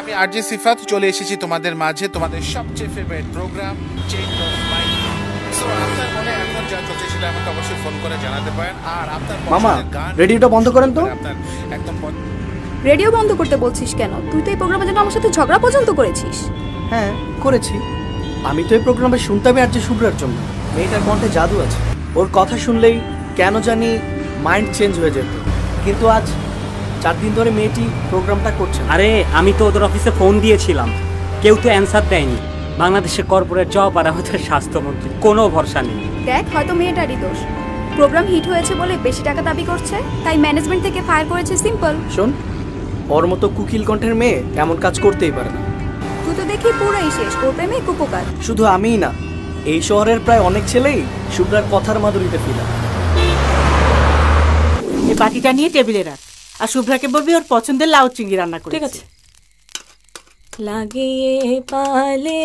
আমি আরজে সিফাত চলে এসেছি তোমাদের মাঝে তোমাদের সবচেয়ে favourite programme change of mind so আপনার মনে এখন যা চলছে সেটা আমাকে অবশ্যই ফোন করে জানাতে পারেন। আর আপনার মামা, রেডিওটা বন্ধ করেন তো। আপনার একদম রেডিও বন্ধ করতে বলছিস কেন? তুই তো এই প্রোগ্রামের জন্য আমার সাথে ঝগড়া পর্যন্ত করেছিস। হ্যাঁ করেছি। আমি তো এই প্রোগ্রামে শুনতামই আর যে শুভ্রার জন্য। মেয়েটার কণ্ঠে জাদু আছে। ওর কথা শুনলেই কেন জানি মাইন্ড চেঞ্জ হয়ে যেত। কিন্তু আজ চার দিন ধরে মেয়েটি প্রোগ্রামটা করছে আরে আমি তো ওদের অফিসে ফোন দিয়েছিলাম। কেউ তো অ্যান্সার দেয়নি। বাংলাদেশের কর্পোরেট জব আর আমাদের স্বাস্থ্যমন্ত্রী কোনো ভরসা নেই। দেখ হয়তো মেয়েটারই দোষ। প্রোগ্রাম হিট হয়েছে বলে বেশি টাকা দাবি করছে তাই ম্যানেজমেন্ট থেকে ফায়ার করেছে সিম্পল শোন ওর মতো কুকিল কণ্ঠের মেয়ে এমন কাজ করতেই পারে না। তুই তো দেখি পুরোই শেষ ওর প্রেমে কুপকার শুধু আমিই না এই শহরের প্রায় অনেক ছেলেই শুভ্রার কথার মাধুরীতে ফিলা এই বাটিটা নিয়ে টেবিলে রাখ। আর শুভ্রাকে বলবি ওর পছন্দের লাউ চিংড়ি রান্না করে ঠিক আছে লাগিয়ে পালে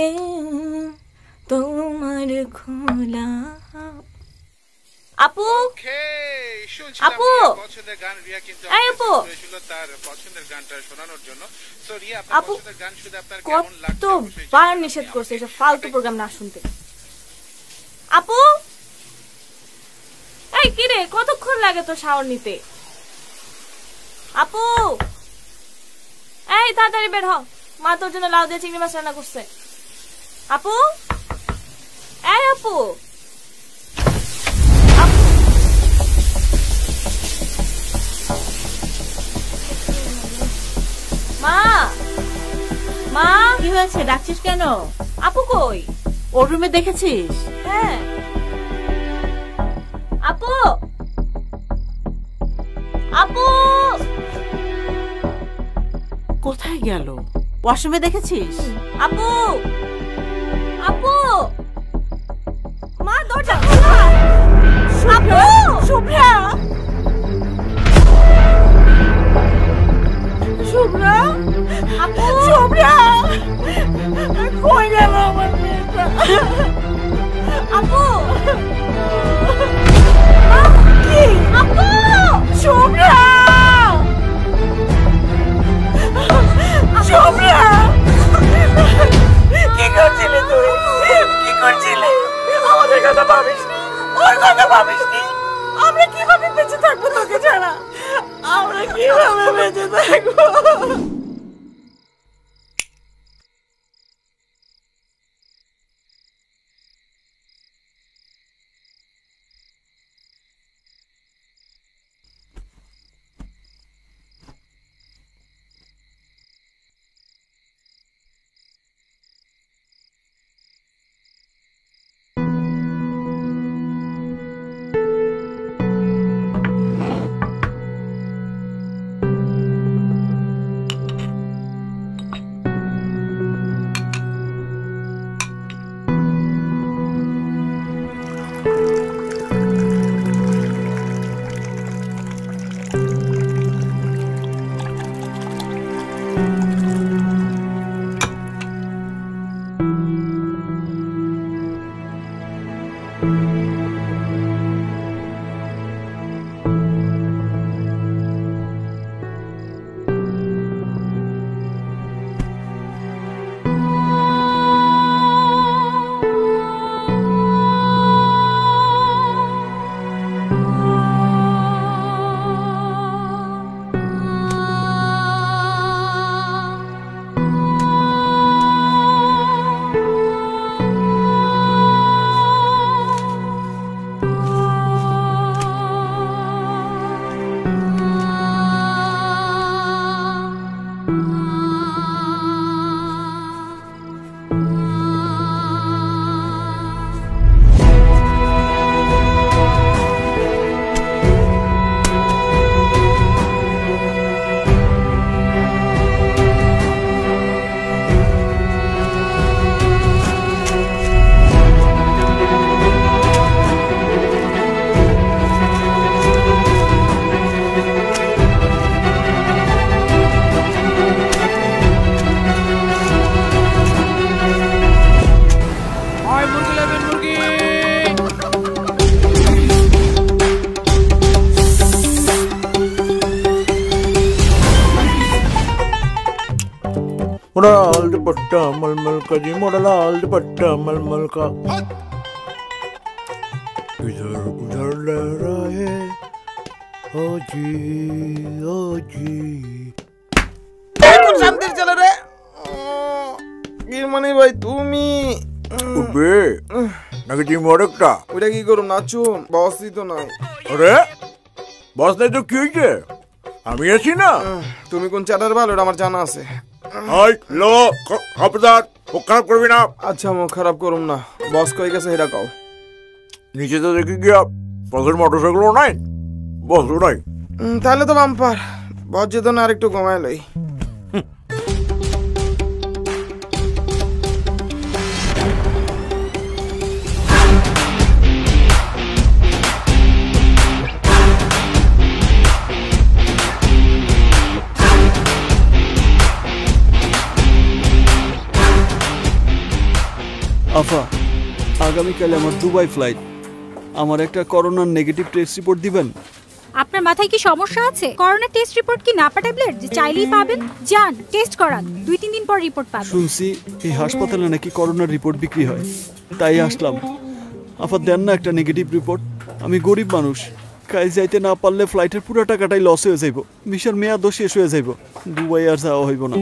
তোমার খোলা আপু আপু! পছন্দের গান, রিয়া কিন্তু এই আপু! তার পছন্দের গানটা শোনানোর জন্য। So, রিয়া, আপনার পছন্দের গান শুনে আপনার কেমন লাগছে? বার নিষেধ করছে এসব ফালতু প্রোগ্রাম না শুনতে আপু এই কি রে কতক্ষণ লাগে তো শাওয়ার নিতে আপু! এই তাড়াতাড়ি বের হ। মা তোর জন্য লাউ দিয়ে চিংড়ি মাছ রান্না করছে। আপু! এই আপু! মা! মা! কি হয়েছে? ডাকছিস কেন? আপু কই? ওর রুমে দেখেছিস? হ্যাঁ। আপু! আপু! কোথায় গেল? ওয়াশরুমে দেখেছিস? আপু! আপু! মা দরজা খোলা! আপু! শুভ্রা! শুভ্রা? আপু! শুভ্রা! কই গেল আমার মেয়েটা? আপু! কি করছিলি তুই? কি করছিলি? আমাদের কথা ভাবিস ওর কথা ভাবিস আমরা কীভাবে বেঁচে থাকব তোকে ছাড়া? আমরা কীভাবে বেঁচে থাকব? का जी मोड़ा लाल दुपट्टा मलमल का इधर उधर लहराए ओ जी ओ जी কোন শান্তির ছেলে রে মানে ভাই তুমি উঠবে নাকি টিম অনেকটা ওইটা কি করুম নাচুম বসই তো নাই আরে বস নাই তো কি হয়েছে আমি আছি না তুমি কোন চ্যাটার ভালো ওটা আমার জানা আছে হাই লো খবরদার মুখ খারাপ করবি না। আচ্ছা মুখ খারাপ করুম না। বস কই গেছে সেটা কও। নিচে তো দেখি গিয়া বসের মোটরসাইকেলও নাই বসও নাই। তাহলে তো বাম্পার বস যেত না আরেকটু কমায় লই। আফা আগামীকাল আমার দুবাই ফ্লাইট আমার একটা করোনার নেগেটিভ টেস্ট রিপোর্ট দিবেন? আপনার মাথায় কি সমস্যা আছে? করোনা টেস্ট রিপোর্ট কি নাপা ট্যাবলেট যে চাইলেই পাবেন? যান টেস্ট করান। দুই তিন দিন পর রিপোর্ট পাবেন। শুনছি এই হাসপাতালে নাকি করোনার রিপোর্ট বিক্রি হয়। তাই আসলাম। আফা দেন না একটা নেগেটিভ রিপোর্ট আমি গরিব মানুষ। কাজ যাইতে না পারলে ফ্লাইটের পুরো টাকাটাই লস হয়ে যাইব। মিশার মেয়াদও শেষ হয়ে যাইব। দুবাই আর যাওয়া হইব না।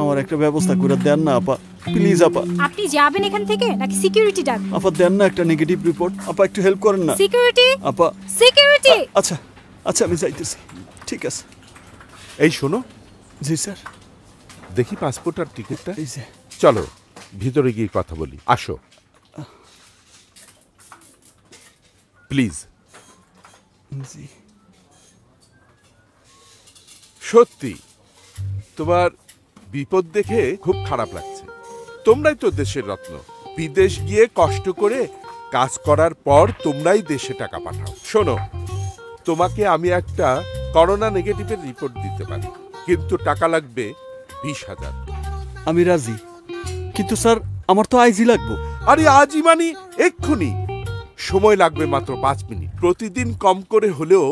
আমার একটা ব্যবস্থা করে দেন না আপা। প্লিজ আপা। আপনি যাবেন এখান থেকে নাকি সিকিউরিটি ডাক? আপা দেন না একটা নেগেটিভ রিপোর্ট আপা একটু হেল্প করেন না। সিকিউরিটি আপা। সিকিউরিটি আচ্ছা আচ্ছা আমি যাইতেছি। ঠিক আছে। এই শোনো। জি স্যার। দেখি পাসপোর্ট আর টিকিটটা এই যে। চলো ভিতরে গিয়ে কথা বলি। আসো। প্লিজ জি। সত্যি তোমার বিপদ দেখে খুব খারাপ লাগছে। তোমরাই তো দেশের রত্ন। বিদেশ গিয়ে কষ্ট করে কাজ করার পর তোমরাই দেশে টাকা পাঠাও। শোনো তোমাকে আমি একটা করোনা নেগেটিভের রিপোর্ট দিতে পারি কিন্তু টাকা লাগবে বিশ হাজার। আমি রাজি কিন্তু স্যার আমার তো আইজি লাগবো। আরে আজই মানি এক্ষুনি। সময় লাগবে মাত্র পাঁচ মিনিট। প্রতিদিন কম করে হলেও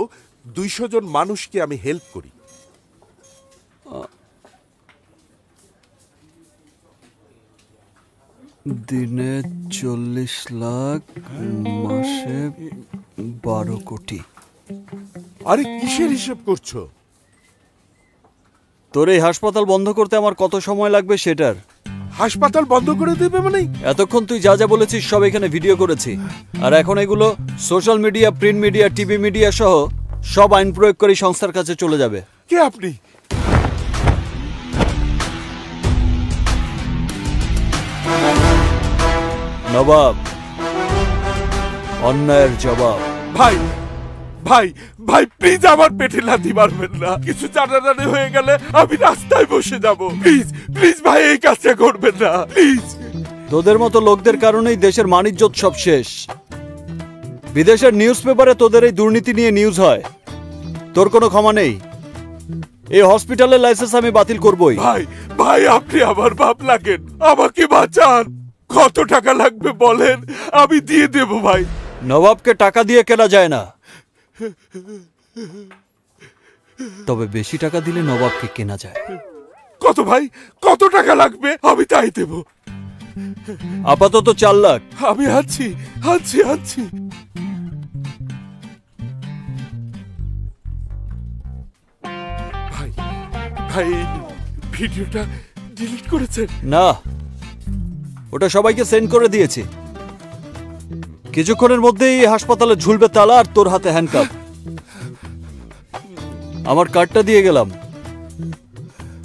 দুইশো জন মানুষকে আমি হেল্প করি। দিনে চল্লিশ লাখ মাসে বারো কোটি। আরে কিসের হিসেব করছ? তোর এই হাসপাতাল বন্ধ করতে আমার কত সময় লাগবে সেটার? হাসপাতাল বন্ধ করে দেবে মানে? এতক্ষণ তুই যা যা বলেছিস সব এখানে ভিডিও করেছি। আর এখন এগুলো social media print media TV media সহ সব আইন প্রয়োগ করে সংস্থার কাছে চলে যাবে। কে আপনি? নবাব অন্যায়ের জবাব। ভাই ভাই ভাই প্লিজ আমার পেটে লাথি মারবেন না। কিছু জানাজানি হয়ে গেলে আমি রাস্তায় বসে যাব। প্লিজ প্লিজ ভাই এই কাজটা করবেন না। প্লিজ তোদের মতো লোকদের কারণেই দেশের মানিজ্যত সব শেষ। বিদেশের নিউজ পেপারে তোদের এই দুর্নীতি নিয়ে নিউজ হয়। তোর কোনো ক্ষমা নেই। এই হসপিটালের লাইসেন্স আমি বাতিল করবই। ভাই ভাই আপনি আমার বাপ লাগেন। আমাকে বাঁচান। কত টাকা লাগবে বলেন? আমি দিয়ে দেব ভাই। নবাবকে টাকা দিয়ে কেনা যায় না। তবে বেশি টাকা দিলে নবাবকে কেনা যায়। কত ভাই? কত টাকা লাগবে? আমি তাই দেব। আপাতত চার লাখ। আমি আছি আছি আছি ভাই ভাই ভিডিওটা ডিলিট করেছেন। না ওটা সবাইকে সেন্ড করে দিয়েছি। কিছুক্ষণের মধ্যেই হাসপাতালে ঝুলবে তালা আর তোর হাতে হ্যান্ডকাপ আমার কার্ডটা দিয়ে গেলাম।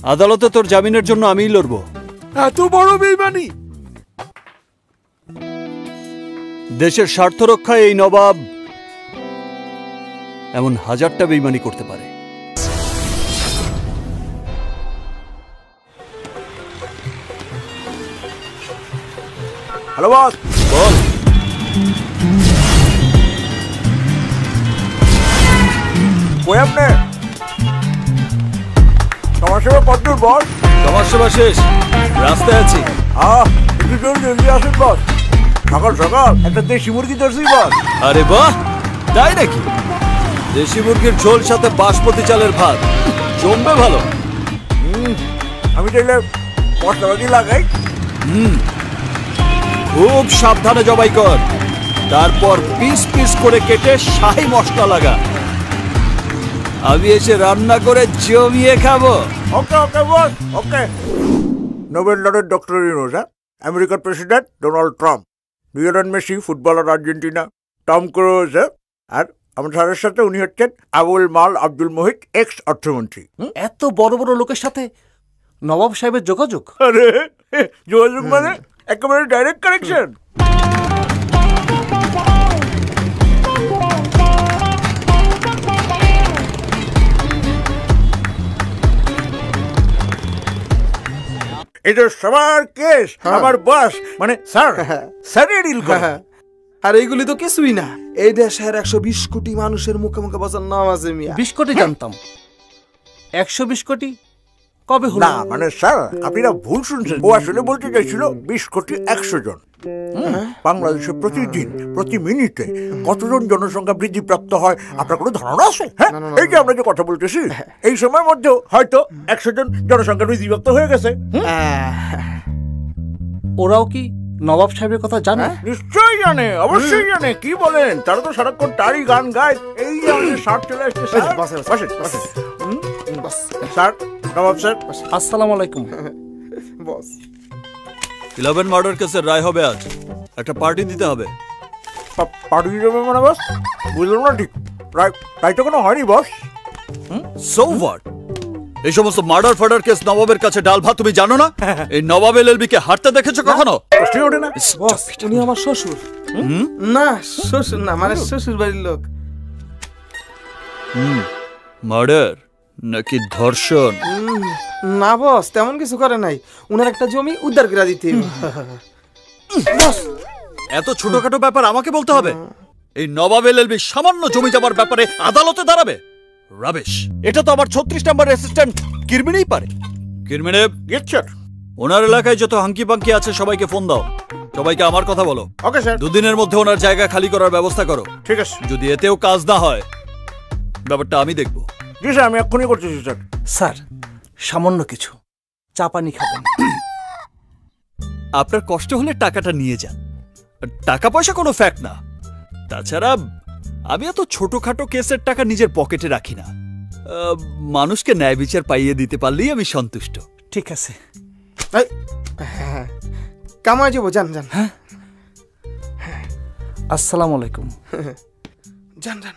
আদালতে তোর জামিনের জন্য আমিই লড়বো। এত বড় বেইমানি! দেশের স্বার্থ রক্ষায় এই নবাব এমন হাজারটা বেইমানি করতে পারে। Hello boss. বল। কই আপনি সমাজসেবা কতদূর বস। সমাজসেবা শেষ। রাস্তায় আছি। আহ একটু জলদি আসেন বস। সকাল সকাল। একটা দেশি মুরগি ধরছি বস। আরে বাহ তাই নাকি? দেশি মুরগির ঝোল সাথে বাসমতি চালের ভাত। জমবে ভালো। আমি চাইলে মশলাপাতি লাগাই। হুম। খুব সাবধানে জবাই কর। তারপর পিস পিস করে কেটে শাহি মশলা লাগা। আমি এসে রান্না করে জমিয়ে খাব। Okay okay boss okay. Nobel লরের doctor Yunus হ্যাঁ? আমেরিকার president Donald Trump Lionel Messi footballer Argentina Tom Cruise হ্যাঁ? আর আমার স্যারের সাথে উনি হচ্ছেন আবুল মাল আব্দুল মোহিত এক্স অর্থমন্ত্রী হুম? এত বড় বড় লোকের সাথে নবাব সাহেবের যোগাযোগ? আরে যোগাযোগ মানে একেবারে ডাইরেক্ট কানেকশন এটা সবার কেস আমার বস মানে স্যার স্যারের ডিল করে। আর এইগুলি তো কিছুই না। এই দেশের একশো বিশ কোটি মানুষের মুখে মুখে বসার নাম আছে মিয়া। বিশ কোটি জানতাম। একশো বিশ কোটি কবে হলো? না মানে স্যার আপনারা ভুল শুনছেন। ও আসলে বলতে চাইছিল বিশ কোটি একশো জন। বাংলাদেশে প্রতিদিন প্রতি মিনিটে কতজন জনসংখ্যা বৃদ্ধি প্রাপ্ত হয়? আপনার কোনো ধারণা আছে? হ্যাঁ? এই যে আমরা যে কথা বলতেছি এই সময়ের মধ্যে হয়তো একশো জন জনসংখ্যা বৃদ্ধি প্রাপ্ত হয়ে গেছে। ওরাও কি নবাব সাহেবের কথা জানে? নিশ্চয়ই জানে অবশ্যই জানে। কি বলেন? তারা তো সারাক্ষণ তারই গান গায়। এই যে আমাদের চলে আসছে? স্যার। নবাব স্যার। আসসালামু আলাইকুম। বস। ইলেভেন মার্ডার কেসের রায় হবে আজ। একটা পার্টি দিতে হবে। পাঠিয়ে যাবে মানে বস? বুঝলাম না ঠিক। তো কোনো হয়নি বস? সো হোয়াট এই সমস্ত মার্ডার ফার্ডার কেস নবাবের কাছে ডাল ভাত তুমি জানো না? এই নবাব এলএলবি কে হাঁটতে দেখেছ কখনো? ওঠে না। বস উনি আমার শ্বশুর। না শ্বশুর না মানে শ্বশুর বাড়ির লোক। হুম মার্ডার। নাকি ধর্ষণ? না বস তেমন কিছু করে নাই। উনার একটা জমি উদ্ধার করে দিতে। বস। এত ছোটখাটো ব্যাপার আমাকে বলতে হবে? এই নবাব এলএলবি সামান্য জমি জমার ব্যাপারে আদালতে দাঁড়াবে? রাবেশ এটা তো আমার ছত্রিশ নাম্বার অ্যাসিস্ট্যান্ট কিরমিনেই পারে। কিরমিনে গেটচার ওনার এলাকায় যত হাঙ্কি পাঙ্কি আছে সবাইকে ফোন দাও। সবাইকে আমার কথা বলো। ওকে স্যার দুদিনের মধ্যে ওনার জায়গা খালি করার ব্যবস্থা করো। ঠিক আছে। যদি এতেও কাজ না হয় ব্যাপারটা আমি দেখব। জি স্যার আমি এক্ষুনি করতেছি স্যার। স্যার সামান্য কিছু। চা পানি খাবেন। আপনার কষ্ট হলে টাকাটা নিয়ে যান। টাকা পয়সা কোনো ফ্যাক্ট না। তাছাড়া আমি এত ছোটখাটো কেসের টাকা নিজের পকেটে রাখি না। মানুষকে ন্যায় বিচার পাইয়ে দিতে পারলেই আমি সন্তুষ্ট। ঠিক আছে। হ্যাঁ, কামাই যাব যান যান। আসসালামু আলাইকুম। যান যান।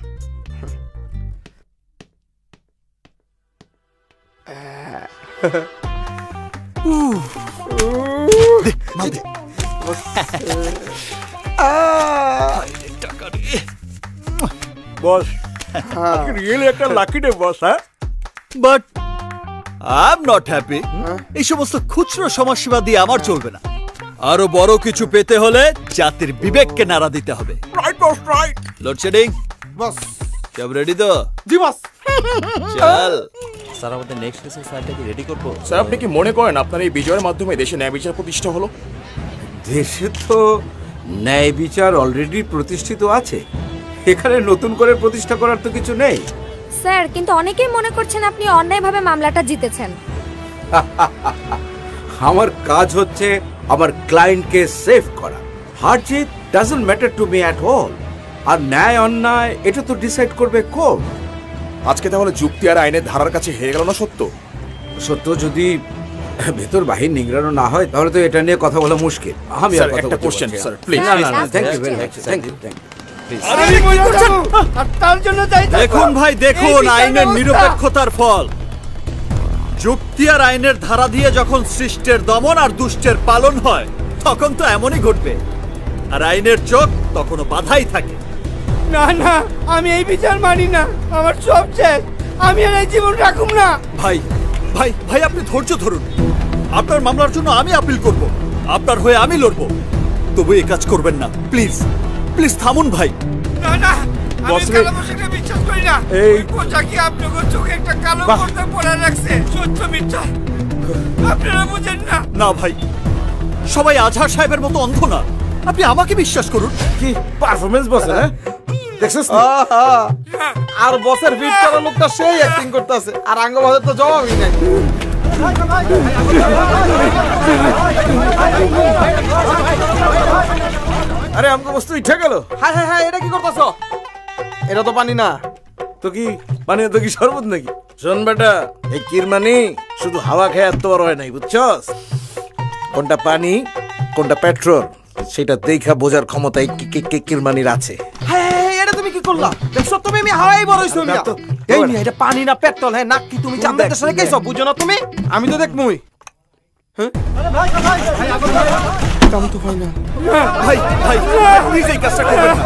বস। রিয়েলি একটা লাকি ডে বস হ্যাঁ? But I am not happy এই সমস্ত খুচরো সমাজসেবা দিয়ে আমার চলবে না। আরও বড় কিছু পেতে হলে জাতির বিবেককে নাড়া দিতে হবে। Right boss right loadshedding boss. সব রেডি তো? জি বস। চল। স্যার আমাদের নেক্সট কেসের ফাইলটা রেডি করব? স্যার আপনি কি মনে করেন আপনার এই বিজয়ের মাধ্যমে দেশে ন্যায় বিচার প্রতিষ্ঠা হলো? দেশে তো ন্যায় বিচার অলরেডি প্রতিষ্ঠিত আছে। এখানে নতুন করে প্রতিষ্ঠা করার তো কিছু নেই। স্যার কিন্তু অনেকেই মনে করছেন আপনি অন্যায়ভাবে মামলাটা জিতেছেন। আমার কাজ হচ্ছে আমার ক্লায়েন্টকে সেভ করা। হার জিত doesn't matter to me at all আর ন্যায় অন্যায় এটা তো ডিসাইড করবে কোর্ট। আজকে তাহলে যুক্তি আর আইনের ধারার কাছে হেরে গেল না সত্য? সত্য যদি ভেতর বাহির নিংড়ানো না হয় তাহলে তো এটা নিয়ে কথা বলা মুশকিল। আমি আর একটা question, স্যার, please. না না thank you very much thank you thank জন্য দেখুন ভাই দেখুন আইনের নিরপেক্ষতার ফল। যুক্তি আর আইনের ধারা দিয়ে যখন সৃষ্টের দমন আর দুষ্টের পালন হয় তখন তো এমনই ঘটবে। আর আইনের চোখ তখনও বাধাই থাকে। না না আমি এই বিচার মানি না। আমার সব শেষ। আমি আর এই জীবন রাখুম না। ভাই ভাই ভাই আপনি ধৈর্য ধরুন। আপনার মামলার জন্য আমি আপিল করব। আপনার হয়ে আমি লড়ব। তবু এই কাজ করবেন না। প্লিজ প্লিজ থামুন ভাই। না না বিশ্বাস করি না। এই- চোখে একটা কালো বাহ। পর্দা পরে রাখছে। সত্য মিথ্যা। আপনারা বুঝেন না। না ভাই সবাই আজহার সাহেবের মতো অন্ধ না। আপনি আমাকে বিশ্বাস করুন। কি পারফরমেন্স বসে না দেখছিস আর বসের ফিট করা লোকটা সেই অ্যাক্টিং করতেছে। আর আঙ্গ বসের তো জবাবই নাই। আরে আমগো বস্তু ইচ্ছা গেল। হ্যাঁ হ্যাঁ হ্যাঁ এটা কি করতেছ? এটা তো পানি না। তো কি মানে তো কি শরবত নাকি? শোন বেটা এই কিরমানি শুধু হাওয়া খেয়ে এত বড় হয় নাই বুঝছস? কোনটা পানি কোনটা পেট্রোল সেটা দেখা বোঝার ক্ষমতা কিরমানির আছে। হ্যাঁ করলা? দেখছ তুমি আমি হাওয়াই বড় হইছো মিয়া। এই মিয়া এটা পানি না পেট্রোল হ্যাঁ নাক কি তুমি বুঝো না তুমি? আমি তো দেখমুই। হ্যাঁ? কাম তো পাই না। ভাই ভাই প্লিজ এই কাজটা করবেন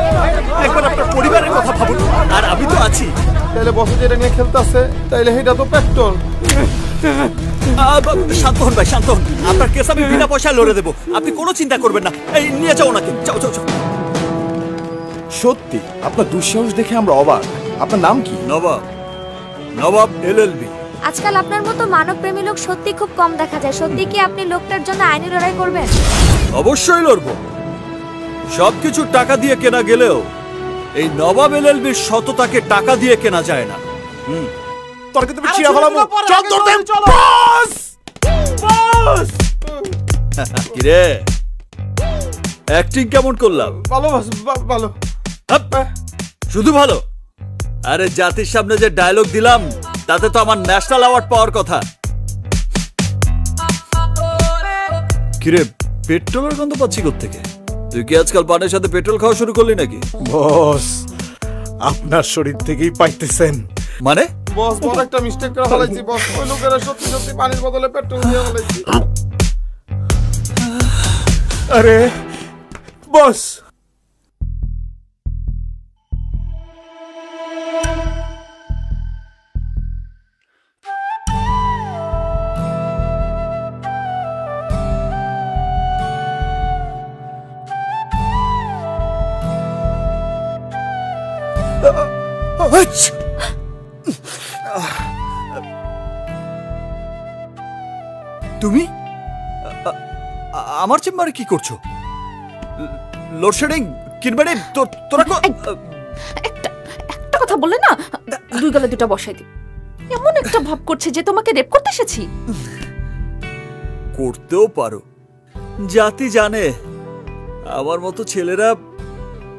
একবার আপনার পরিবারের কথা ভাবুন আর আমি তো আছি। তাইলে বসে যেটা নিয়ে খেলতেছে তাইলে এটা তো পেট্রোল। শান্ত হন ভাই শান্ত হন। আপনার কেস আমি বিনা পয়সায় লড়ে দেবো। আপনি কোনো চিন্তা করবেন না। এই নিয়ে যাও ওনাকে। যাও যাও যাও। সত্যি আপনার দুঃসাহস দেখে আমরা অবাক। আপনার নাম কি? নবাব। নবাব এলএলবি। আজকাল আপনার মতো মানব প্রেমী লোক সত্যি খুব কম দেখা যায়। সত্যি কি আপনি লোকটার জন্য আইনি লড়াই করবেন? অবশ্যই লড়বো। সবকিছু টাকা দিয়ে কেনা গেলেও এই নবাব এলএলবির সততাকে টাকা দিয়ে কেনা যায় না। হুম। তর্কে তুমি চিরা ফেলাবো চল ধরতে কিরে? অ্যাক্টিং কেমন করলাম? ভালো বাস- ভালো। শুধু ভালো। আরে জাতির সামনে যে ডায়লগ দিলাম তাতে তো আমার ন্যাশনাল অ্যাওয়ার্ড পাওয়ার কথা। কিরে পেট্রোলের গন্ধ পাচ্ছি থেকে তুই কি আজকাল পানের সাথে পেট্রোল খাওয়া শুরু করলি নাকি? বস আপনার শরীর থেকেই পাইতেছেন। মানে? বস বড় একটা মিস্টেক করে ফেলাইছি। বস ওই লোকেরা সত্যি সত্যি পানির বদলে পেট্রোল দিয়ে ফেলাইছি। আরে বস তুমি? আমার চেম্বারে কি করছ? লোডশেডিং কিনবারে তোরা একটা কথা বললে না দুই গলা দুটা বসাই দি এমন একটা ভাব করছে যে তোমাকে রেপ করতে এসেছি। করতেও পারো। জাতি জানে আমার মতো ছেলেরা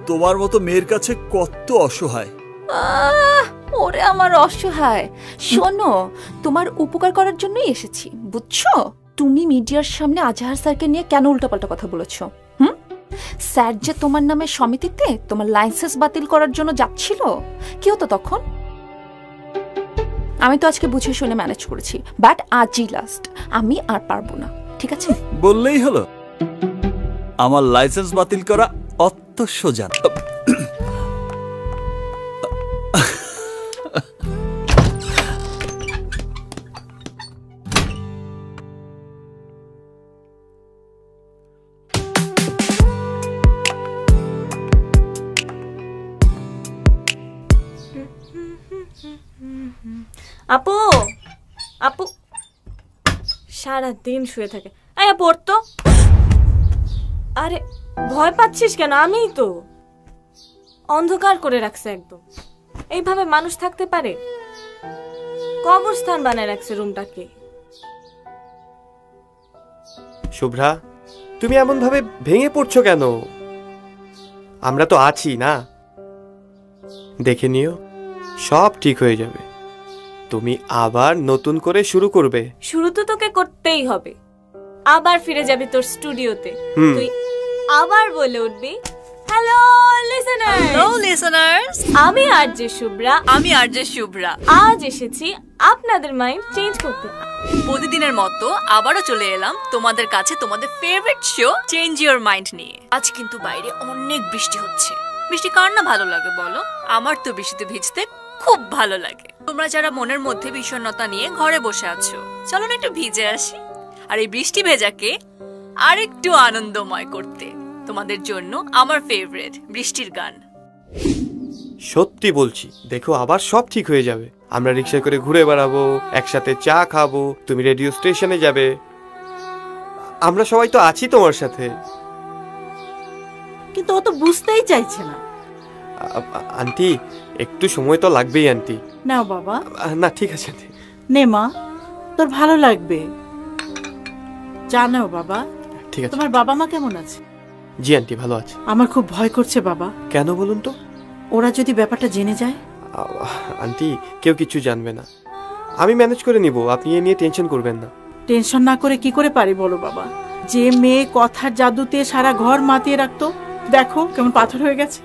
তোমার মতো মেয়ের কাছে কত অসহায়। ওরে আমার অসহায়। শোনো, তোমার উপকার করার জন্যই এসেছি, বুঝছ? তুমি মিডিয়ার সামনে আজহার স্যারকে নিয়ে কেন উল্টাপাল্টা কথা বলেছ, হুম? স্যার যে তোমার নামে সমিতিতে তোমার লাইসেন্স বাতিল করার জন্য যাচ্ছিল, কি হতো তখন? আমি তো আজকে বুঝে শুনে ম্যানেজ করেছি, বাট আজই লাস্ট আমি আর পারব না, ঠিক আছে? বললেই হলো। আমার লাইসেন্স বাতিল করা অত সোজা আপু আপু সারা দিন শুয়ে থাকে। এই আপু, ওর তো আরে, ভয় পাচ্ছিস কেন? আমিই তো। অন্ধকার করে রাখছে একদম। এইভাবে মানুষ থাকতে পারে? কবরস্থান বানায় রাখছে রুমটাকে। শুভ্রা, তুমি এমন ভাবে ভেঙে পড়ছো কেন? আমরা তো আছি, না? দেখে নিও, সব ঠিক হয়ে যাবে। তুমি আবার নতুন করে শুরু করবে। শুরু তো তোকে করতেই হবে। আবার ফিরে যাবি তোর স্টুডিওতে। হুম। তুই আবার বলে উঠবি হ্যালো লিসেনার হ্যালো লিসেনার্স আমি আরজে শুভ্রা। আমি আরজে শুভ্রা। আজ এসেছি আপনাদের মাইন্ড চেঞ্জ করতে। প্রতিদিনের মতো আবারও চলে এলাম তোমাদের কাছে তোমাদের favourite show change your mind নিয়ে। আজ কিন্তু বাইরে অনেক বৃষ্টি হচ্ছে। বৃষ্টি কার না ভালো লাগে বলো? আমার তো বৃষ্টিতে ভিজতে খুব ভালো লাগে। তোমরা যারা মনের মধ্যে বিষণ্ণতা নিয়ে ঘরে বসে আছো চলো না একটু ভিজে আসি। আর এই বৃষ্টি ভেজাকে আরেকটু আনন্দময় করতে। তোমাদের জন্য আমার ফেভারিট বৃষ্টির গান। সত্যি বলছি দেখো আবার সব ঠিক হয়ে যাবে। আমরা রিক্সায় করে ঘুরে বেড়াবো একসাথে চা খাব তুমি রেডিও স্টেশনে যাবে। আমরা সবাই তো আছি তোমার সাথে। কিন্তু ও তো বুঝতেই চাইছে না। আন্টি একটু সময় তো লাগবেই আন্টি। নাও বাবা। না ঠিক আছে আন্টি। নে মা তোর ভালো লাগবে। জানাও বাবা। ঠিক আছে। তোমার বাবা মা কেমন আছে? জি আন্টি ভালো আছে। আমার খুব ভয় করছে বাবা। কেন বলুন তো? ওরা যদি ব্যাপারটা জেনে যায়? আন্টি কেউ কিছু জানবে না। আমি ম্যানেজ করে নিব আপনি এ নিয়ে টেনশন করবেন না। টেনশন না করে কি করে পারি বলো বাবা। যে মেয়ে কথার জাদুতে সারা ঘর মাতিয়ে রাখতো দেখো কেমন পাথর হয়ে গেছে।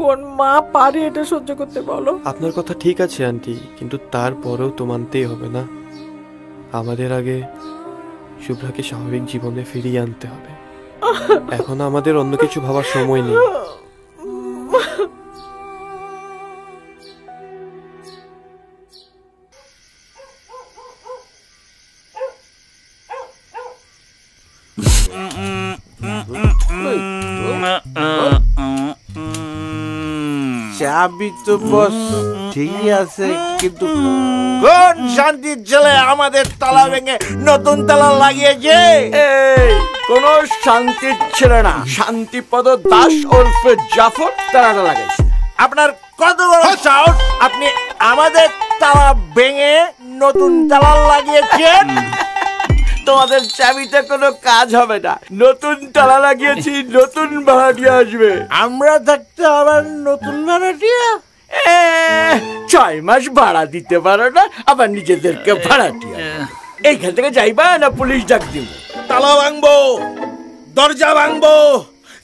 কোন মা পারে এটা সহ্য করতে বলো। আপনার কথা ঠিক আছে আন্টি কিন্তু তারপরেও তো মানতেই হবে না। আমাদের আগে শুভ্রাকে স্বাভাবিক জীবনে ফিরিয়ে আনতে হবে। এখন আমাদের অন্য কিছু ভাবার সময় নেই। চাবি তো বস ঠিকই আছে কিন্তু কোন শান্তির ছেলে আমাদের তালা ভেঙে নতুন তালা লাগিয়েছে? এই কোন শান্তির ছিল না। শান্তিপদ দাস ওরফে জাফর তারাটা লাগাইছে। আপনার কত বড় সাহস? আপনি আমাদের তালা ভেঙে নতুন তালা লাগিয়েছেন? তোমাদের চাবিতে কোনো কাজ হবে না। নতুন তালা লাগিয়েছি নতুন ভাড়াটিয়া আসবে। আমরা থাকতে আবার নতুন ভাড়াটিয়া এ, ছয় মাস ভাড়া দিতে পারো না আবার নিজেদেরকে ভাড়াটিয়া এইখান থেকে যাইবা না পুলিশ ডাক দিব? তালা ভাঙবো দরজা ভাঙবো।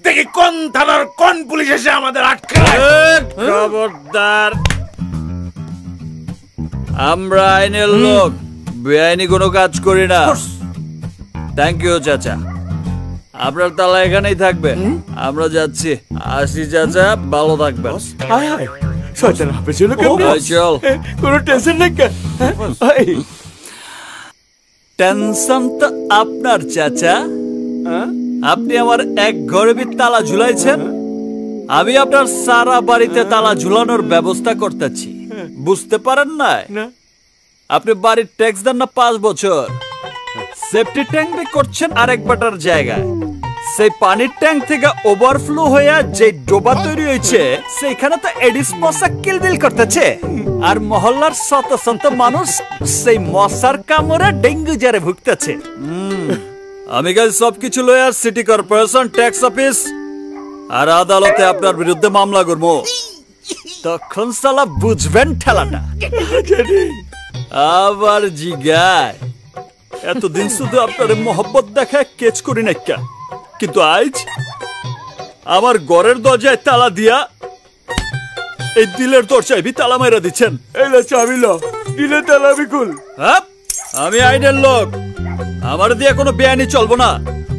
দেখি কোন থানার কোন পুলিশ এসে আমাদের আটকায় খবরদার। আমরা আইনের লোক বেআইনি কোনো কাজ করি না। থ্যাংক ইউ চাচা আপনার তালা এখানেই থাকবে। আমরা যাচ্ছি। আসি চাচা ভালো থাকবেন। হায় হায়। শয়তান হাফে ছিল কেমনে? চল। কোনো টেনশন নেই? হ্যাঁ? টেনশন তো আপনার চাচা আপনি আমার এক ঘরে তালা ঝুলাইছেন। আমি আপনার সারা বাড়িতে তালা ঝুলানোর ব্যবস্থা করতেছি। বুঝতে পারেন না। আপনি বাড়ির ট্যাক্স দেন না পাঁচ বছর। সেফটি ট্যাঙ্ক বি করছেন আরেক বাটার জায়গায়। সেই পানির ট্যাঙ্ক থেকে ওভারফ্লো হয়ে যে ডোবা তৈরি হয়েছে সেইখানে তো এডিস মশা কিলবিল করতেছে। আর মহল্লার শত শত মানুষ সেই মশার কামড়ে ডেঙ্গু জ্বরে ভুগতেছে। আমি কাল সবকিছু lawyer city corporation tax office আর আদালতে আপনার বিরুদ্ধে মামলা করব। তখন সালা বুঝবেন ঠেলাটা। আবার জিগায়। এতদিন শুধু আপনার মহব্বত দেখায় কেচ করি না কেন? কিন্তু আজ আমার ঘরের দরজায় তালা দিয়া এই দিলের দরজায় বি তালা মাইরা দিচ্ছেন। এই লে চাবি লো দিলে তালা বিকুল হ্যাঁ? আমি আইনের লোক। আমার দিয়ে কোনো বেআইনি চলবো না।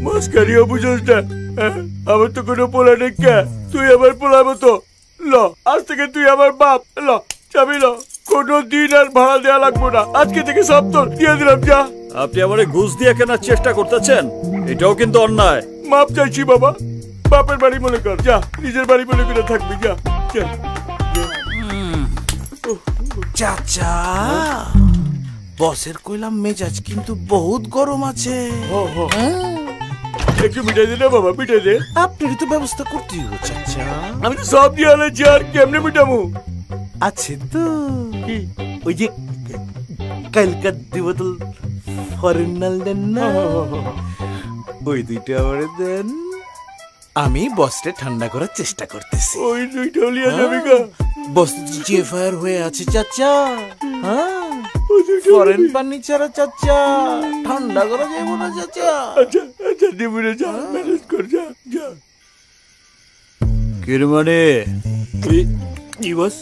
মাস্কারিও বুঝোস না হ্যাঁ? আমার তো কোনো পোলা নেই কে? তুই আমার পোলার মতো। ল আজ থেকে তুই আমার বাপ। ল চাবি ল। কোনো দিন আর ভাড়া দেওয়া লাগবো না। আজকে থেকে সব তোর। দিয়ে দিলাম যা। আপনি আমারে ঘুষ দিয়ে কেনার চেষ্টা করতেছেন? এটাও কিন্তু অন্যায়। মাপ চাইছি বাবা। বাপের বাড়ি মনে কর যা নিজের বাড়ি মনে করে থাকবি যা। চাচা বসের কইলাম মেজাজ কিন্তু বহুত গরম আছে। একটু মিটাই দে না বাবা মিটাই দে। আপনারই তো ব্যবস্থা করতেই হবে চাচা। আমি তো সব দিয়ে আলেছি আর কেমনে মিটামু? আছে তো। ওই যে কালকার দুই বোতল ফরেন নাল দেন না। ওই দুইটা আমারে দেন। আমি বসটা ঠান্ডা করার চেষ্টা করতেছি। ওই দুইটা লিয়ে যাবি গা বস জিএফআইআর হয়ে আছে চাচা। হ্যাঁ। ফরেন পানি ছাড়া চাচা। ঠান্ডা করা যাবে না চাচা। আচ্ছা আচ্ছা দিবুরে যা ম্যানেজ কর যা যা। কিরমানে কি বস?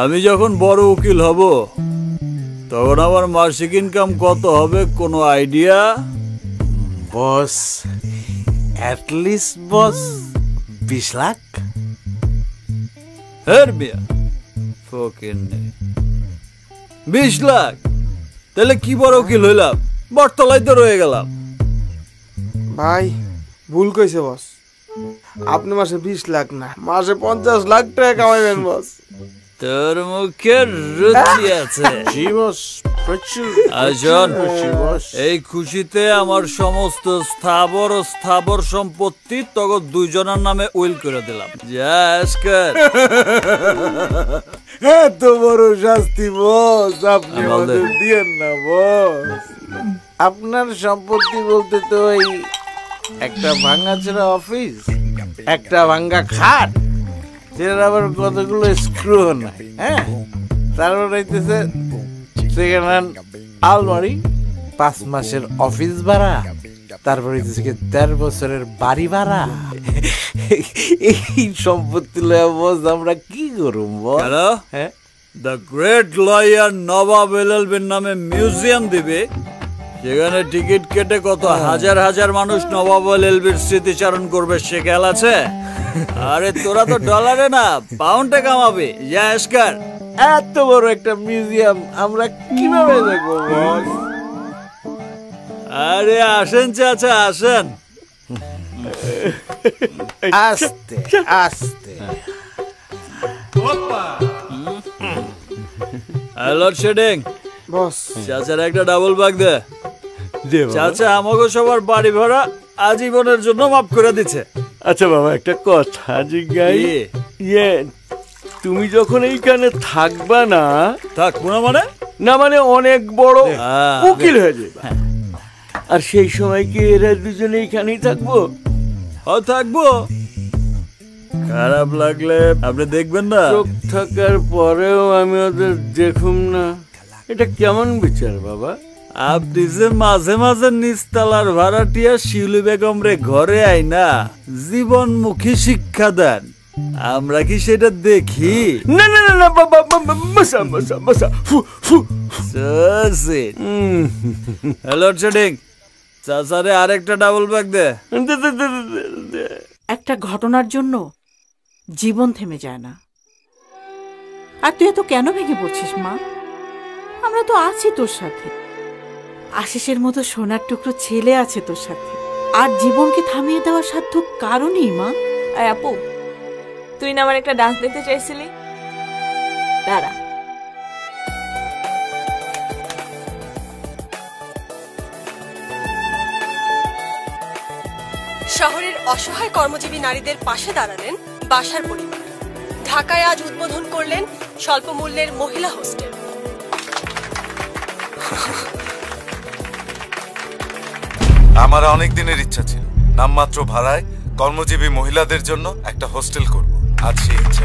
আমি যখন বড় উকিল হব তখন আমার মাসিক ইনকাম কত হবে কোনো আইডিয়া বস অ্যাটলিস্ট বস বিশ লাখ। হের মিয়া ফকির নেই। বিশ লাখ? তাহলে কি বড় উকিল হইলাম? বটতলায় তো রয়ে গেলাম। ভাই ভুল কইছে বস। আপনি মাসে বিশ লাখ না মাসে পঞ্চাশ লাখ টাকা কামাইবেন বস। তোর মুখে রুচি আছে। আজন এই খুশিতে আমার সমস্ত স্থাবর ও স্থাবর সম্পত্তি তখন দুইজনের নামে উইল করে দিলাম। আজকার এত বড় শাস্তি বস। আপনি বলতে- আমাদের দিয়েন না বস। আপনার সম্পত্তি বলতে তো এই একটা ভাঙাচোরা অফিস একটা ভাঙ্গা খাট যেটার আবার কতগুলো স্ক্রু নাই হ্যাঁ? তারপর হইতেছে সেকেন্ড হ্যান্ড আলমারি পাঁচ মাসের অফিস ভাড়া তারপর হইতেছে কি দেড় বছরের বাড়ি ভাড়া। এই সম্পত্তি লয়া বস আমরা কি করুম boss? Hello the great lawyer Nawab এলএলবির নামে মিউজিয়াম দিবে। সেখানে টিকিট কেটে কত হাজার হাজার মানুষ নবাব এলএলবির স্মৃতিচারণ করবে সে খেয়াল আছে? আরে তোরা তো ডলারে না পাউন্ডে কামাবে। যা এসকার। এত বড় একটা মিউজিয়াম আমরা কীভাবে দেখব বস আরে আসেন চাচা আসেন। আস্তে আস্তে। হ্যালো শেডিং। বস। চাচার একটা ডাবল বাগ দে। চাচা আমাকে সবার বাড়ি ভাড়া আজীবনের জন্য মাফ করে দিচ্ছে আচ্ছা বাবা একটা কথা জিজ্ঞাই। ইয়ে তুমি যখন এইখানে থাকবা না থাকব না মানে? না মানে অনেক বড় হ্যাঁ। উকিল হয়ে যাবে আর সেই সময় কি এরা দুজনে এইখানেই থাকব? থাকব। খারাপ লাগলে আপনি দেখবেন না। চোখ থাকার পরেও আমি ওদের দেখুম না। এটা কেমন বিচার বাবা? আপনি যে মাঝে মাঝে নিস্তালার ভাড়াটিয়া শিউলি বেগম রে ঘরে আই না। জীবনমুখী শিক্ষা দেন। আমরা কি সেটা দেখি? না না না না বাবা বাবা মশা মশা মশা ফু ফু হ্যালো শেডিং চাচারে আরেকটা ডাবল ব্যাগ দে। একটা ঘটনার জন্য জীবন থেমে যায় না। আর তুই এত কেন ভেঙে পড়ছিস মা? আমরা তো আছি তোর সাথে। আশিসের মতো সোনার টুকরো ছেলে আছে তোর সাথে। আর জীবনকে থামিয়ে দেওয়ার সাধ্য কারণই, মা। আপু, তুই না আমার একটা ডান্স দেখতে চাইছিলি? দাঁড়া। শহরের অসহায় কর্মজীবী নারীদের পাশে দাঁড়ালেন বাসার পরিবার। ঢাকায় আজ উদ্বোধন করলেন স্বল্প মূল্যের মহিলা হোস্টেল। আমার অনেক দিনের ইচ্ছা ছিল। নামমাত্র ভাড়ায় কর্মজীবী মহিলাদের জন্য একটা হোস্টেল করব। আজ সেই ইচ্ছা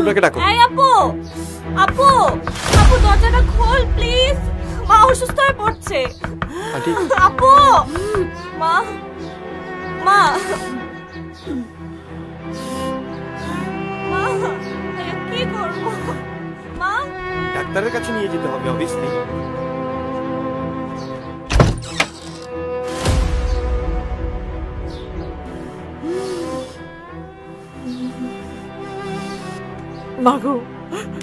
শুভ্রাকে ডাকো। এই আপু আপু আপু দরজাটা খোল প্লিজ মা অসুস্থ হয়ে পড়ছে। আন্টি। আপু মা মা। মা কি করব? মা? ডাক্তারের কাছে নিয়ে যেতে হবে অবভিয়াসলি মাগো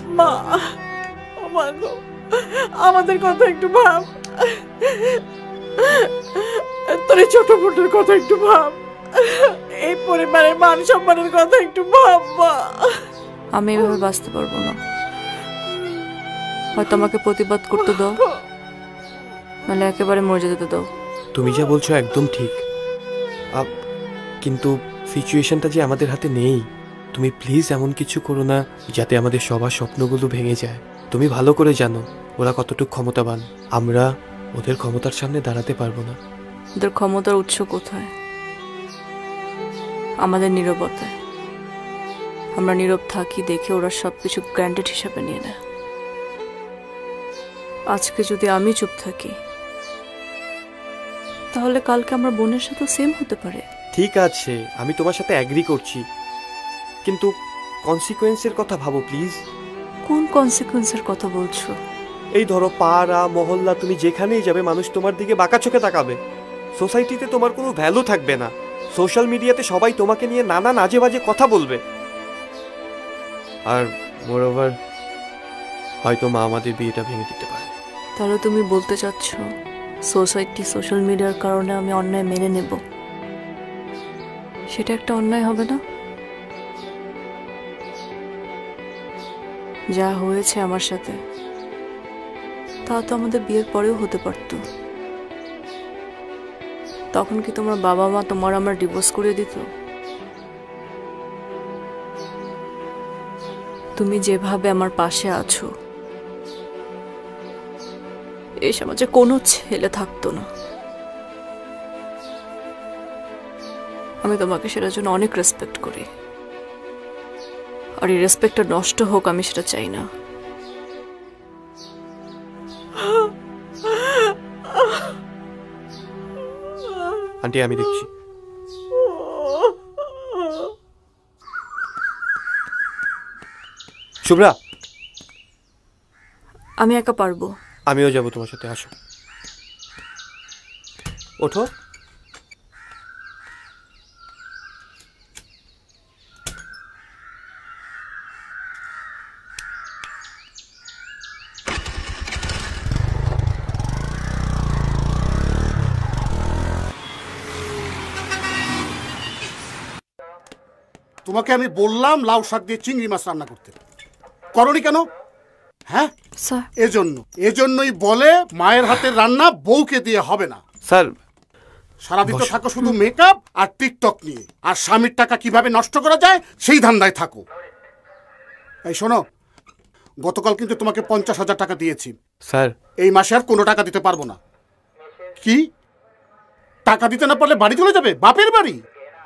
মা ও মাগো আমাদের কথা একটু ভাব। তোর ছোট ফুটের কথা একটু ভাব। এই পরিবারের মান সম্মানের কথা একটু ভাব মা। আমি এভাবে বাঁচতে পারব না। হয়তো আমাকে প্রতিবাদ করতে দাও। নাহলে একেবারে মরে যেতে দাও। তুমি যা বলছো একদম ঠিক। আপ, কিন্তু সিচুয়েশনটা যে আমাদের হাতে নেই। তুমি প্লিজ এমন কিছু করো না যাতে আমাদের সবার স্বপ্নগুলো ভেঙে যায়। তুমি ভালো করে জানো ওরা কতটুকু ক্ষমতাবান। আমরা ওদের ক্ষমতার সামনে দাঁড়াতে পারব না। ওদের ক্ষমতার উৎস কোথায়? আমাদের নীরবতায়। আমরা নীরব থাকি দেখে ওরা সবকিছু গ্র্যান্ডেড হিসাবে নিয়ে নেয়। আজকে যদি আমি চুপ থাকি তাহলে কালকে আমার বোনের সাথে সেম হতে পারে। ঠিক আছে আমি তোমার সাথে অ্যাগ্রি করছি। কিন্তু কনসিকোয়েন্সের কথা ভাবো প্লিজ কোন কনসিকুয়েন্সের কথা বলছো? এই ধরো পাড়া মহল্লা তুমি যেখানেই যাবে মানুষ তোমার দিকে বাঁকা চোখে তাকাবে। সোসাইটিতে তোমার কোনো ভ্যালু থাকবে না। সোশ্যাল মিডিয়াতে সবাই তোমাকে নিয়ে নানা নাজে বাজে কথা বলবে। আর মোরওভার হয়তো মা আমাদের বিয়েটা ভেঙে দিতে পারে। তাহলে তুমি বলতে চাচ্ছ সোসাইটি সোশ্যাল মিডিয়ার কারণে আমি অন্যায় মেনে নেব? সেটা একটা অন্যায় হবে না? যা হয়েছে আমার সাথে, তা তো আমাদের বিয়ের পরেও হতে পারত। তখন কি তোমার বাবা মা তোমার আমার ডিভোর্স করে দিত? তুমি যেভাবে আমার পাশে আছো এই সমাজে কোনো ছেলে থাকতো না। আমি তোমাকে সেটার জন্য অনেক রেসপেক্ট করি। আর এই রেসপেক্টটা নষ্ট হোক আমি সেটা চাই না। আন্টি আমি দেখছি। শুভ্রা! আমি একা পারব। আমিও যাব তোমার সাথে আসো। ওঠো। তোমাকে আমি বললাম লাউ শাক দিয়ে চিংড়ি মাছ রান্না করতে। করনি কেন? হ্যাঁ? স্যার। এজন্য। এজন্যই বলে মায়ের হাতের রান্না বউকে দিয়ে হবে না। স্যার সারাদিন তো থাকো শুধু মেকআপ আর টিকটক নিয়ে। আর স্বামীর টাকা কীভাবে নষ্ট করা যায় সেই ধান্দায় থাকো। এই শোনো গতকাল কিন্তু তোমাকে পঞ্চাশ হাজার টাকা দিয়েছি। স্যার। এই মাসে আর কোনো টাকা দিতে পারব না। কি? টাকা দিতে না পারলে বাড়ি চলে যাবে? বাপের বাড়ি?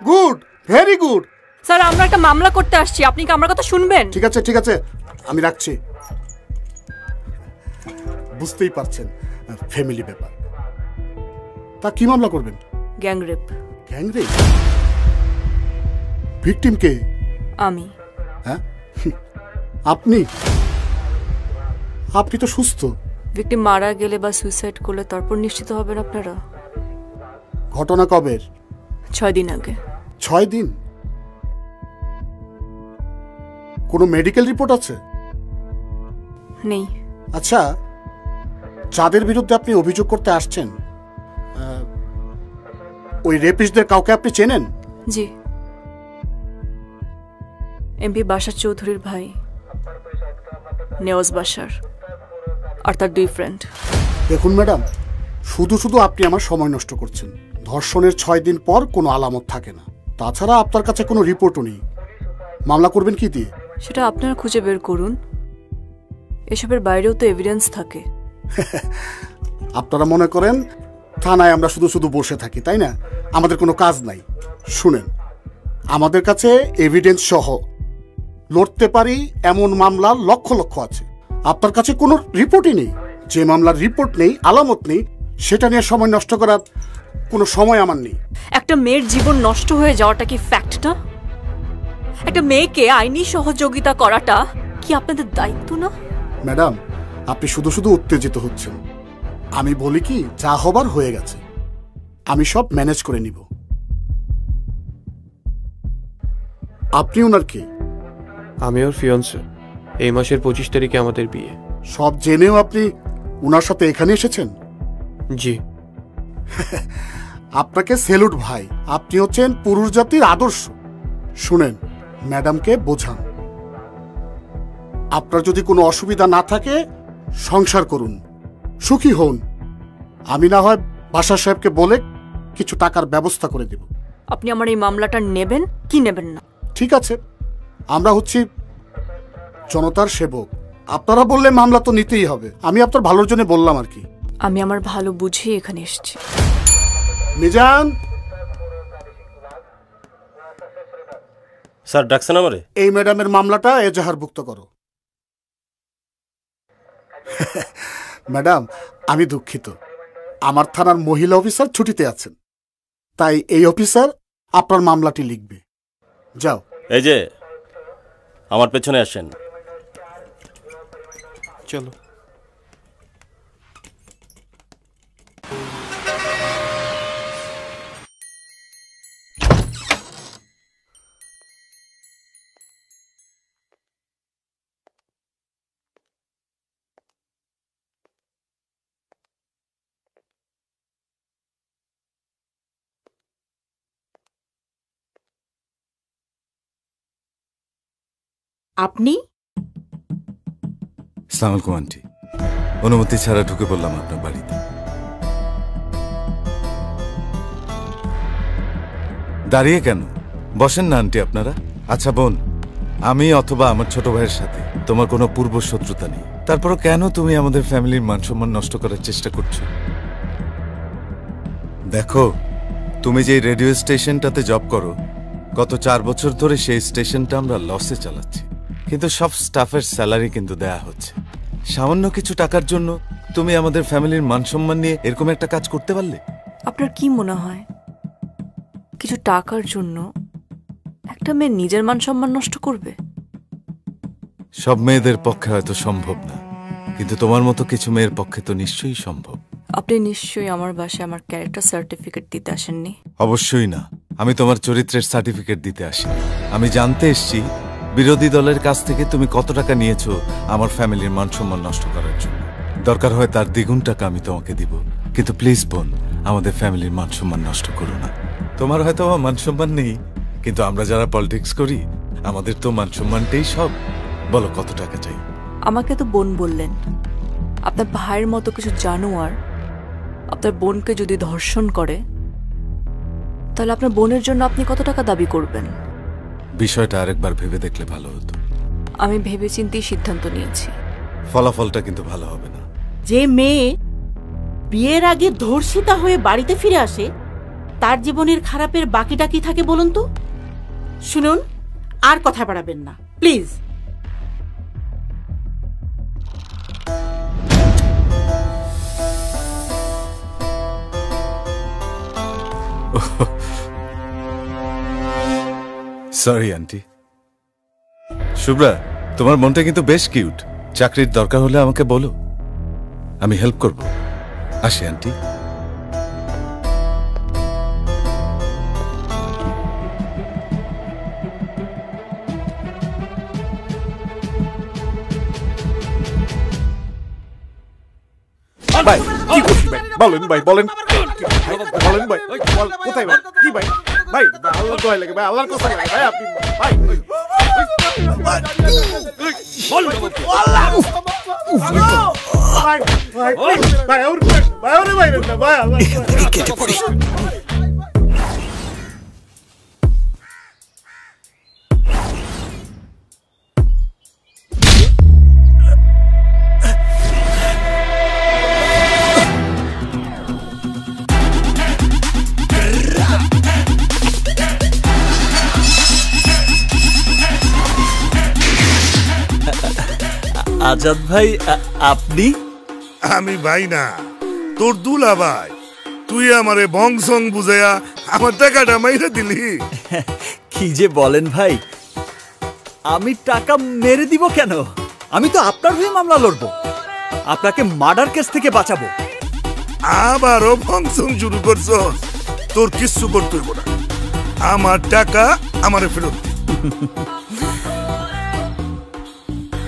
Good very good. স্যার আমরা একটা মামলা করতে আসছি। আপনি কি আমার কথা শুনবেন? ঠিক আছে ঠিক আছে। আমি রাখছি। বুঝতেই পারছেন ফ্যামিলি ব্যাপার। তা কি মামলা করবেন? গ্যাংরেপ গ্যাংরে ভিকটিম কে? আমি। হ্যাঁ? আপনি? আপনি তো সুস্থ। ভিকটিম মারা গেলে বা সুইসাইড করলে তারপর নিশ্চিত হবেন আপনারা? ঘটনা কবের ছয় দিন আগে। ছয় দিন? কোনো মেডিকেল রিপোর্ট আছে? নেই। আচ্ছা যাদের বিরুদ্ধে আপনি অভিযোগ করতে আসছেন আহ, ওই রেপিস্টদের কাউকে আপনি চেনেন? জি। এমপি বাসার চৌধুরীর ভাই নেওয়াজ বাসার আর তার দুই ফ্রেন্ড দেখুন ম্যাডাম শুধু শুধু আপনি আমার সময় নষ্ট করছেন। ধর্ষণের ছয় দিন পর কোনো আলামত থাকে না। তাছাড়া আপনার কাছে কোনো রিপোর্টও নেই। মামলা করবেন কি দিয়ে? সেটা আপনারা খুঁজে বের করুন। এসবের বাইরেও তো এভিডেন্স থাকে। আপনারা মনে করেন থানায় আমরা শুধু শুধু বসে থাকি তাই না? আমাদের কোনো কাজ নাই। শুনেন আমাদের কাছে এভিডেন্স সহ লড়তে পারি এমন মামলা লক্ষ লক্ষ আছে। আপনার কাছে কোনো রিপোর্টই নেই। যে মামলার রিপোর্ট নেই আলামত নেই সেটা নিয়ে সময় নষ্ট করার কোনো সময় আমার নেই। একটা মেয়ের জীবন নষ্ট হয়ে যাওয়াটা কি ফ্যাক্ট না? একটা মেয়েকে আইনি সহযোগিতা করাটা কি আপনাদের দায়িত্ব না? ম্যাডাম আপনি শুধু শুধু উত্তেজিত হচ্ছেন। আমি বলি কি যা হবার হয়ে গেছে। আমি সব ম্যানেজ করে নিব। আপনি ওনার কে? আমি ওর ফিয়ন্সে। এই মাসের পঁচিশ তারিখে আমাদের বিয়ে। সব জেনেও আপনি ওনার সাথে এখানে এসেছেন? জি। আপনাকে সেলুট ভাই আপনি হচ্ছেন পুরুষ জাতির আদর্শ। শুনেন ম্যাডামকে বোঝান। আপনার যদি কোনো অসুবিধা না থাকে সংসার করুন। সুখী হন। আমি না হয় বাসা সাহেবকে বলে কিছু টাকার ব্যবস্থা করে দেব। আপনি আমার এই মামলাটা নেবেন? কি নেবেন না? ঠিক আছে। আমরা হচ্ছি জনতার সেবক। আপনারা বললে মামলা তো নিতেই হবে। আমি আপনার ভালোর জন্য বললাম আর কি। আমি আমার ভালো বুঝে এখানে এসেছি। মিজান! স্যার ডাকছেন আমারে? এই ম্যাডামের মামলাটা এজাহারভুক্ত করো। ম্যাডাম আমি দুঃখিত। আমার থানার মহিলা অফিসার ছুটিতে আছেন। তাই এই অফিসার আপনার মামলাটি লিখবে। যাও। এই যে আমার পেছনে আসেন। চলো। আপনি? আন্টি, অনুমতি ছাড়া ঢুকে পড়লাম আপনার বাড়িতে। দাঁড়িয়ে কেন? বসেন না আন্টি আপনারা। আচ্ছা বোন, আমি অথবা আমার ছোট ভাইয়ের সাথে তোমার কোনো পূর্ব শত্রুতা নেই। তারপরও কেন তুমি আমাদের ফ্যামিলির মান সম্মান নষ্ট করার চেষ্টা করছ? দেখো, তুমি যে রেডিও স্টেশনটাতে জব করো, গত চার বছর ধরে সেই স্টেশনটা আমরা লসে চালাচ্ছি। কিন্তু সব স্টাফের স্যালারি কিন্তু দেয়া হচ্ছে। সামান্য কিছু টাকার জন্য তুমি আমাদের ফ্যামিলির মান সম্মান নিয়ে এরকম একটা কাজ করতে পারলে? আপনার কি মনে হয়? কিছু টাকার জন্য একটা মেয়ে নিজের মান সম্মান নষ্ট করবে? সব মেয়েদের পক্ষে হয়তো সম্ভব না কিন্তু তোমার মতো কিছু মেয়ের পক্ষে তো নিশ্চয়ই সম্ভব। আপনি নিশ্চয়ই আমার বাসায় আমার ক্যারেক্টার সার্টিফিকেট দিতে আসেননি? অবশ্যই না। আমি তোমার চরিত্রের সার্টিফিকেট দিতে আসি আমি জানতে এসেছি বিরোধী দলের কাছ থেকে তুমি কত টাকা নিয়েছো আমার ফ্যামিলির মান সম্মান নষ্ট করার জন্য। দরকার হয় তার দ্বিগুণ টাকা আমি তোমাকে দিব। কিন্তু প্লিজ বোন, আমাদের ফ্যামিলির মান সম্মান নষ্ট করো না। তোমার হয়তো আমার মান সম্মান নেই, কিন্তু আমরা যারা পলিটিক্স করি, আমাদের তো মান সম্মানটাই সব। বলো, কত টাকা চাই? আমাকে তো বোন বললেন। আপনার ভাইয়ের মতো কিছু জানোয়ার আপনার বোনকে যদি ধর্ষণ করে, তাহলে আপনার বোনের জন্য আপনি কত টাকা দাবি করবেন? বিষয়টা আরেকবার ভেবে দেখলে ভালো হতো। আমি ভেবেচিন্তেই সিদ্ধান্ত নিয়েছি। ফলাফলটা কিন্তু ভালো হবে না। যে মেয়ে বিয়ের আগে ধর্ষিতা হয়ে বাড়িতে ফিরে আসে তার জীবনের খারাপের বাকিটা কি থাকে বলুন তো? শুনুন আর কথা বাড়াবেন না প্লিজ। সরি আন্টি শুভ্রা তোমার মনটা কিন্তু বেশ কিউট চাকরির দরকার হলে আমাকে বলো। আমি হেল্প করব। আসি আন্টি ভাই বলেন ভাই বলেন বলেন ভাই কোথায় ভাই কি ভাই ভাই আল্লাহ দোয়াই লাগে ভাই আল্লাহর কথা লাগে ভাই আপনি ভাই ভাই ভাই ভাই ভাই ভাই ভাই ভাই ভাই ভাই ভাই ভাই ভাই পড়ি আজাদ ভাই আ- আপনি? আমি ভাই না তোর দুলা ভাই তুই আমারে বংসং বুঝাইয়া আমার টাকাটা মাইরা দিলি। কি যে বলেন ভাই আমি টাকা মেরে দিব কেন? আমি তো আপনার হয়ে মামলা লড়বো আপনাকে মার্ডার কেস থেকে বাঁচাবো। আবারও বংসং শুরু করছ তোর কিচ্ছু করতে হইব না। আমার টাকা আমারে ফেরত দে।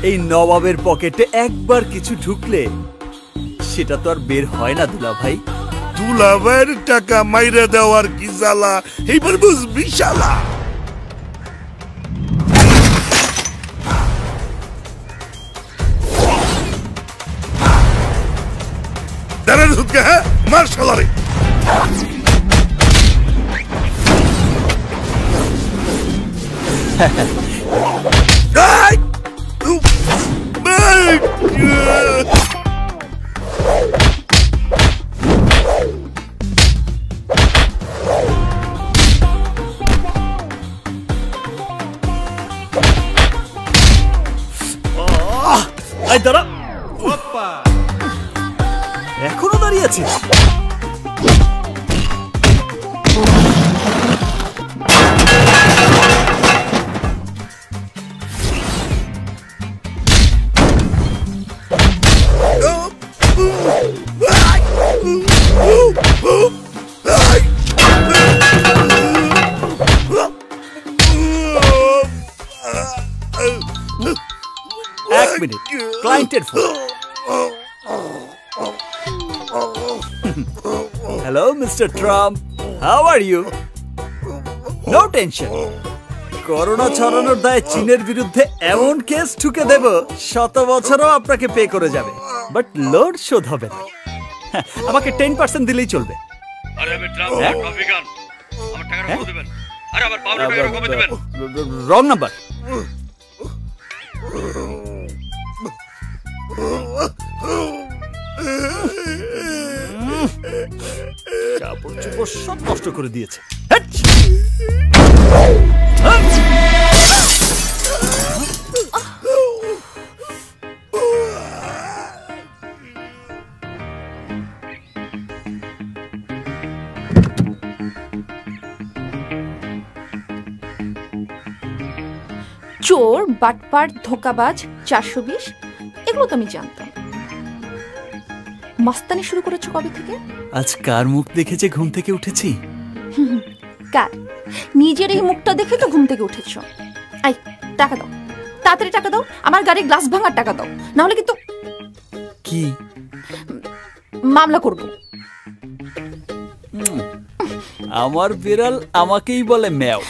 এই নবাবের পকেটে একবার কিছু ঢুকলে সেটা তো আর বের হয় না দুলা ভাই দুলা ভাইয়ের টাকা মাইরা দেওয়ার কি জ্বালা? এইবার বুঝবি শালা। দাঁড়ান হ্যাঁ? মার শালারে এই! Yeah. Mister Trump how are you no tension corona ছড়ানোর দায়ে চীনের বিরুদ্ধে এমন কেস ঠুকে দেব শত বছরও আপনাকে পে করে যাবে। বাট লোড শোধ হবে না। হ্যাঁ, আমাকে টেন পার্সেন্ট দিলেই চলবে। ট্রাম্প হ্যাঁ? ট্রাফিক গান আমার টাকাটা কবে দেবেন। আরে আমার পাউডার টাকাটা কবে দেবেন। রং নাম্বার সব নষ্ট করে দিয়েছে। চোর বাটপার ধোকাবাজ চারশো বিশ এগুলো তো আমি জানতাম। মাস্তানি শুরু করেছ কবে থেকে? আজ কার মুখ দেখেছে ঘুম থেকে উঠেছি? কার? নিজের এই মুখটা দেখে তো ঘুম থেকে উঠেছ। আই টাকা দাও। তাড়াতাড়ি টাকা দাও। আমার গাড়ির গ্লাস ভাঙার টাকা দাও। নাহলে কিন্তু কি? মামলা করব। আমার বিড়াল আমাকেই বলে ম্যাও।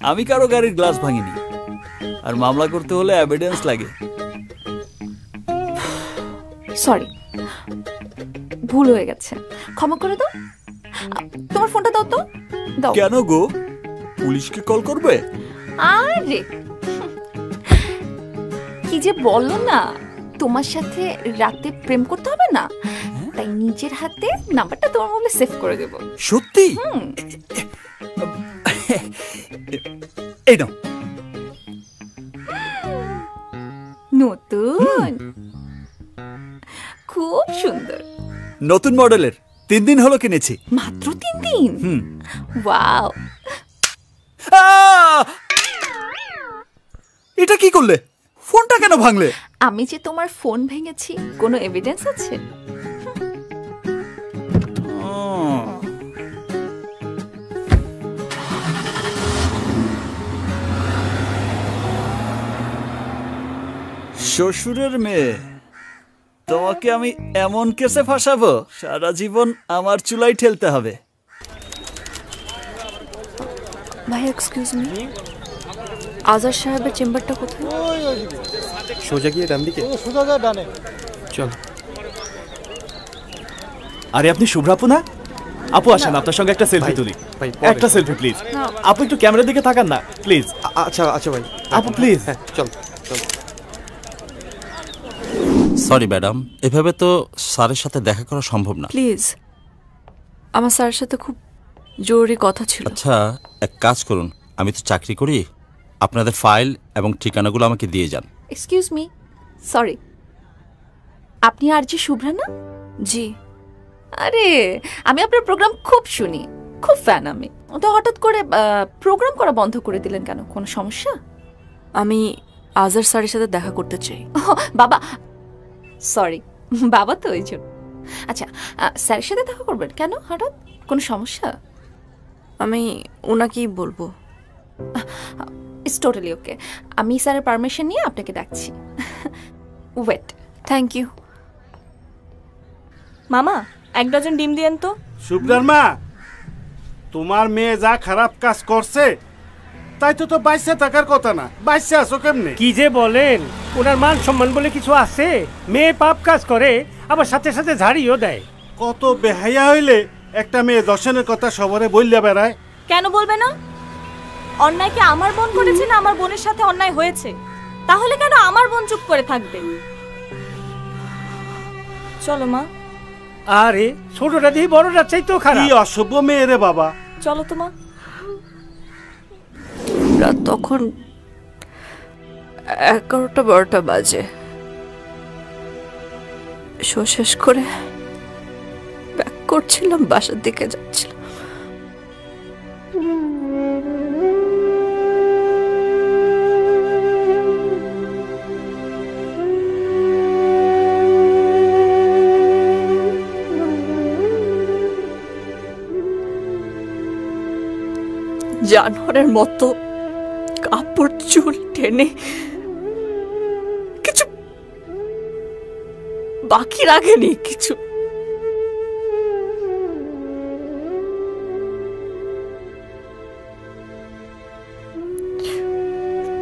আমি কারও গাড়ির গ্লাস ভাঙিনি। আর মামলা করতে হলে এভিডেন্স লাগে। সরি ভুল হয়ে গেছে। ক্ষমা করে দাও। তোমার ফোনটা দাও তো। দাও। কেন গো? পুলিশকে কল করবে? আরে! কি যে বলো না তোমার সাথে রাতে প্রেম করতে হবে না? তাই নিজের হাতে নাম্বারটা তোমার মোবাইলে সেভ করে দেব। সত্যি? এই নাও। নতুন। খুব সুন্দর। নতুন মডেলের। তিন দিন হলো কিনেছি। মাত্র তিন দিন? হুম। ওয়াও! এটা কি করলে? ফোনটা কেন ভাঙলে? আমি যে তোমার ফোন ভেঙেছি কোনো এভিডেন্স আছে? শ্বশুরের মেয়ে। তোমাকে আমি এমন কেসে ফাঁসাবো? সারা জীবন আমার চুলাই ঠেলতে হবে। ভাই এক্সকিউজ মি আজাদ সাহেবের চেম্বারটা কোথায়? সোজা গিয়ে ডান দিকে। সোজা যা ডানে। চল। আরে আপনি শুভ্রাপু না? আপু আসেন আপনার সঙ্গে একটা সেলফি ভাই, তুলি। একটা সেলফি প্লিজ। আপু একটু ক্যামেরার দিকে তাকান না প্লিজ আচ্ছা আচ্ছা ভাই। আপু প্লিজ হ্যাঁ চল চল। সরি ম্যাডাম এভাবে তো স্যারের সাথে দেখা করা সম্ভব না। প্লিজ আমার স্যারের সাথে খুব জরুরি কথা ছিল। আচ্ছা এক কাজ করুন। আমি তো চাকরি করি। আপনাদের ফাইল এবং ঠিকানাগুলো আমাকে দিয়ে যান। এক্সকিউজ মি সরি আপনি আর জি শুভ্রা না? জি। আরে আমি আপনার প্রোগ্রাম খুব শুনি। খুব ফ্যান আমি। তো হঠাৎ করে প্রোগ্রাম করা বন্ধ করে দিলেন কেন? কোনো সমস্যা? আমি আজার স্যারের সাথে দেখা করতে চাই। বাবা সরি বাবা তো ওই জন্য। আচ্ছা স্যারের সাথে দেখা করবেন কেন হঠাৎ? কোনো সমস্যা? আমি ওনাকেই বলব। ইটস টোটালি ওকে আমি স্যারের পারমিশন নিয়ে আপনাকে ডাকছি। ওয়েট থ্যাংক ইউ মামা এক ডজন ডিম দিয়েন তো। শুভ্রার মা তোমার মেয়ে যা খারাপ কাজ করছে তাই তো তো বাইসে থাকার কথা না। বাইসে আছো কেমনে? কি যে বলেন ওনার মান সম্মান বলে কিছু আছে? মেয়ে পাপ কাজ করে আবার সাথে সাথে ঝাড়িও দেয়। কত বেহাইয়া হইলে একটা মেয়ে দর্শনের কথা সবরে বললে বেড়ায়। কেন বলবে না? অন্যায় কি আমার বোন করেছে না আমার বোনের সাথে অন্যায় হয়েছে? তাহলে কেন আমার বোন চুপ করে থাকবে? চলো মা। আরে ছোটটা দিয়ে বড়টা চাই তো কি অসভ্য মেয়ে রে বাবা। চলো তো মা। রাত তখন এগারোটা বারোটা বাজে। শো শেষ করে ব্যাক করছিলাম, বাসার দিকে যাচ্ছিলাম। জানোয়ারের মতো কাপড় চুল টেনে। কিছু বাকি রাখেনি কিছু।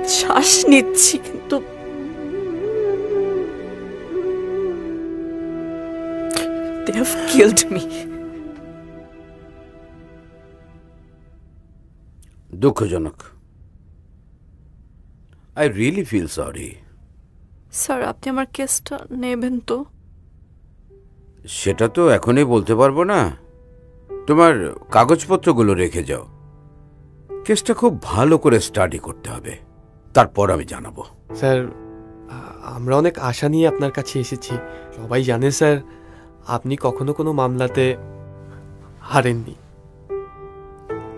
শ্বাস নিচ্ছি কিন্তু killed me. দুঃখজনক। I really feel sorry sir আপনি আমার কেসটা নেবেন তো? সেটা তো এখনই বলতে পারব না। তোমার কাগজপত্রগুলো রেখে যাও। কেসটা খুব ভালো করে স্টাডি করতে হবে। তারপর আমি জানাব। স্যার আমরা অনেক আশা নিয়ে আপনার কাছে এসেছি। সবাই জানে স্যার আপনি কখনো কোনো মামলাতে হারেননি।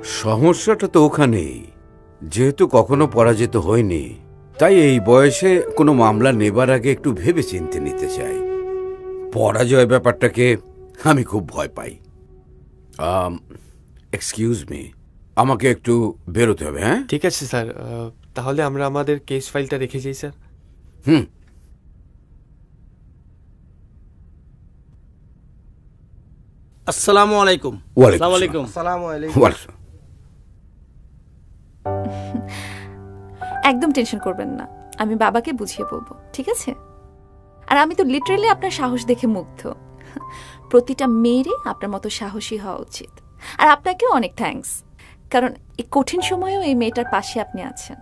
সমস্যাটা তো ওখানেই। যেহেতু কখনো পরাজিত হয়নি। তাই এই বয়সে কোনো মামলা নেবার আগে একটু ভেবে চিনতে নিতে চাই। পরাজয় ব্যাপারটাকে আমি খুব ভয় পাই। এক্সকিউজ মি আমাকে একটু বেরোতে হবে হ্যাঁ? ঠিক আছে স্যার। তাহলে আমরা আমাদের কেস ফাইলটা রেখে যাই স্যার। হুম। আসসালামু আলাইকুম। ওয়ালাইকুম আসসালামু আলাইকুম। আসসালামু। ওয়ালাইকুম। একদম টেনশন করবেন না। আমি বাবাকে বুঝিয়ে বলব ঠিক আছে? আর আমি তো লিটারালি আপনার সাহস দেখে মুগ্ধ। প্রতিটা মেয়েরই আপনার মতো সাহসী হওয়া উচিত। আর আপনাকেও অনেক থ্যাঙ্কস কারণ এই কঠিন সময়েও এই মেয়েটার পাশে আপনি আছেন।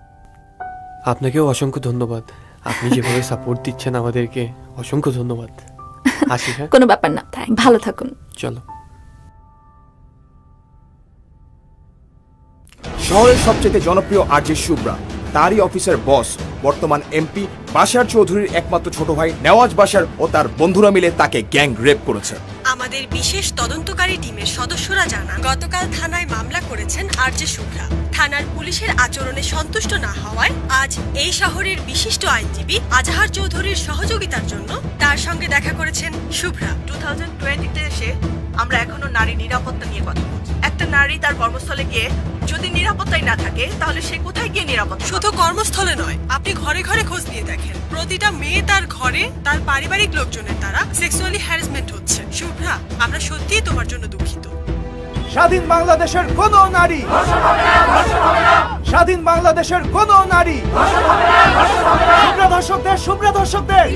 আপনাকেও অসংখ্য ধন্যবাদ। আপনি যেভাবে সাপোর্ট দিচ্ছেন আমাদেরকে অসংখ্য ধন্যবাদ। আসি হ্যাঁ? কোনো ব্যাপার না ভালো থাকুন। চলো। শহরের সবচেয়ে জনপ্রিয় আরজে শুভ্রা। তারই অফিসের বস বর্তমান এমপি বাশার চৌধুরীর একমাত্র ছোট ভাই নেওয়াজ বাশার ও তার বন্ধুরা মিলে তাকে গ্যাং রেপ করেছে। আমাদের বিশেষ তদন্তকারী টিমের সদস্যরা জানান গতকাল থানায় মামলা করেছেন আর আরজে শুভ্রা। থানার পুলিশের আচরণে সন্তুষ্ট না হওয়ায় আজ এই শহরের বিশিষ্ট আইনজীবী আজাহার চৌধুরীর সহযোগিতার জন্য তার সঙ্গে দেখা করেছেন শুভ্রা। টু থাউজেন্ড টোয়েন্টিতে এসে আমরা এখনও নারী নিরাপত্তা নিয়ে কথা বলছি। একটা নারী তার কর্মস্থলে গিয়ে যদি নিরাপত্তাই না থাকে তাহলে সে কোথায় গিয়ে নিরাপদ শুধু কর্মস্থলে নয় আপনি ঘরে ঘরে খোঁজ নিয়ে দেখেন। প্রতিটা মেয়ে তার ঘরে তার পারিবারিক লোকজনের দ্বারা সেক্সুয়ালি হ্যারাসমেন্ট হচ্ছে। শুভ্রা আমরা সত্যিই তোমার জন্য দুঃখিত। স্বাধীন বাংলাদেশের কোন নারী স্বাধীন বাংলাদেশের কোন নারী শুভ্রা দর্শকদের শুভ্রা দর্শকদের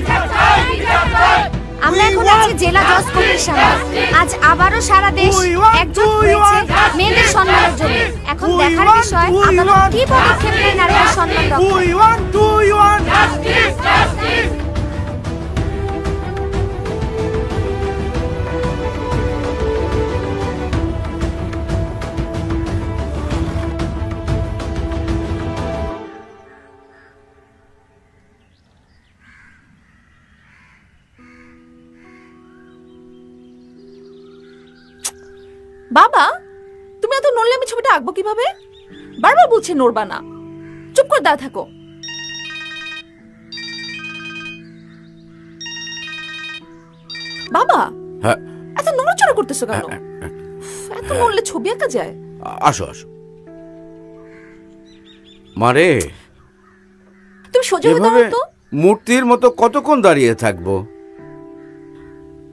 আমরা এখন আছি জেলা জজ কমিশন সামনে। আজ আবারও সারা দেশ একজোট হয়েছে মেয়েদের সম্মানের জন্য। এখন দেখার বিষয় আদালত কি পদক্ষেপ নেয় নারীদের সম্মান রক্ষায় বাবা তুমি এত নড়লে আমি ছবিটা আঁকবো কীভাবে? বারবার বলছি নড়বা না। চুপ করে দাঁড়া থাকো। বাবা হ্যাঁ। এত নড়াচড়া করতেছো কেন? এত নড়লে ছবি আঁকা যায়। আসো আসো। মারে তুমি সোজা হয়ে দাঁড়াও তো। মূর্তির মতো কতক্ষণ দাঁড়িয়ে থাকব?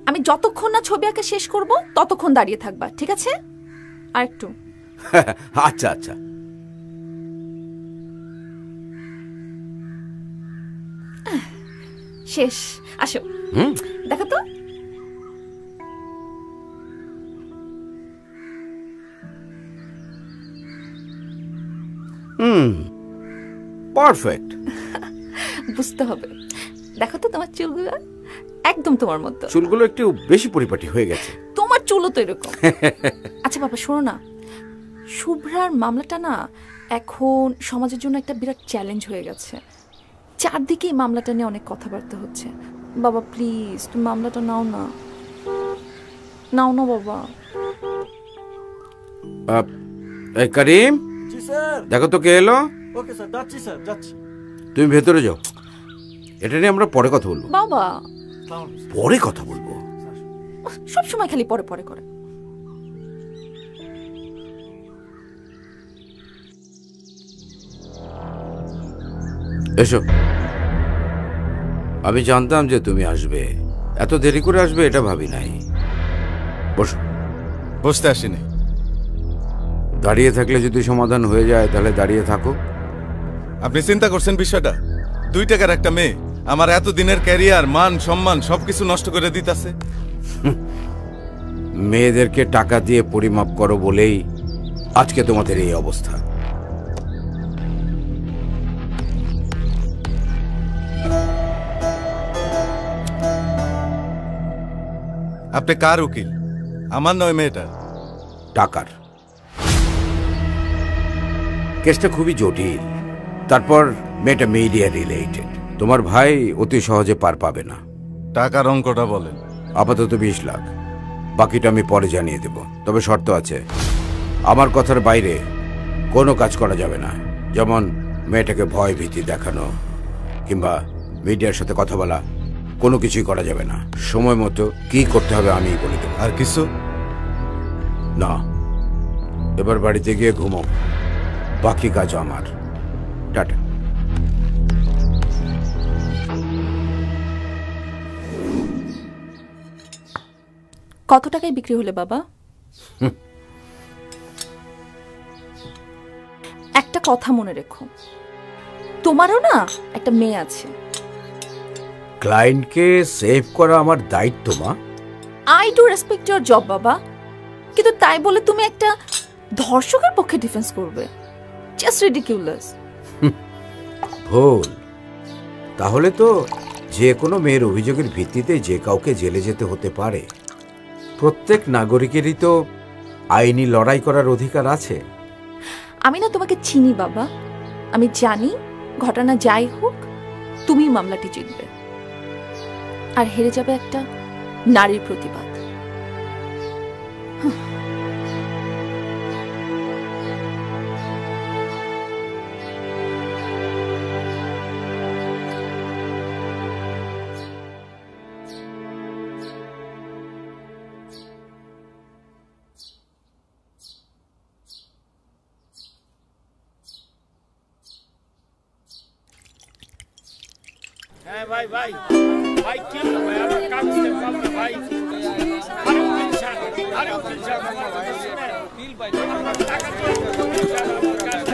আমি যতক্ষণ না ছবি আঁকা শেষ করব ততক্ষণ দাঁড়িয়ে থাকবা ঠিক আছে? আর একটু আচ্ছা আচ্ছা। শেষ আসো। দেখো তো। হুম পারফেক্ট। বুঝতে হবে। দেখো তো তোমার চুলগুলো একদম তোমার মতো। চুলগুলো একটু বেশি পরিপাটি হয়ে গেছে। তোমার চুলও তো এরকম। আচ্ছা বাবা শোনো না। শুভ্রার মামলাটা না এখন সমাজের জন্য একটা বিরাট চ্যালেঞ্জ হয়ে গেছে। চারদিকে এই মামলাটা নিয়ে অনেক কথাবার্তা হচ্ছে। বাবা প্লিজ তুমি মামলাটা নাও না। নাও না বাবা। করিম জি স্যার। দেখো তো কে এলো। ওকে স্যার যাচ্ছি স্যার যাচ্ছি। তুমি ভেতরে যাও। এটা নিয়ে আমরা পরে কথা বলব। বাবা। পরে কথা বলব? সব সময় খালি পরে পরে করে। এসো। আমি জানতাম যে তুমি আসবে। এত দেরি করে আসবে এটা ভাবি নাই। বসো। বসতে আসিনি। দাঁড়িয়ে থাকলে যদি সমাধান হয়ে যায় তাহলে দাঁড়িয়ে থাকো। আপনি চিন্তা করছেন বিষয়টা? দুই টাকার একটা মেয়ে। আমার এত দিনের ক্যারিয়ার মান সম্মান সবকিছু নষ্ট করে দিতাছে। মেয়েদেরকে টাকা দিয়ে পরিমাপ করো বলেই আজকে তোমাদের এই অবস্থা। আপনি কার উকিল? আমার নয় মেয়েটা টাকার। কেসটা খুবই জটিল। তারপর মেয়েটা মিডিয়া রিলেটেড তোমার ভাই অতি সহজে পার পাবে না। টাকার অঙ্কটা বলেন আপাতত বিশ লাখ। বাকিটা আমি পরে জানিয়ে দেব। তবে শর্ত আছে। আমার কথার বাইরে কোনো কাজ করা যাবে না। যেমন মেয়েটাকে ভয় ভীতি দেখানো কিংবা মিডিয়ার সাথে কথা বলা কোনো কিছুই করা যাবে না। সময় মতো কি করতে হবে আমিই বলে দেবো। আর কিছু? না। এবার বাড়িতে গিয়ে ঘুমো। বাকি কাজ আমার। টাটা। কত টাকায় বিক্রি হলে বাবা? একটা কথা মনে রেখো। তোমারও না একটা মেয়ে আছে। ক্লায়েন্টকে সেভ করা আমার দায়িত্ব মা। I do respect your job বাবা। কিন্তু তাই বলে তুমি একটা ধর্ষকের পক্ষে ডিফেন্স করবে। জাস্ট রিডিকিউলাস ভুল। তাহলে তো যে কোনো মেয়ের অভিযোগের ভিত্তিতে যে কাউকে জেলে যেতে হতে পারে। প্রত্যেক নাগরিকেরই তো আইনি লড়াই করার অধিকার আছে। আমি না তোমাকে চিনি, বাবা। আমি জানি, ঘটনা যাই হোক তুমি মামলাটি জিতবে। আর হেরে যাবে একটা নারীর প্রতিবাদ। হ্যাঁ ভাই ভাই। ভাই কি ভাই? আমার কাজ বাবা ভাই। আরে সাহেব আরে উকিল সাহেব বিল ভাই আমার টাকা তো উকিল সাহেব আমার কাজ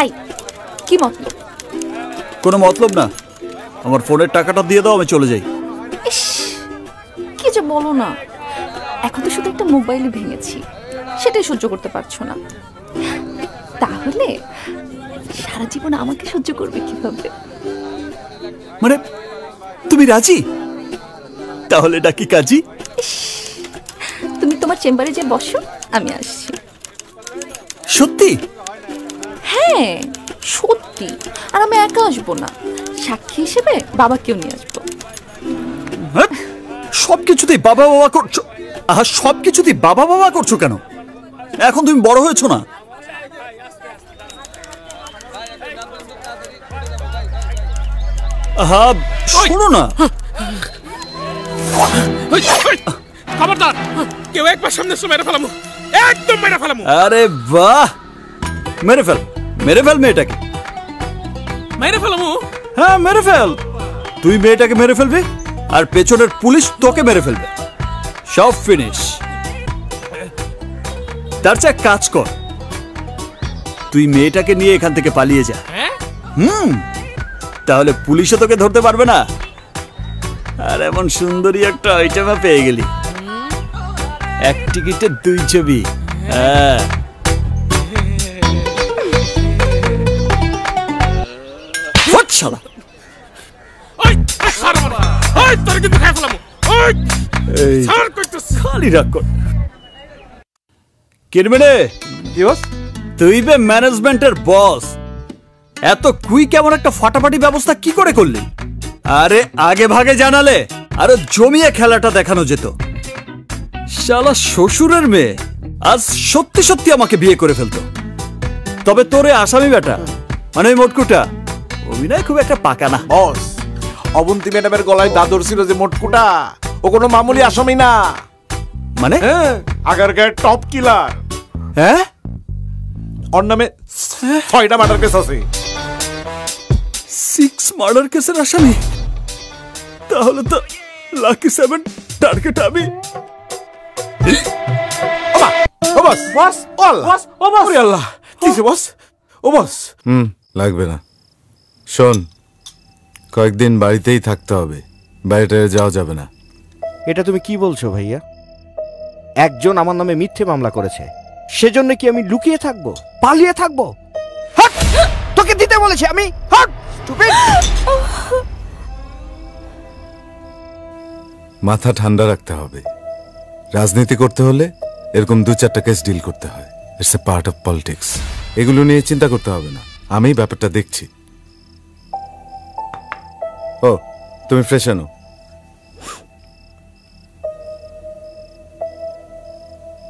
আই কি মতলব? কোনো মতলব না। আমার ফোনের টাকাটা দিয়ে দাও আমি চলে যাই। ইস কি যে বলো না। এখন তো শুধু একটা মোবাইলে ভেঙেছি। সেটাই সহ্য করতে পারছ না। তাহলে সারা জীবন আমাকে সহ্য করবে কীভাবে? মানে তুমি রাজি? তাহলে ডাকি কাজী। তুমি তোমার চেম্বারে যে বসো আমি আসছি। সত্যি? হ্যাঁ সত্যি। আর আমি একা আসব না। সাক্ষী হিসেবে বাবাকেও নিয়ে আসব। হ্যাঁ? সব কিছুতেই বাবা বাবা করছ? আহা সব কিছুতেই বাবা বাবা করছ কেন? এখন তুমি বড় হয়েছো না? শোনো না। খবরদার কেউ একবার সামনে এসে মেরে ফেলামো। একদম মেরে ফেলামো। আরে বাহ! মেরে ফেল মেরে ফেল মেয়েটাকে। মেরে ফেলামো? হ্যাঁ মেরে ফেল। তুই মেয়েটাকে মেরে ফেলবি আর পেছনের পুলিশ তোকে মেরে ফেলবে। সব ফিনিশ। তার চেয়ে কাজ কর। তুই মেয়েটাকে নিয়ে এখান থেকে পালিয়ে যা। হুম। তাহলে পুলিশও তোকে ধরতে পারবে না। আর এমন সুন্দরী একটা আইটেমে পেয়ে গেলি। এক টিকিটে দুই ছবি। হ্যাঁ। শালা। এই, খালি রাগ কর। কিরমিনে? তুই বে ম্যানেজমেন্টের বস। এত কুই কেমন একটা ফাটাফাটি ব্যবস্থা কি করে করলি? আরে আগে ভাগে জানালে আরও জমিয়ে খেলাটা দেখানো যেত। শালা শ্বশুরের মেয়ে আজ সত্যি সত্যি আমাকে বিয়ে করে ফেলতো। তবে তোরে আসামি বেটা মানে ওই মোটকুটা অভিনয় খুব একটা পাকা না। বস অবন্তী ম্যাডামের গলায় দাদর ছিল যে মোটকুটা ও কোনো মামুলি আসামি না। মানে? আগারগাঁয়ের টপ কিলার হ্যাঁ? ওর নামে ছয়টা মার্ডার কেস আছে। সিক্স মার্ডার কেসের আসামি? তাহলে তো লাকি সেভেন টার্গেট আমি। ও বস বস ও আল্লাহ। ও বস আল্লাহ কিসে বস ও বস হুম লাগবে না। শোন কয়েকদিন বাড়িতেই থাকতে হবে বাইরে যাওয়া যাবে না। এটা তুমি কি বলছো ভাইয়া? একজন আমার নামে মিথ্যে মামলা করেছে। সেজন্য কি আমি লুকিয়ে থাকব? পালিয়ে থাকব? তোকে দিতে বলেছি আমি! মাথা ঠান্ডা রাখতে হবে। রাজনীতি করতে হলে এরকম দু চারটা কেস ডিল করতে হয়। It's a part of politics এগুলো নিয়ে চিন্তা করতে হবে না। আমি ব্যাপারটা দেখছি। ও, তুমি ফ্রেশ আনো।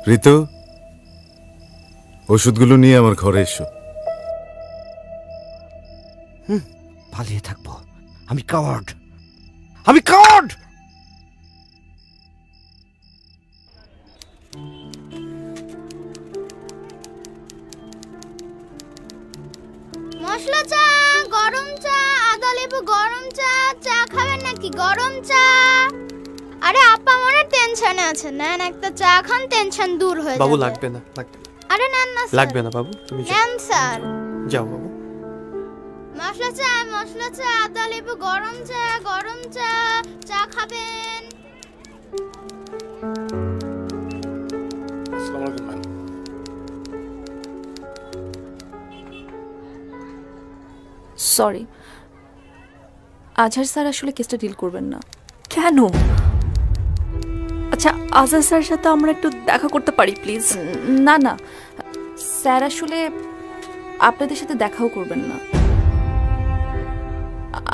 ঋতু? ওষুধগুলো নিয়ে আমার ঘরে এসো। পালিয়ে থাকব। আমি কাওয়ার্ড। আমি কাওয়ার্ড! মশলা চা গরম চা আদা লেবু গরম চা চা খাবেন নাকি গরম চা? আরে আপা মনে টেনশনে আছে নেন একটা চা খান টেনশন দূর হয়ে বাবু যাবে। লাগবে না লাগবে না। আরে নেন না স্যার। লাগবে না বাবু তুমি নেন স্যার। যাও বাবু। মশলা চা মশলা চা আদা লেবু গরম চা গরম চা চা খাবেন। সরি। আজহার স্যার আসলে কেসটা ডিল করবেন না। কেন? আচ্ছা আজাদ স্যারের সাথে আমরা একটু দেখা করতে পারি প্লিজ। না না। স্যার আসলে আপনাদের সাথে দেখাও করবেন না।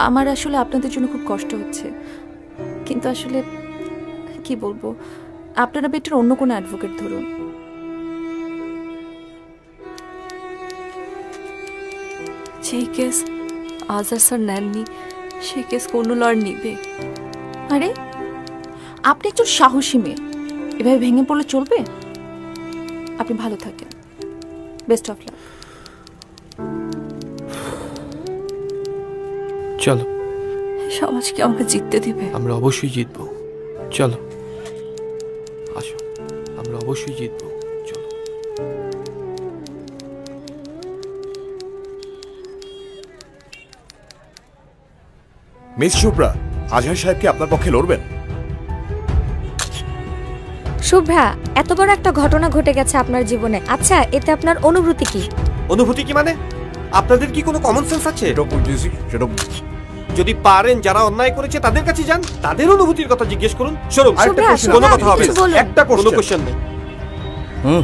আমার আসলে আপনাদের জন্য খুব কষ্ট হচ্ছে। কিন্তু আসলে কি বলব আপনারা বেটার অন্য কোনো অ্যাডভোকেট ধরুন। যেই কেস আজাদ স্যার নেননি সেই কেস কোনো লয়ার নিবে। আরে আপনি একজন সাহসী মেয়ে। এভাবে ভেঙে পড়লে চলবে? আপনি ভালো থাকেন। বেস্ট অফ লাক চলো। সমাজ কি আমাকে জিততে দিবে। আমরা অবশ্যই জিতবো। চলো। আসো। আমরা অবশ্যই জিতবো। চলো। মিস শুভ্রা আজহার সাহেব কি আপনার পক্ষে লড়বেন? শুভ্রা এত বড় একটা ঘটনা ঘটে গেছে আপনার জীবনে। আচ্ছা এতে আপনার অনুভূতি কি? অনুভূতি কি মানে? আপনাদের কি কোনো কমন সেন্স আছে? যদি পারেন যারা অন্যায় করেছে তাদের কাছে যান তাদের অনুভূতির কথা জিজ্ঞেস করুন। শুনুন কোনো কথা হবে। একটা কোনো কোশ্চেন নেই। হুম।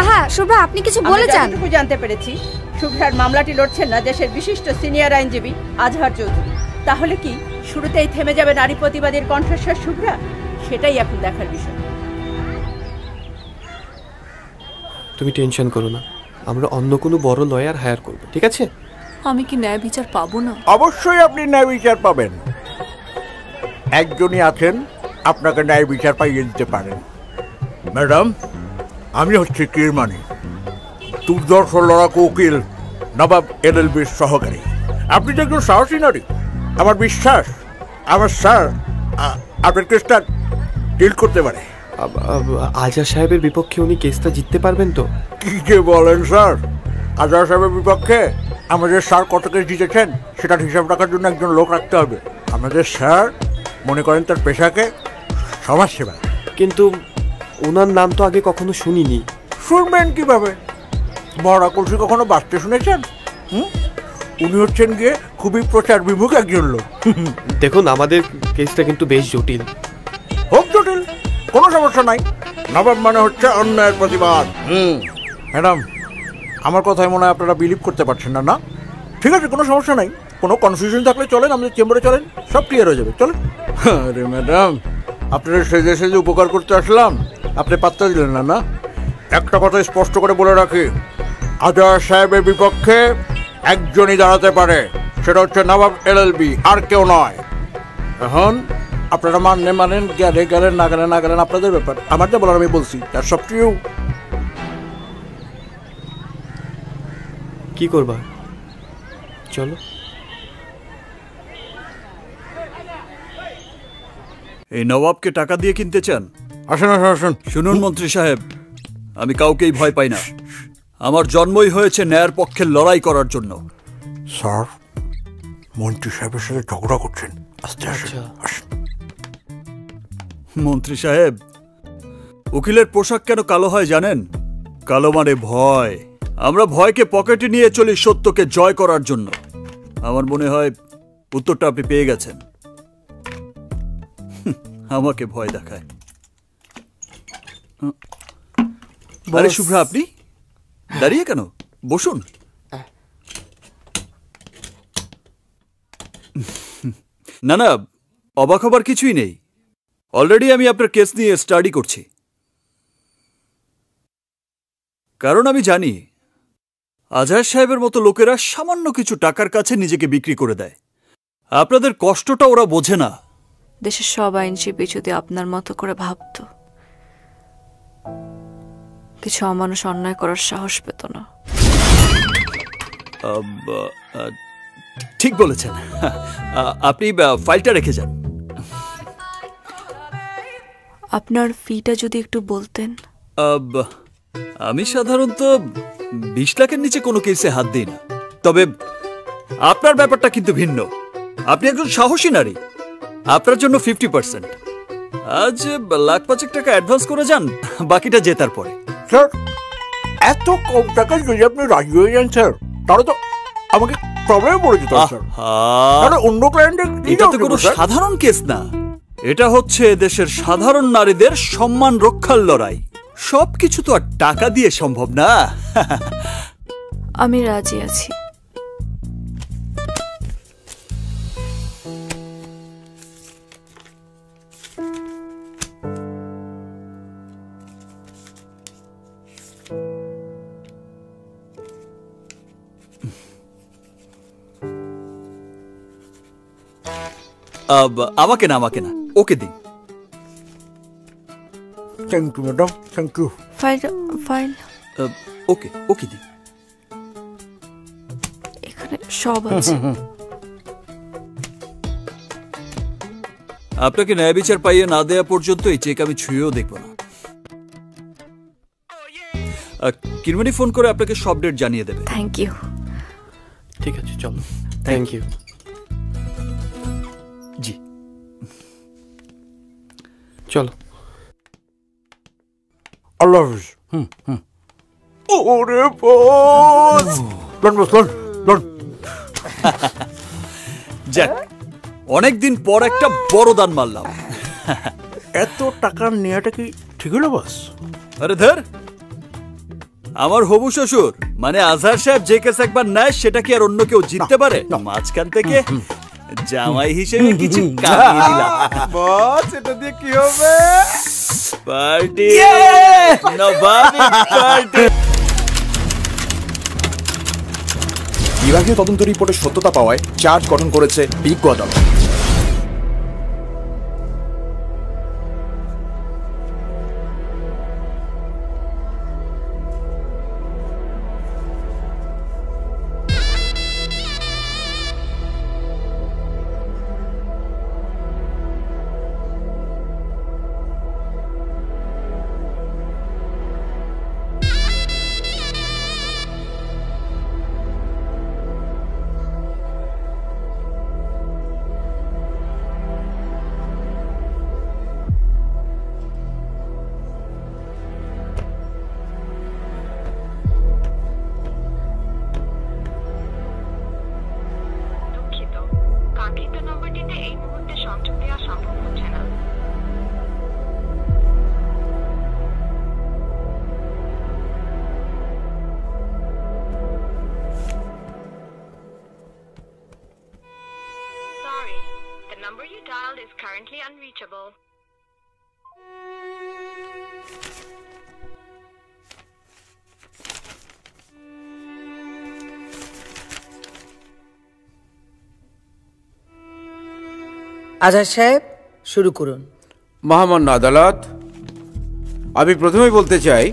আহা শুভ্রা আপনি কিছু বলে যান। যতটুকু জানতে পেরেছি শুভ্রার মামলাটি লড়ছেন না দেশের বিশিষ্ট সিনিয়র আইনজীবী আজহার চৌধুরী। তাহলে কি শুরুতেই থেমে যাবে নারী প্রতিবাদের কণ্ঠস্বর শুভ্রা সেটাই এখন দেখার বিষয়। তুমি টেনশন করো না। আমরা অন্য কোনো বড় লয়ার হায়ার করব ঠিক আছে? আমি কি ন্যায় বিচার পাবো না? অবশ্যই আপনি ন্যায় বিচার পাবেন। একজনই আছেন আপনাকে ন্যায় বিচার পাইয়ে দিতে পারেন। ম্যাডাম আমি হচ্ছি কিরমানি। দুর্দর্শ লড়াকু উকিল নবাব এলএলবির সহকারী। আপনি তো একজন সাহসী নারী আমার বিশ্বাস আমার স্যার আপনার কেসটা ডিল করতে পারে। আজা সাহেবের বিপক্ষে উনি কেসটা জিততে পারবেন তো? কি যে বলেন স্যার। আজহার সাহেবের বিপক্ষে আমাদের স্যার কত কেস জিতেছেন সেটার হিসাব রাখার জন্য একজন লোক রাখতে হবে। আমাদের স্যার মনে করেন তার পেশাকে সমাজ সেবা। কিন্তু ওনার নাম তো আগে কখনো শুনিনি। শুনবেন কীভাবে? মরা কলসি কখনো বাঁচতে শুনেছেন? হুম? উনি হচ্ছেন গিয়ে খুবই প্রচার বিমুখ একজন লোক। দেখুন আমাদের কেসটা কিন্তু বেশ জটিল। হোক জটিল কোনো সমস্যা নাই। নবাব মানে হচ্ছে অন্যায়ের প্রতিবাদ। হুম। ম্যাডাম আমার কথায় মনে হয় আপনারা বিলিভ করতে পারছেন না না? ঠিক আছে কোনো সমস্যা নাই। কোনো কনফিউশন থাকলে চলেন আমাদের চেম্বারে চলেন সব ক্লিয়ার হয়ে যাবে। চলেন। আরে ম্যাডাম আপনারা সেজে সেজে উপকার করতে আসলাম। আপনি পাত্তা দিলেন না না? একটা কথা স্পষ্ট করে বলে রাখি। আজহার সাহেবের বিপক্ষে একজনই দাঁড়াতে পারে সেটা হচ্ছে নবাব এলএলবি আর কেউ নয়। এখন আপনারা মানলে মানেন গেলে গেলেন না গেলেন না গেলেন আপনাদের ব্যাপার। আমার যা বলার আমি বলছি তার সব ট্রিউ কি করবা? চলো। এই নবাবকে টাকা দিয়ে কিনতে চান? আসেন আসেন আসেন। শুনুন মন্ত্রী সাহেব আমি কাউকেই ভয় পাই না। আমার জন্মই হয়েছে ন্যায়ের পক্ষে লড়াই করার জন্য। স্যার মন্ত্রী সাহেবের সাথে ঝগড়া করছেন। আস্তে আসেন আসেন। মন্ত্রী সাহেব উকিলের পোশাক কেন কালো হয় জানেন? কালো মানে ভয়। আমরা ভয়কে পকেটে নিয়ে চলি সত্যকে জয় করার জন্য। আমার মনে হয় উত্তরটা আপনি পেয়ে গেছেন। আমাকে ভয় দেখায়। আরে। শুভ্রা আপনি? দাঁড়িয়ে কেন? বসুন। না না, অবাক হবার কিছুই নেই। অলরেডি আমি আপনার কেস নিয়ে স্টাডি করছি। কারণ আমি জানি, আজহার সাহেবের মতো লোকেরা সামান্য কিছু টাকার কাছে নিজেকে বিক্রি করে দেয়। আপনাদের কষ্টটা ওরা বোঝে না। দেশের সব আইনজীবী যদি আপনার মতো করে ভাবত। কিছু অমানুষ অন্যায় করার সাহস পেত না। ঠিক বলেছেন। আপনি ফাইলটা রেখে যান। আপনার ফিটা যদি একটু বলতেন। আমি সাধারণত বিশ লাখের নিচে কোনো কেসে হাত দিই না। তবে আপনার ব্যাপারটা কিন্তু ভিন্ন। আপনি একজন সাহসী নারী। আপনার জন্য ফিফটি পার্সেন্ট আজ লাখ পাঁচেক টাকা অ্যাডভান্স করে যান বাকিটা জেতার পরে। স্যার এত কম টাকায় যদি আপনি রাজি হয়ে যান স্যার তাহলে তো আমাকে প্রবলেমে পড়ে যেত স্যার। তাহলে অন্য ক্লায়েন্টের এটা তো কোনো সাধারণ কেস না। এটা হচ্ছে দেশের সাধারণ নারীদের সম্মান রক্ষার লড়াই। সবকিছু তো আর টাকা দিয়ে সম্ভব না। আমি রাজি আছি। আমাকে না আমাকে না ওকে দিন thank you madam thank you file file ওকে ওকে দিন এখানে সব আছে। আপনাকে ন্যায় বিচার পাইয়ে না দেয়া পর্যন্ত এই চেক আমি ছুঁয়েও দেখব না। কিরমানি ফোন করে আপনাকে সব ডেট জানিয়ে দেবে। থ্যাংক ইউ ঠিক আছে চলো। থ্যাংক ইউ চলো। আল্লাহ হাফিজ হুম হুম। ওরে বস। লন বস লন লন। যাক অনেকদিন পর একটা বড় দান মারলাম। এত টাকার নেওয়াটা কি ঠিক হলো বস? আরে ধর আমার হবু শ্বশুর মানে আজহার সাহেব যে কেস একবার নেয় সেটা কি আর অন্য কেউ জিততে পারে? মাঝখান থেকে জামাই হিসেবে কিছু কামিয়ে দিলাম। বস এটা দিয়ে কি হবে? পার্টি নবাবী পার্টি। বিভাগীয় তদন্ত রিপোর্টের সত্যতা পাওয়ায় চার্জ গঠন করেছে বিজ্ঞ আদালত আজহার সাহেব, শুরু করুন। মহামান্য আদালত, আমি প্রথমেই বলতে চাই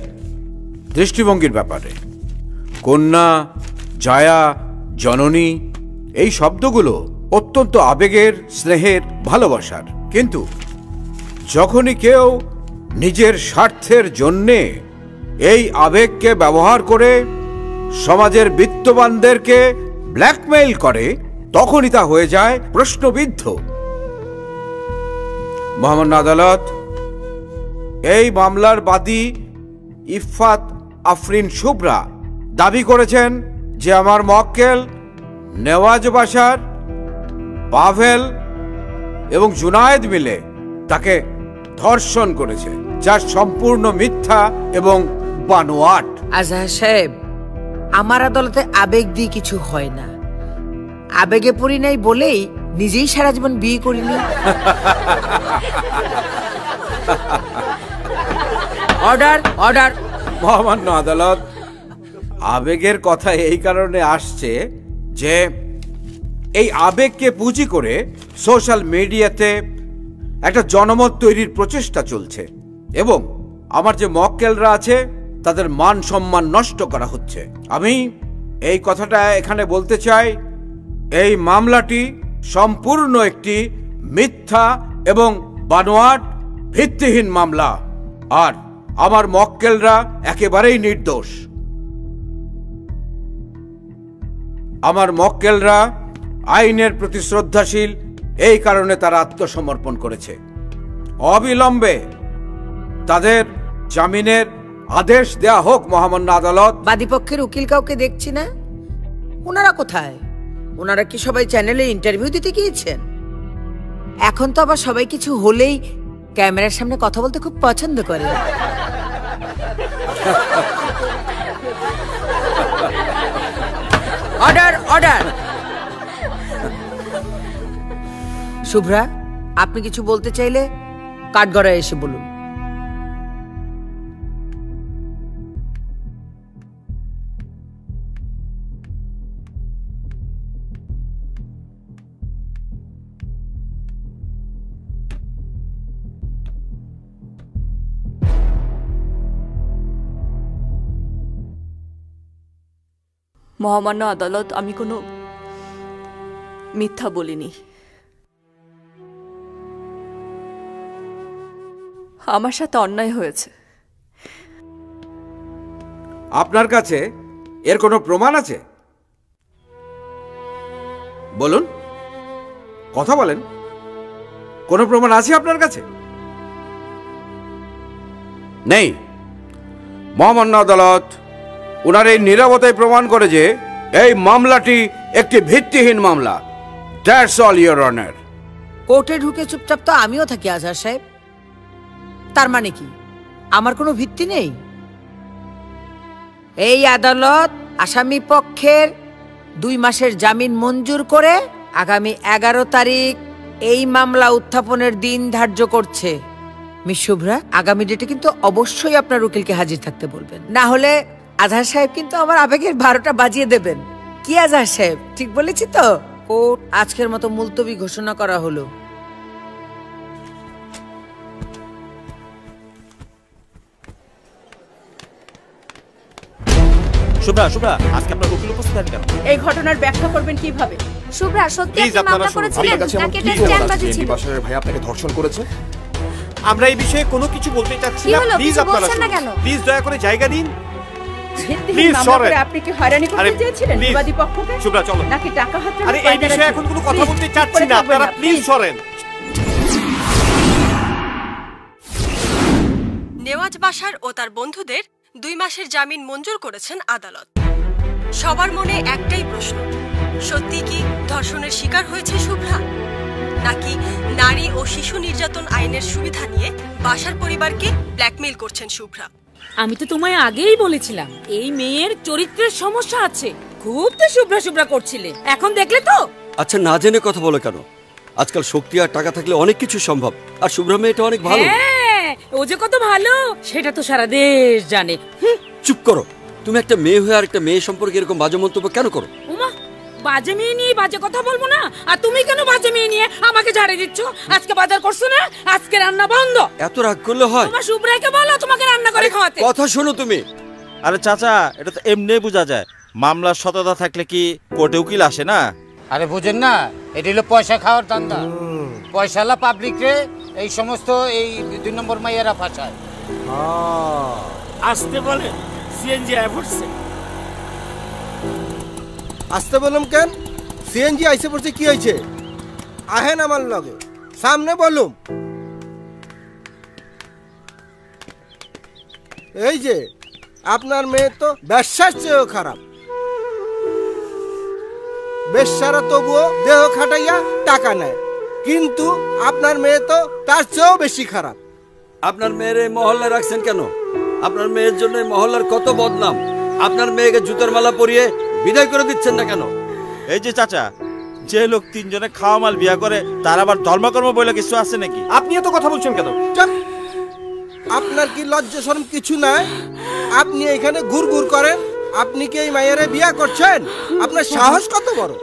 দৃষ্টিভঙ্গির ব্যাপারে। কন্যা, জায়া, জননী, এই শব্দগুলো অত্যন্ত আবেগের, স্নেহের, ভালোবাসার। কিন্তু যখনই কেউ নিজের স্বার্থের জন্যে এই আবেগকে ব্যবহার করে সমাজের বিত্তবানদেরকে ব্ল্যাকমেইল করে, তখনই তা হয়ে যায় প্রশ্নবিদ্ধ। মহামান্য আদালত, এই মামলার বাদী ইফাত আফরিন শুভ্রা দাবি করেছেন যে আমার মক্কেল নেওয়াজ বাসার পাভেল এবং জুনায়েদ মিলে তাকে ধর্ষণ করেছে যা সম্পূর্ণ মিথ্যা এবং বানোয়াট। আজহার সাহেব, আমার আদালতে আবেগ দিয়ে কিছু হয় না। আবেগে পড়ি নাই বলেই নিজেই সারা জীবন বিয়ে করিনি। অর্ডার অর্ডার মহামান্য আদালত আবেগের কথা এই কারণে আসছে যে এই আবেগকে পুঁজি করে সোশ্যাল মিডিয়াতে একটা জনমত তৈরির প্রচেষ্টা চলছে এবং আমার যে মক্কেলরা আছে তাদের মান সম্মান নষ্ট করা হচ্ছে। আমি এই কথাটা এখানে বলতে চাই এই মামলাটি সম্পূর্ণ একটি মিথ্যা এবং বানোয়াট, ভিত্তিহীন মামলা। আর আমার মক্কেলরা একেবারেই নির্দোষ। আমার মক্কেলরা আইনের প্রতি শ্রদ্ধাশীল, এই কারণে তারা আত্মসমর্পণ করেছে। অবিলম্বে তাদের জামিনের আদেশ দেয়া হোক মহামান্য আদালত। বাদীপক্ষের উকিল কাউকে দেখছি না? ওনারা কোথায়? ওনারা কি সবাই চ্যানেলে ইন্টারভিউ দিতে গিয়েছেন? এখন তো আবার সবাই কিছু হলেই ক্যামেরার সামনে কথা বলতে খুব পছন্দ করে। অর্ডার অর্ডার শুভ্রা, আপনি কিছু বলতে চাইলে কাঠগড়ায় এসে বলুন। মহামান্য আদালত আমি কোনো মিথ্যা বলিনি। আমার সাথে অন্যায় হয়েছে। আপনার কাছে এর কোনো প্রমাণ আছে? বলুন কথা বলেন। কোনো প্রমাণ আছে আপনার কাছে? নেই। মহামান্য আদালত ওনার এই নিরাপত্তায় প্রমাণ করে যে এই মামলাটি একটি ভিত্তিহীন মামলা। দ্যাটস অল ইয়োর অনার কোর্টে ঢুকে চুপচাপ তো আমিও থাকি, আজহার সাহেব। তার মানে কি? আমার কোনো ভিত্তি নেই? এই আদালত আসামি পক্ষের দুই মাসের জামিন মঞ্জুর করে আগামী এগারো তারিখ এই মামলা উত্থাপনের দিন ধার্য করছে। মিস শুভ্রা, আগামী ডেটে কিন্তু অবশ্যই আপনার উকিলকে হাজির থাকতে বলবেন। না হলে আজহার সাহেব কিন্তু আমার আবেগের বারোটা বাজিয়ে দেবেন। কি আজহার সাহেব? ঠিক বলেছি তো? কোর্ট আজকের মতো মুলতবি ঘোষণা করা হলো। শুভ্রা শুভ্রা আজকে আপনার উকিল উপস্থিত কেন? এই ঘটনার ব্যাখ্যা করবেন কীভাবে? শুভ্রা সত্যি আপনি আপনারা মামলা করেছিলেন? নাকি এটা স্ট্যান্ডবাজি ছিল। বাসারের ভাই আপনাকে ধর্ষণ করেছে? আমরা এই বিষয়ে কোনো কিছু বলতে চাচ্ছি না। প্লিজ আপনারা? প্লিজ দয়া করে জায়গা দিন। ভিত্তিহীন মামলা আপনি কি হয়রানি করতে চেয়েছিলেন? বিবাদী পক্ষকে? শুভ্রা, চলো। নাকি টাকা হাতে আরে এই বিষয়ে এখন কোনো কথা বলতে চাচ্ছি না। আপনারা প্লিজ সরেন। নেওয়াজ বাসার ও তার বন্ধুদের দুই মাসের জামিন মঞ্জুর করেছেন আদালত। সবার মনে একটাই প্রশ্ন সত্যি কি ধর্ষণের শিকার হয়েছে শুভ্রা? নাকি নারী ও শিশু নির্যাতন আইনের সুবিধা নিয়ে বাসার পরিবারকে ব্ল্যাকমেইল করছেন শুভ্রা? আমি তো তোমায় আগেই বলেছিলাম এই মেয়ের চরিত্রের সমস্যা আছে। খুব তো শুভ্রা শুভ্রা করছিলে। এখন দেখলে তো? আচ্ছা না জেনে কথা বলো কেন? আজকাল শক্তি আর টাকা থাকলে অনেক কিছু সম্ভব আর শুভ্রা মেয়েটা অনেক ভালো। হ্যাঁ ও যে কত ভালো সেটা তো সারা দেশ জানে। চুপ করো। তুমি একটা মেয়ে হয়ে আর একটা মেয়ে সম্পর্কে এরকম বাজে মন্তব্য কেন করো? বাজে মেয়ে নিয়ে বাজে কথা বলব না? আর তুমি কেন বাজে মেয়ে নিয়ে আমাকে ঝাড়ে দিচ্ছ? আজকে বাজার করছ না? আজকে রান্না বন্ধ। এত রাগ করলে হয়? তোমার শুভ্রাকে বলো তোমাকে রান্না করে খাওয়াতে। কথা শোনো তুমি। আরে চাচা এটা তো এমনি বোঝা যায়। মামলার সততা থাকলে কি কোর্টে উকিল আসে না? আরে বুঝেন না এটা হলো পয়সা খাওয়ার ধান্দা। পয়সালা পাবলিক রে এই সমস্ত এই দুই নম্বর মাইয়ারা ফাঁসায়। আসতে বলে সিএনজি আয় পড়ছে আসতে বললাম কেন? সিএনজি আইসে পড়ছে, কি হয়েছে? আহেন আমার লগে। সামনে বলুম। এই যে, আপনার মেয়ে তো ব্যবসার চেয়েও খারাপ। বেশ্যারা তবুও দেহ খাটাইয়া টাকা নেয়। কিন্তু আপনার মেয়ে তো তার চেয়েও বেশি খারাপ। আপনার মেয়ের এই মহল্লায় রাখছেন কেন? আপনার মেয়ের জন্য এই মহল্লার কত বদনাম? আপনার মেয়েকে জুতার মালা পরিয়ে বিদায় করে দিচ্ছেন না কেন? এই যে চাচা যে লোক তিনজনে খাওয়া মাল বিয়া করে তার আবার ধর্মকর্ম বলে কিছু আছে নাকি? আপনি এত কথা বলছেন কেন? আপনার কি লজ্জা শরম কিছু নাই? আপনি এখানে ঘুর ঘুর করেন আপনি কি এই মায়েরে বিয়া করছেন? আপনার সাহস কত বড়?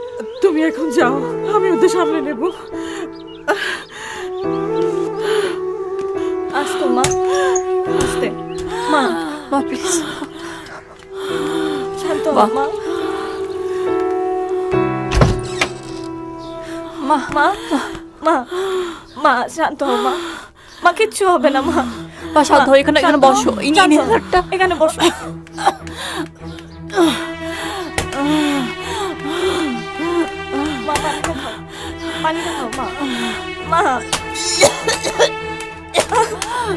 তুমি এখন যাও আমি ওদের সামনে নেব। আস্তে মা আস্তে। মা মা প্লিজ শান্ত মা মা মা মা মা শান্ত মা মা কিচ্ছু হবে না মা মা, শান্ত এখানে- এখানে বসো। ইনি-। এখানে বসো মা পানিটা খাও মা মা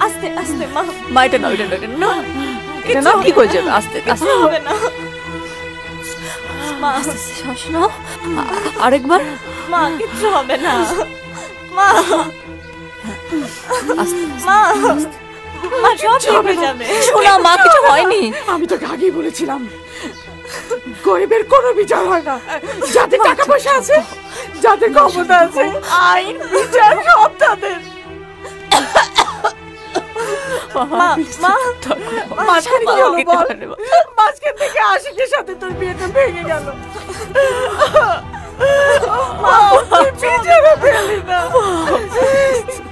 আস্তে আস্তে মা মা এটা নাও এটা নাও ঠিক হয়ে যাবে আস্তে আস্তে। হবে না। মা শ্বাস নাও আরেকবার। মা কিচ্ছু হবে না। মা। মা। মা সব হয়ে যাবে। শোনা মা কিছু হয়নি। আমি তোকে আগেই বলেছিলাম গরিবের কোনো বিচার হয় না। যাদের টাকা পয়সা আছে যাদের ক্ষমতা আছে আইন বিচার সব তাদের। মা মা মাঝখানে কি মাঝখান থেকে আশিকের সাথে তোর বিয়েটা ভেঙে গেল। মা তুই না।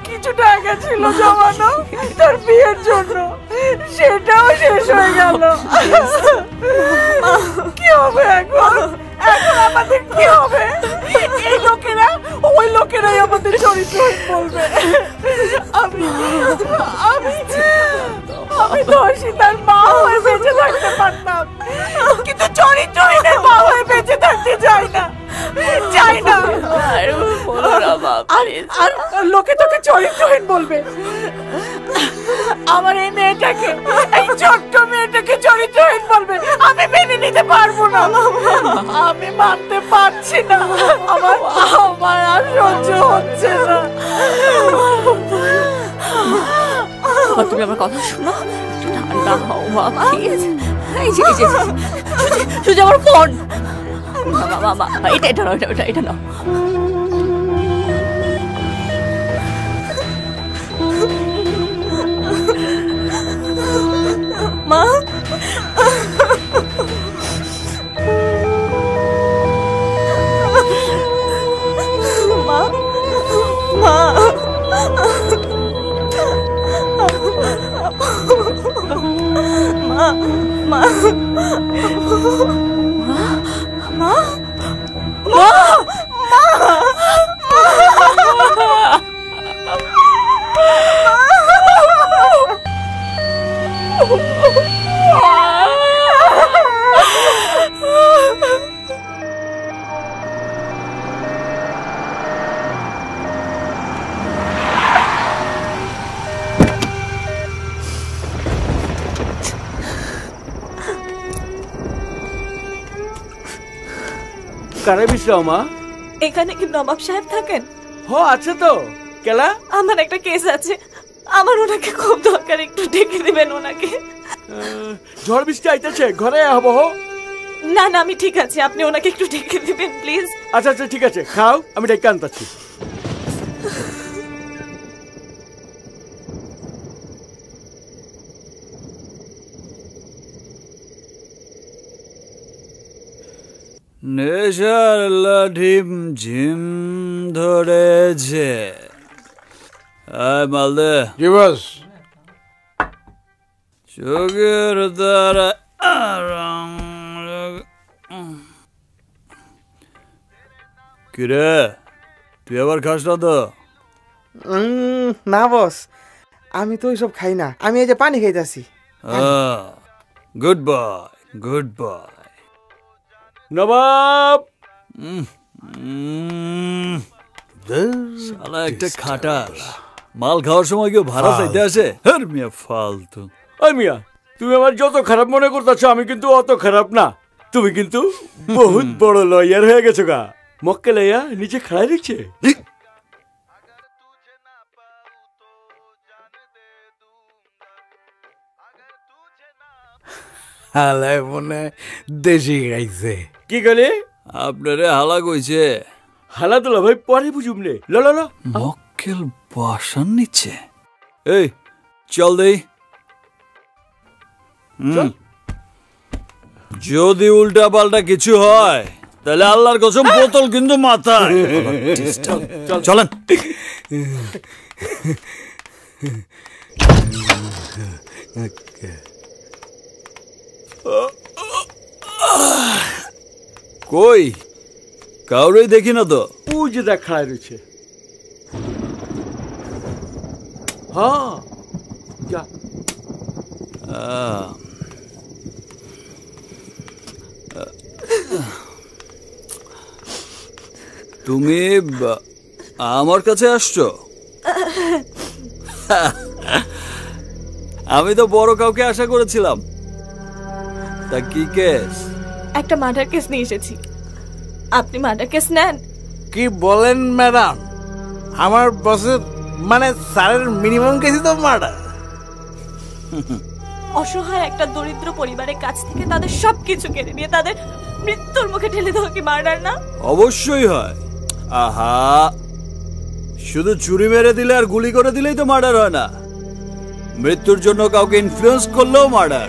কিছু টাকা ছিল জমানো তোর বিয়ের জন্য। সেটাও শেষ হয়ে গেল। কি হবে এখন? আমাদের কি হবে? এই লোকেরা, ওই লোকেরাই আমাদের চরিত্রহীন বলবে আমি আমি আমি তার মা হয়ে বেঁচে থাকতে পারতাম। কিন্তু চরিত্রহীনের মা হয়ে বেঁচে থাকতে চাই না। চাই না আর আর লোকে তোকে চরিত্রহীন বলবে আমার এই মেয়েটাকে এই ছোট্ট মেয়েটাকে চরিত্রহীন বলবে আমি মেনে নিতে পারব না আমি মানতে পারছি না আমার আমার আর সহ্য হচ্ছে না তুমি আমার কথা শোনো ঠান্ডা হও মা প্লিজ এই যে এই যে সুজি আমার ফোন মা মা মা এটা এটা নাও এটা এটা এটা কারে বিশ্রাও মা? এখানে কি নবাব সাহেব থাকেন? হ আছে তো। কেলা? আমার একটা কেস আছে। আমার ওনাকে খুব দরকার একটু ডেকে দিবেন ওনাকে। ঝড় বৃষ্টি আইতেছে ঘরে হব হো? না না আমি ঠিক আছে আপনি ওনাকে একটু ডেকে দিবেন প্লিজ। আচ্ছা আচ্ছা ঠিক আছে খাও আমি ডেকে আনতাছি। নেশার লাঠিম ঝিম ধরেছে। আয় মালদে। জি বস। চোখের দ্বারা কিরে তুই আবার খাস না তো? উম, না বস আমি তো ওইসব খাই না। আমি এই যে পানি খাইতেছি। Good boy good boy. Nawab! শালা একটা খাটাস মাল খাওয়ার সময় কেউ ভাড়া চাইতে আসে? হর মিয়া ফালতু। ওই মিয়া তুমি আমার যত খারাপ মনে করতেছো আমি কিন্তু অত খারাপ না। তুমি কিন্তু বহুত বড় লয়ার হয়ে গেছো গা। মক্কে লইয়া নিচে খাড়াই দিচ্ছে। হালায় মনে দেশি খাইছে কি গেলে? আপনারে হালা কইছে। হালা তোলা ভাই পরে বুঝুম নে। ল ল ল। মক্কেল বাসান নিচ্ছে এই চল দেই। হুম। যদি উল্টা পাল্টা কিছু হয় তাহলে আল্লাহর কসম বোতল কিন্তু মাথায়। চলেন। কই? কাউরেই দেখি না তো। ও যে দেখ রয়েছে। হ্যাঁ যা। তুমি আমার কাছে আসছো? আমি তো বড় কাউকে আশা করেছিলাম। তা কি কেস? একটা মার্ডার কেস নিয়ে এসেছি। আপনি মার্ডার কেস নেন। কি বলেন ম্যাডাম আমার বসের মানে স্যারের মিনিমাম কেসি তো মার্ডার অসহায় একটা দরিদ্র পরিবারের কাছ থেকে তাদের সবকিছু কেড়ে নিয়ে তাদের মৃত্যুর মুখে ঠেলে দেওয়া কি মার্ডার না? অবশ্যই হয়। আহা! শুধু চুরি মেরে দিলে আর গুলি করে দিলেই তো মার্ডার হয় না। মৃত্যুর জন্য কাউকে ইনফ্লুয়েন্স করলেও মার্ডার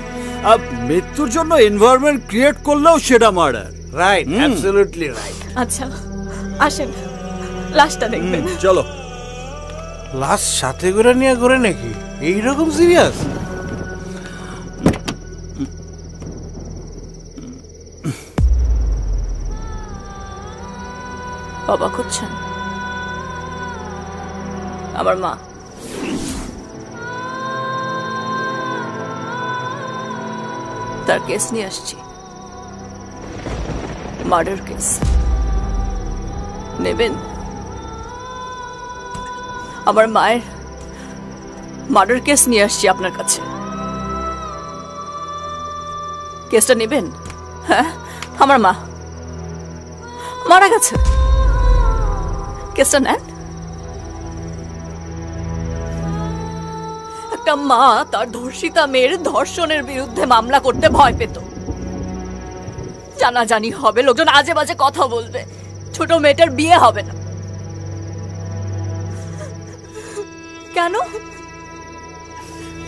মৃত্যুর জন্য এনভায়রনমেন্ট ক্রিয়েট করলেও সেটা মার্ডার রাইট অ্যাবসলিউটলি রাইট আচ্ছা আসেন। লাশটা দেখবেন। চলো। লাশ সাথে করে নিয়ে ঘুরে নাকি? এইরকম সিরিয়াস অবাক হচ্ছেন? আমার মা। তার কেস নিয়ে আসছি। মার্ডার কেস নেবেন? আমার মায়ের মার্ডার কেস নিয়ে আসছি আপনার কাছে। কেসটা নেবেন? হ্যাঁ? আমার মা। মারা গেছে। কেসটা নেন? একটা মা তার ধর্ষিতা মেয়ের ধর্ষণের বিরুদ্ধে মামলা করতে ভয় পেত। জানাজানি হবে, লোকজন আজে বাজে কথা বলবে। ছোট মেয়েটার বিয়ে হবে না। কেন?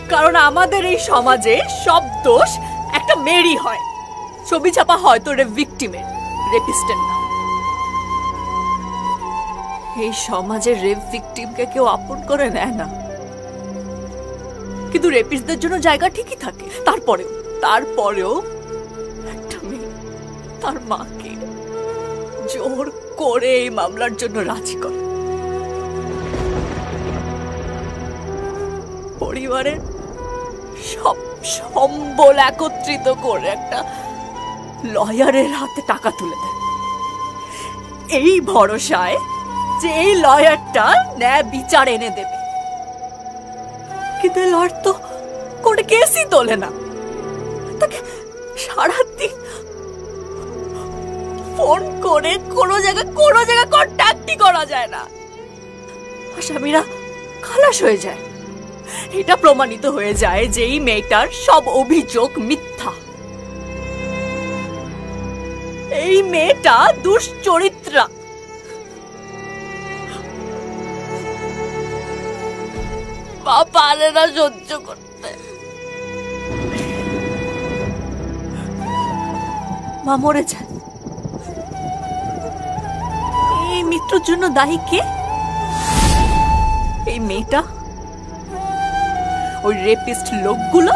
কারণ আমাদের এই সমাজে সব দোষ একটা মেয়েরই হয়। ছবি ছাপা হয় তো রে ভিকটিমের রেপিস্টের না। এই সমাজের রেপ ভিকটিমকে কেউ আপন করে নেয় না। কিন্তু রেপিস্টদের জন্য জায়গা ঠিকই থাকে। তারপরেও তারপরেও একটা মেয়ে তার মাকে জোর করে এই মামলার জন্য রাজি করে। পরিবারের সব সম্বল একত্রিত করে একটা লয়ারের হাতে টাকা তুলে দেয়। এই ভরসায় যে এই লয়ারটা ন্যায় বিচার এনে দেবে। কিন্তু কোনো কেসই তোলে না। তাকে সারাদিন ফোন করে কোনো কোনো কন্ট্যাক্টই করা যায় না। আসামিরা খালাস হয়ে যায়। এটা প্রমাণিত হয়ে যায় যে এই মেয়েটার সব অভিযোগ মিথ্যা। এই মেয়েটা দুশ্চরিত্রা। মা পারে না সহ্য করতে। মা মরে যায় এই মৃত্যুর জন্য দায়ী কে? এই মেয়েটা? ওই রেপিস্ট লোকগুলো?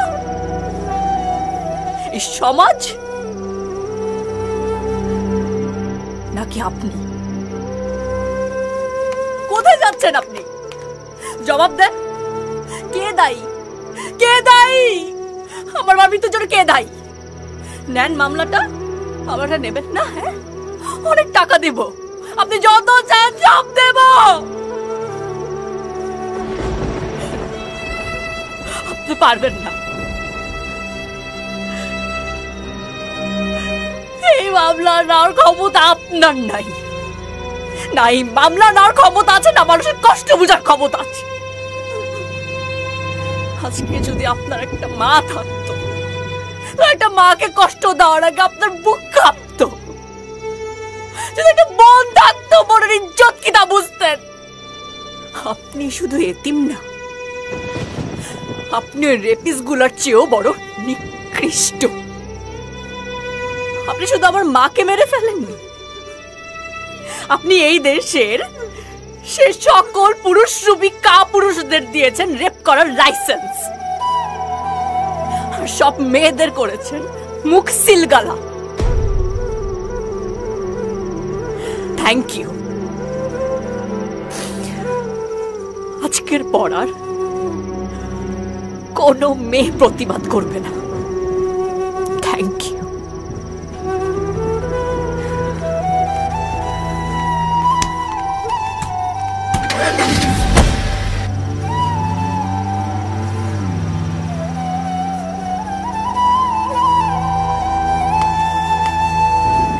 এই সমাজ? নাকি আপনি? কোথায় যাচ্ছেন আপনি? জবাব দেন। কে দায়ী? কে দায়ী? আমার মার মৃত্যুর জন্য কে দায়ী? নেন মামলাটা মামলাটা নেবেন না হ্যাঁ? অনেক টাকা দেব। আপনি যত চান সব দেব। আপনি পারবেন না। এই মামলা নেওয়ার ক্ষমতা আপনার নাই। না, এই মামলা নেওয়ার ক্ষমতা আছে না, মানুষের কষ্ট বোঝার ক্ষমতা আছে। আজকে যদি আপনার একটা মা থাকতো, একটা মাকে কষ্ট দেওয়ার আগে আপনার বুক কাঁপতো। যদি একটা বোন থাকতো, বোনের ইজ্জত কি তা বুঝতেন? আপনি শুধু এতিম না, আপনি রেপিসগুলার চেয়েও বড় নিকৃষ্ট। আপনি শুধু আমার মাকে মেরে ফেলেননি, আপনি এই দেশের সে সকল পুরুষ রূপী পুরুষদের দিয়েছেন রেপ করার লাইসেন্স আর সব মেয়েদের করেছেন মুখ সিলগালা থ্যাংক ইউ আজকের পর আর কোনো মেয়ে প্রতিবাদ করবে না। থ্যাংক ইউ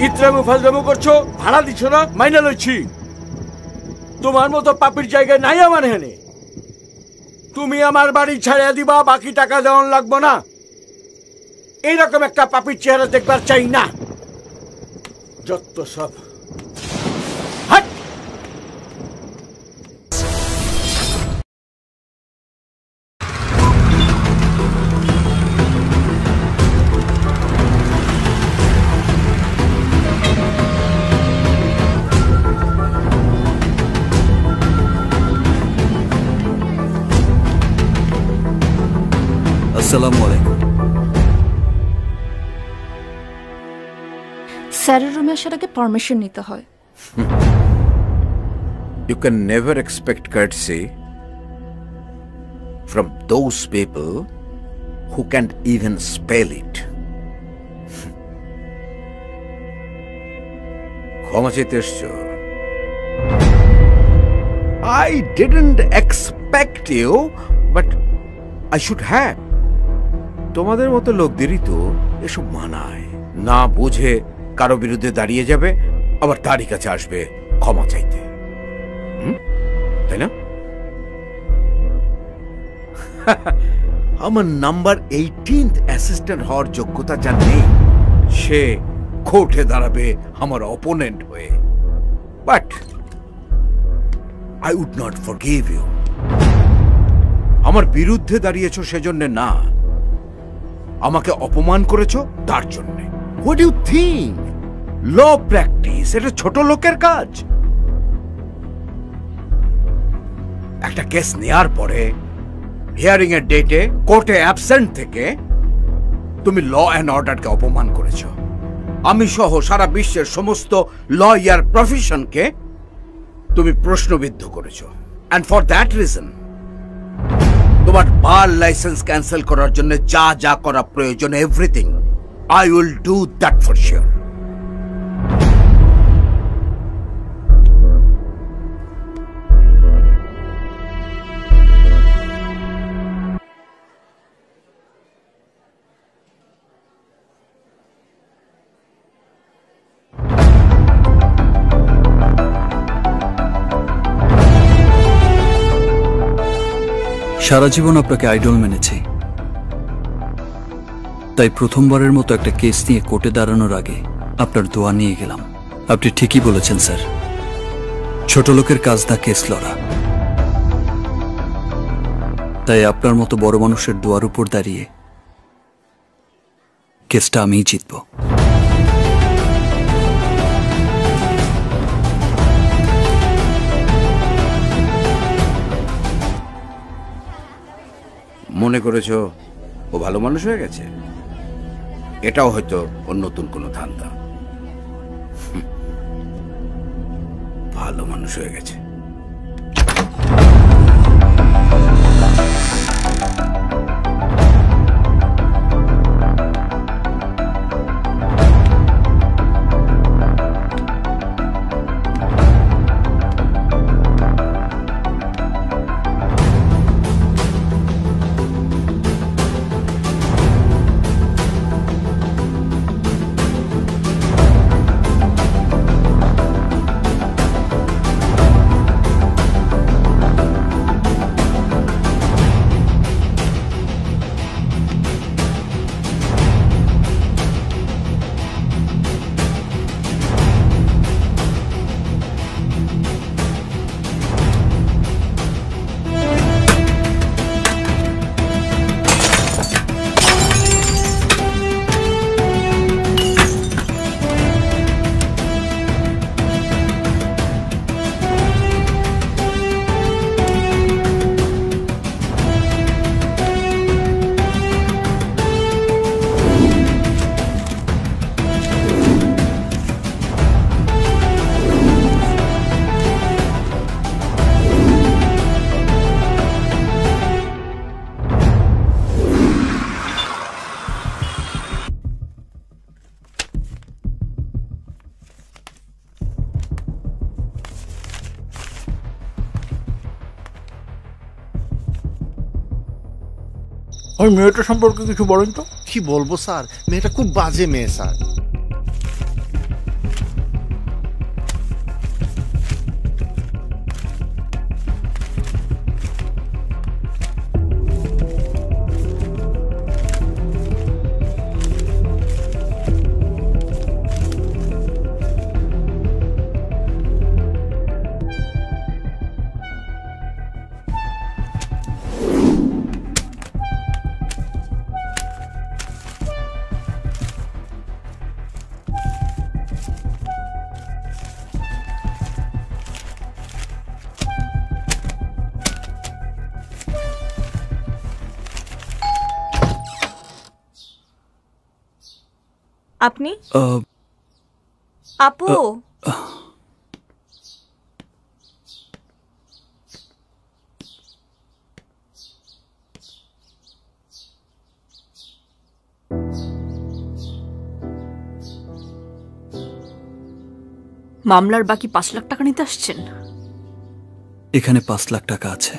ইত্রামু ফালদামু করছ, ভাড়া দিচ্ছ না, মাইনা লইছি। তোমার মতো পাপির জায়গায় নাই আমার হেনে তুমি আমার বাড়ি ছাড়িয়া দিবা, বাকি টাকা দেওয়ান লাগবো না। এইরকম একটা পাপির চেহারা দেখবার চাই না। যত সব আসসালামু আলাইকুম স্যারের রুমে আসার আগে পারমিশন নিতে হয় You can never expect courtesy from those people who can't even spell it. ক্ষমা চাইতে এসছো I didn't expect you, but I should have. তোমাদের মতো লোকদেরই তো এসব মানায়। না বুঝে কারও বিরুদ্ধে দাঁড়িয়ে যাবে, আবার তারই কাছে আসবে ক্ষমা চাইতে? তাই না? আমার নাম্বার এইটিন্থ অ্যাসিস্ট্যান্ট হওয়ার যোগ্যতা যা নেই, সে কোর্টে দাঁড়াবে আমার অপোনেন্ট হয়ে। But I would not forgive you আমার বিরুদ্ধে দাঁড়িয়েছ সেজন্য না। আমাকে অপমান করেছ? তার জন্য। What you think law practice এটা ছোট লোকের কাজ। একটা কেস নেয়ার পরে হিয়ারিং এর ডেটে কোর্টে অ্যাবসেন্ট থেকে তুমি ল অ্যান্ড অর্ডারকে অপমান করেছ। আমি সহ সারা বিশ্বের সমস্ত লয়ার প্রফেশনকে তুমি প্রশ্নবিদ্ধ করেছ। অ্যান্ড ফর দ্যাট রিজন তোমার বার লাইসেন্স ক্যান্সেল করার জন্য যা যা করা প্রয়োজন everything I will do that for sure সারা জীবন আপনাকে আইডল মেনেছি। তাই প্রথমবারের মতো একটা কেস নিয়ে কোর্টে দাঁড়ানোর আগে আপনার দোয়া নিয়ে গেলাম। আপনি ঠিকই বলেছেন, স্যার। ছোট লোকের কাজ না কেস লড়া। তাই আপনার মতো বড় মানুষের দোয়ার উপর দাঁড়িয়ে কেসটা আমিই জিতব। মনে করেছ ও ভালো মানুষ হয়ে গেছে? এটাও হয়তো ওর নতুন কোনো ধান্দা। ভালো মানুষ হয়ে গেছে। ওই মেয়েটা সম্পর্কে কিছু বলেন তো? কি বলব স্যার? মেয়েটা খুব বাজে মেয়ে স্যার। আপনি? আপু! মামলার বাকি পাঁচ লাখ টাকা নিতে আসছেন? এখানে পাঁচ লাখ টাকা আছে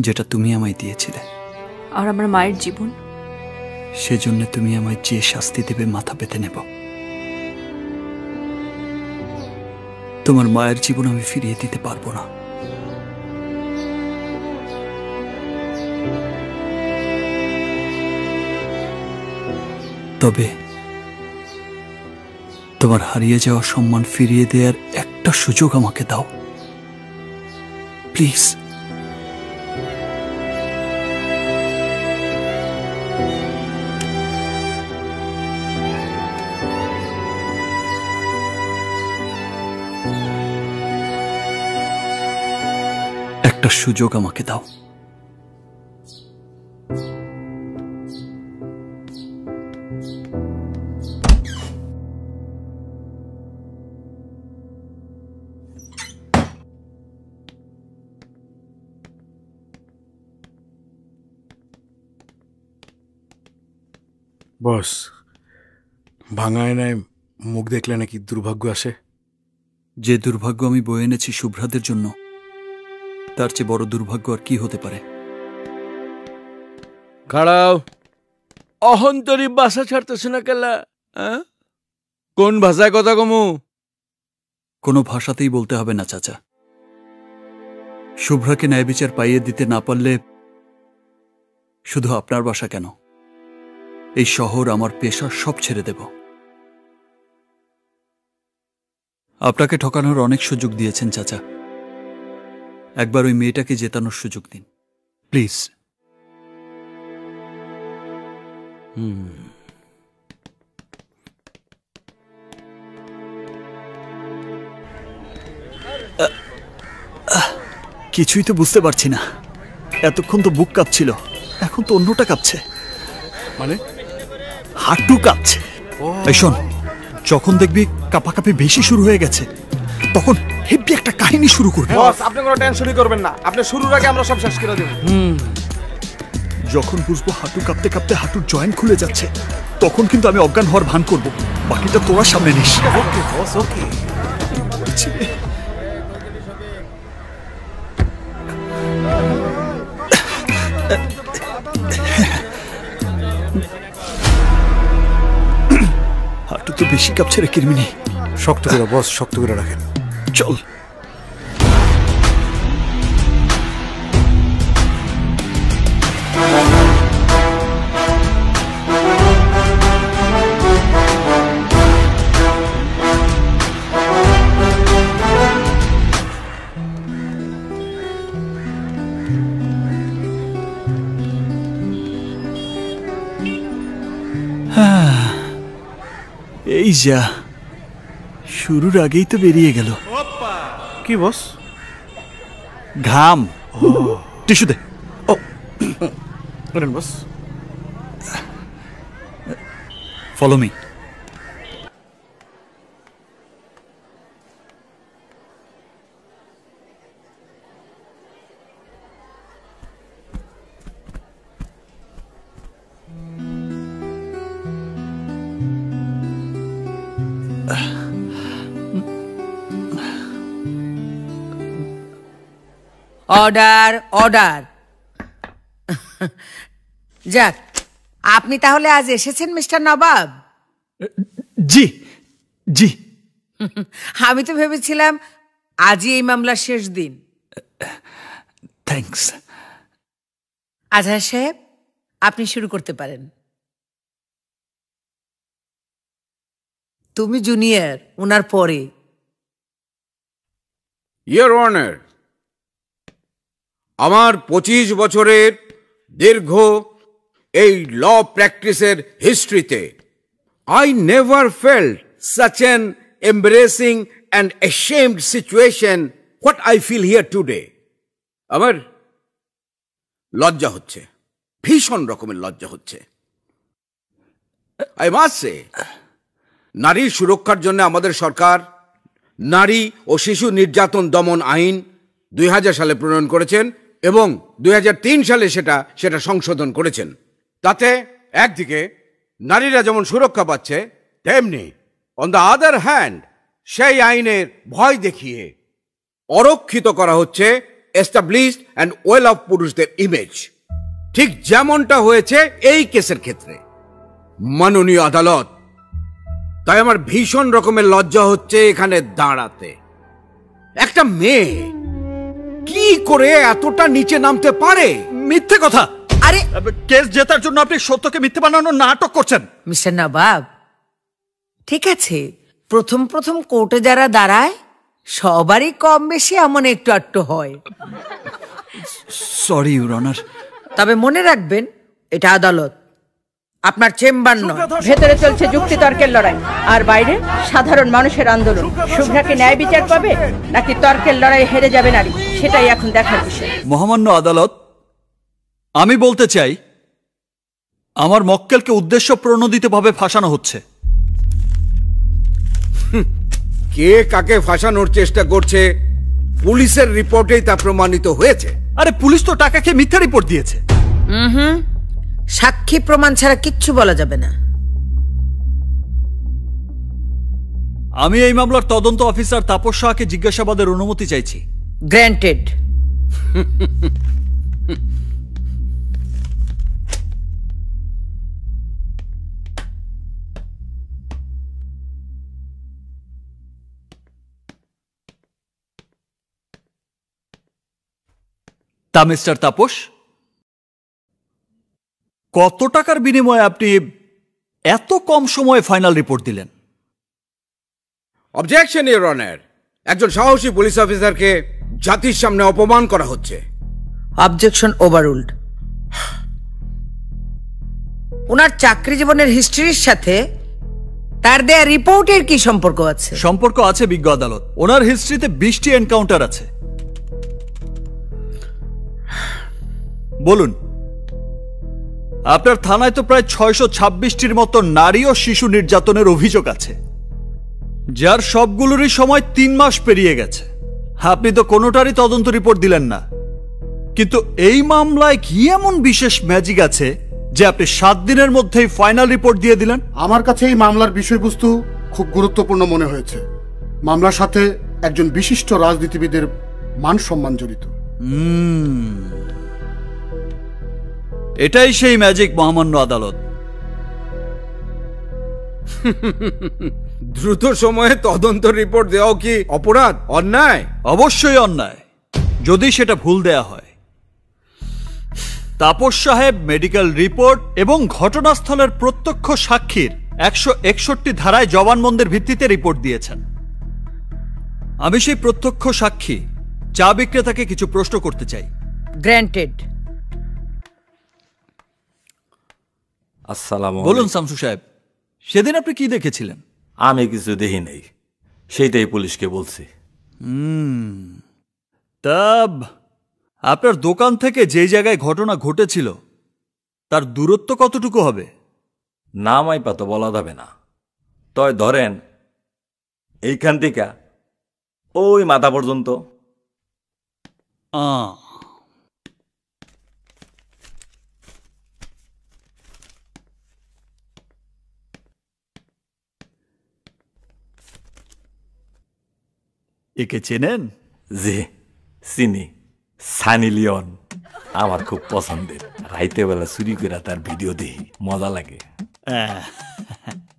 যেটা তুমি আমায় দিয়েছিলে। আর আমার মায়ের জীবন? সেজন্য তুমি আমায় যে শাস্তি দেবে মাথা পেতে নেব। তোমার মায়ের জীবন আমি ফিরিয়ে দিতে পারব না। তবে তোমার হারিয়ে যাওয়া সম্মান ফিরিয়ে দেওয়ার একটা সুযোগ আমাকে দাও। প্লিজ। একটা সুযোগ আমাকে দাও। বস ভাঙা আয়নায় মুখ দেখলে নাকি দুর্ভাগ্য আসে? যে দুর্ভাগ্য আমি বয়ে এনেছি শুভ্রাদের জন্য তার চেয়ে বড় দুর্ভাগ্য আর কি হতে পারে? খাড়াও। অহন্তরী বাসা ছাড়তেছে না কেলা? কোন ভাষায় কথা কমু? কোনো ভাষাতেই বলতে হবে না চাচা। শুভ্রাকে ন্যায় বিচার পাইয়ে দিতে না পারলে শুধু আপনার বাসা কেন? এই শহর আমার পেশা সব ছেড়ে দেব। আপনাকে ঠকানোর অনেক সুযোগ দিয়েছেন চাচা। একবার ওই মেয়েটাকে জেতানোর সুযোগ দিন। প্লিজ। কিছুই তো বুঝতে পারছি না। এতক্ষণ তো বুক কাঁপছিল এখন তো অন্যটা কাঁপছে। মানে? হাঁটু কাঁপছে। শোন যখন দেখবি কাঁপাকাঁপি বেশি শুরু হয়ে গেছে তখন হেব্বি একটা কাহিনী শুরু করবে। বস আপনি কোনো টেনশনই করবেন না। আপনি শুরুর আগে আমরা সব শেষ করে দেব। যখন বুঝব হাঁটু কাঁপতে কাঁপতে হাঁটুর জয়েন্ট খুলে যাচ্ছে তখন কিন্তু আমি অজ্ঞান হওয়ার ভান করব। বাকিটা তোরা সামনে নিস। ওকে বস ওকে। হাঁটু তো বেশি কাঁপছে রে কিরমিনি। শক্ত করে বস শক্ত করে রাখেন। চল। এই যা শুরুর আগেই তো বেরিয়ে গেল। কি বস? ঘাম। টিস্যু দে। বলেন boss. Follow me order order যাক আপনি তাহলে আজ এসেছেন মিস্টার নবাব? জি জি। আমি তো ভেবেছিলাম আজই এই মামলার শেষ দিন। থ্যাঙ্কস আজহার সাহেব আপনি শুরু করতে পারেন। তুমি জুনিয়র ওনার পরে। ইয়ের অনার আমার পঁচিশ বছরের দীর্ঘ এই ল প্র্যাকটিসের হিস্ট্রিতে I never felt such an embarrassing and ashamed situation what I feel here today আমার লজ্জা হচ্ছে, ভীষণ রকমের লজ্জা হচ্ছে। আই মাস সে নারীর সুরক্ষার জন্য আমাদের সরকার, নারী ও শিশু নির্যাতন দমন আইন দুই হাজার সালে প্রণয়ন করেছেন। এবং দুই হাজার তিন সালে সেটা সেটা সংশোধন করেছেন। তাতে একদিকে নারীরা যেমন সুরক্ষা পাচ্ছে, তেমনি অন দ্য আদার হ্যান্ড সেই আইনের ভয় দেখিয়ে অরক্ষিত করা হচ্ছে এস্টাবলিশড অ্যান্ড ওয়েল অফ পুরুষদের ইমেজ ঠিক যেমনটা হয়েছে এই কেসের ক্ষেত্রে। মাননীয় আদালত, তাই আমার ভীষণ রকমের লজ্জা হচ্ছে এখানে দাঁড়াতে। একটা মেয়ে কি করে এতটা নিচে নামতে পারে? মিথ্যে কথা। আরে কেস জেতার জন্য আপনি সত্যকে মিথ্যে বানানোর নাটক করছেন। মিস্টার নবাব ঠিক আছে। প্রথম প্রথম কোর্টে যারা দাঁড়ায় সবারই কম বেশি এমন একটু আটটু হয়। সরি ইউর অনার তবে মনে রাখবেন এটা আদালত। আপনার চেম্বার নয়। ভেতরে চলছে যুক্তি তর্কের লড়াই। আর বাইরে সাধারণ মানুষের আন্দোলন। শুভ্রাকে ন্যায় বিচার পাবে নাকি তর্কের লড়াই হেরে যাবে নারী? সেটাই এখন দেখার বিষয়। মহামান্য আদালত আমি বলতে চাই আমার মক্কেলকে উদ্দেশ্য প্রণোদিতভাবে ফাঁসানো হচ্ছে। কে কাকে ফাঁসানোর চেষ্টা করছে পুলিশের রিপোর্টেই তা প্রমাণিত হয়েছে। আরে পুলিশ তো টাকা খেয়ে মিথ্যা রিপোর্ট দিয়েছে। হুম সাক্ষী প্রমাণ ছাড়া কিচ্ছু বলা যাবে না। আমি এই মামলার তদন্ত অফিসার তাপস শাহকে জিজ্ঞাসাবাদের অনুমতি চাইছি। গ্র্যান্টেড তা মিস্টার তাপস কত টাকার বিনিময়ে আপনি এত কম সময়ে ফাইনাল রিপোর্ট দিলেন? অবজেকশন ইউর অনার একজন সাহসী পুলিশ অফিসারকে জাতির সামনে অপমান করা হচ্ছে। অবজেকশন ওভাররুলড ওনার চাকরি জীবনের হিস্ট্রির সাথে তার দেয়া রিপোর্টের কি সম্পর্ক আছে? সম্পর্ক আছে বিজ্ঞ আদালত। ওনার হিস্ট্রিতে বিশটি এনকাউন্টার আছে। বলুন আপনার থানায় তো প্রায় ছয়শো ছাব্বিশটির মতো নারী ও শিশু নির্যাতনের অভিযোগ আছে যার সবগুলোরই সময় তিন মাস পেরিয়ে গেছে। আপনি তো কোনোটারই তদন্ত রিপোর্ট দিলেন না। কিন্তু এই মামলায় কি এমন বিশেষ ম্যাজিক আছে যে আপনি সাত দিনের মধ্যেই ফাইনাল রিপোর্ট দিয়ে দিলেন? আমার কাছে এই মামলার বিষয়বস্তু খুব গুরুত্বপূর্ণ মনে হয়েছে। মামলার সাথে একজন বিশিষ্ট রাজনীতিবিদের মান সম্মান জড়িত। এটাই সেই ম্যাজিক মহামান্য আদালত। দ্রুত সময়ে তদন্ত রিপোর্ট দেওয়াও কি অপরাধ? অন্যায়? অবশ্যই অন্যায়। যদি সেটা ভুল দেয়া হয়। তাপস সাহেব মেডিকেল রিপোর্ট এবং ঘটনাস্থলের প্রত্যক্ষ সাক্ষীর একশো একষট্টি ধারায় জবানবন্দের ভিত্তিতে রিপোর্ট দিয়েছেন। আমি সেই প্রত্যক্ষ সাক্ষী চা বিক্রেতাকে কিছু প্রশ্ন করতে চাই। গ্র্যান্টেড। আসসালাম বলুন শামসু সাহেব সেদিন আপনি কি দেখেছিলেন? আমি কিছু দেখি নাই। সেইটাই পুলিশকে বলছি। হুম। তা আপনার দোকান থেকে যে জায়গায় ঘটনা ঘটেছিল তার দূরত্ব কতটুকু হবে? নামাই পা তো বলা যাবে না। তয় ধরেন এইখান থেকে ওই মাথা পর্যন্ত। আহ একে চেনেন জি চিনি সানি লিওন। আমার খুব পছন্দের। রাইতে বেলা চুরি করে তার ভিডিও দেখি। মজা লাগে।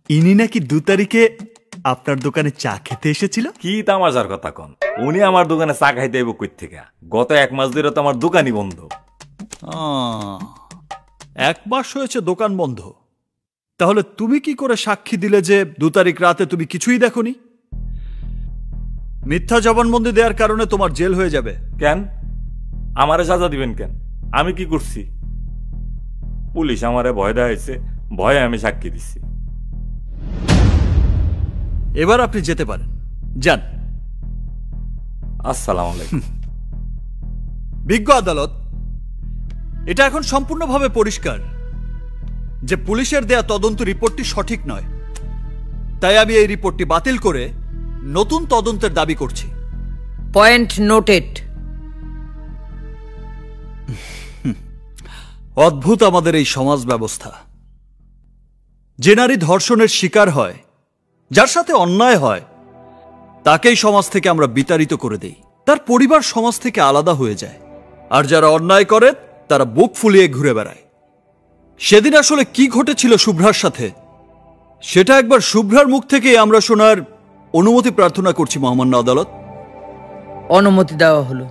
ইনি নাকি দু তারিখে আপনার দোকানে চা খেতে এসেছিল? কি তামাশার কথা কন? উনি আমার দোকানে চা খাইতে আইব কই থেকে? গত এক মাস ধরে তো আমার দোকানই বন্ধ। এক মাস হয়েছে দোকান বন্ধ। তাহলে তুমি কি করে সাক্ষী দিলে যে দু তারিখ রাতে তুমি কিছুই দেখনি? মিথ্যা জবানবন্দি দেওয়ার কারণে তোমার জেল হয়ে যাবে। কেন? আমারে সাজা দিবেন কেন? আমি কি করছি? পুলিশ আমারে ভয় দেখাইছে ভয়ে আমি সাক্ষী দিচ্ছি এবার আপনি যেতে পারেন। যান। আসসালাম আলাইকুম। বিজ্ঞ আদালত এটা এখন সম্পূর্ণভাবে পরিষ্কার যে পুলিশের দেয়া তদন্ত রিপোর্টটি সঠিক নয়। তাই আমি এই রিপোর্টটি বাতিল করে নতুন তদন্তের দাবি করছি। পয়েন্ট নোটেড অদ্ভুত আমাদের এই সমাজ ব্যবস্থা। যে নারী ধর্ষণের শিকার হয় যার সাথে অন্যায় হয় তাকেই সমাজ থেকে আমরা বিতাড়িত করে দেই। তার পরিবার সমাজ থেকে আলাদা হয়ে যায়। আর যারা অন্যায় করে তারা বুক ফুলিয়ে ঘুরে বেড়ায়। সেদিন আসলে কি ঘটেছিল শুভ্রার সাথে সেটা একবার শুভ্রার মুখ থেকে আমরা শোনার অনুমতি প্রার্থনা করছি মহামান্য আদালত। অনুমতি দেওয়া হলো।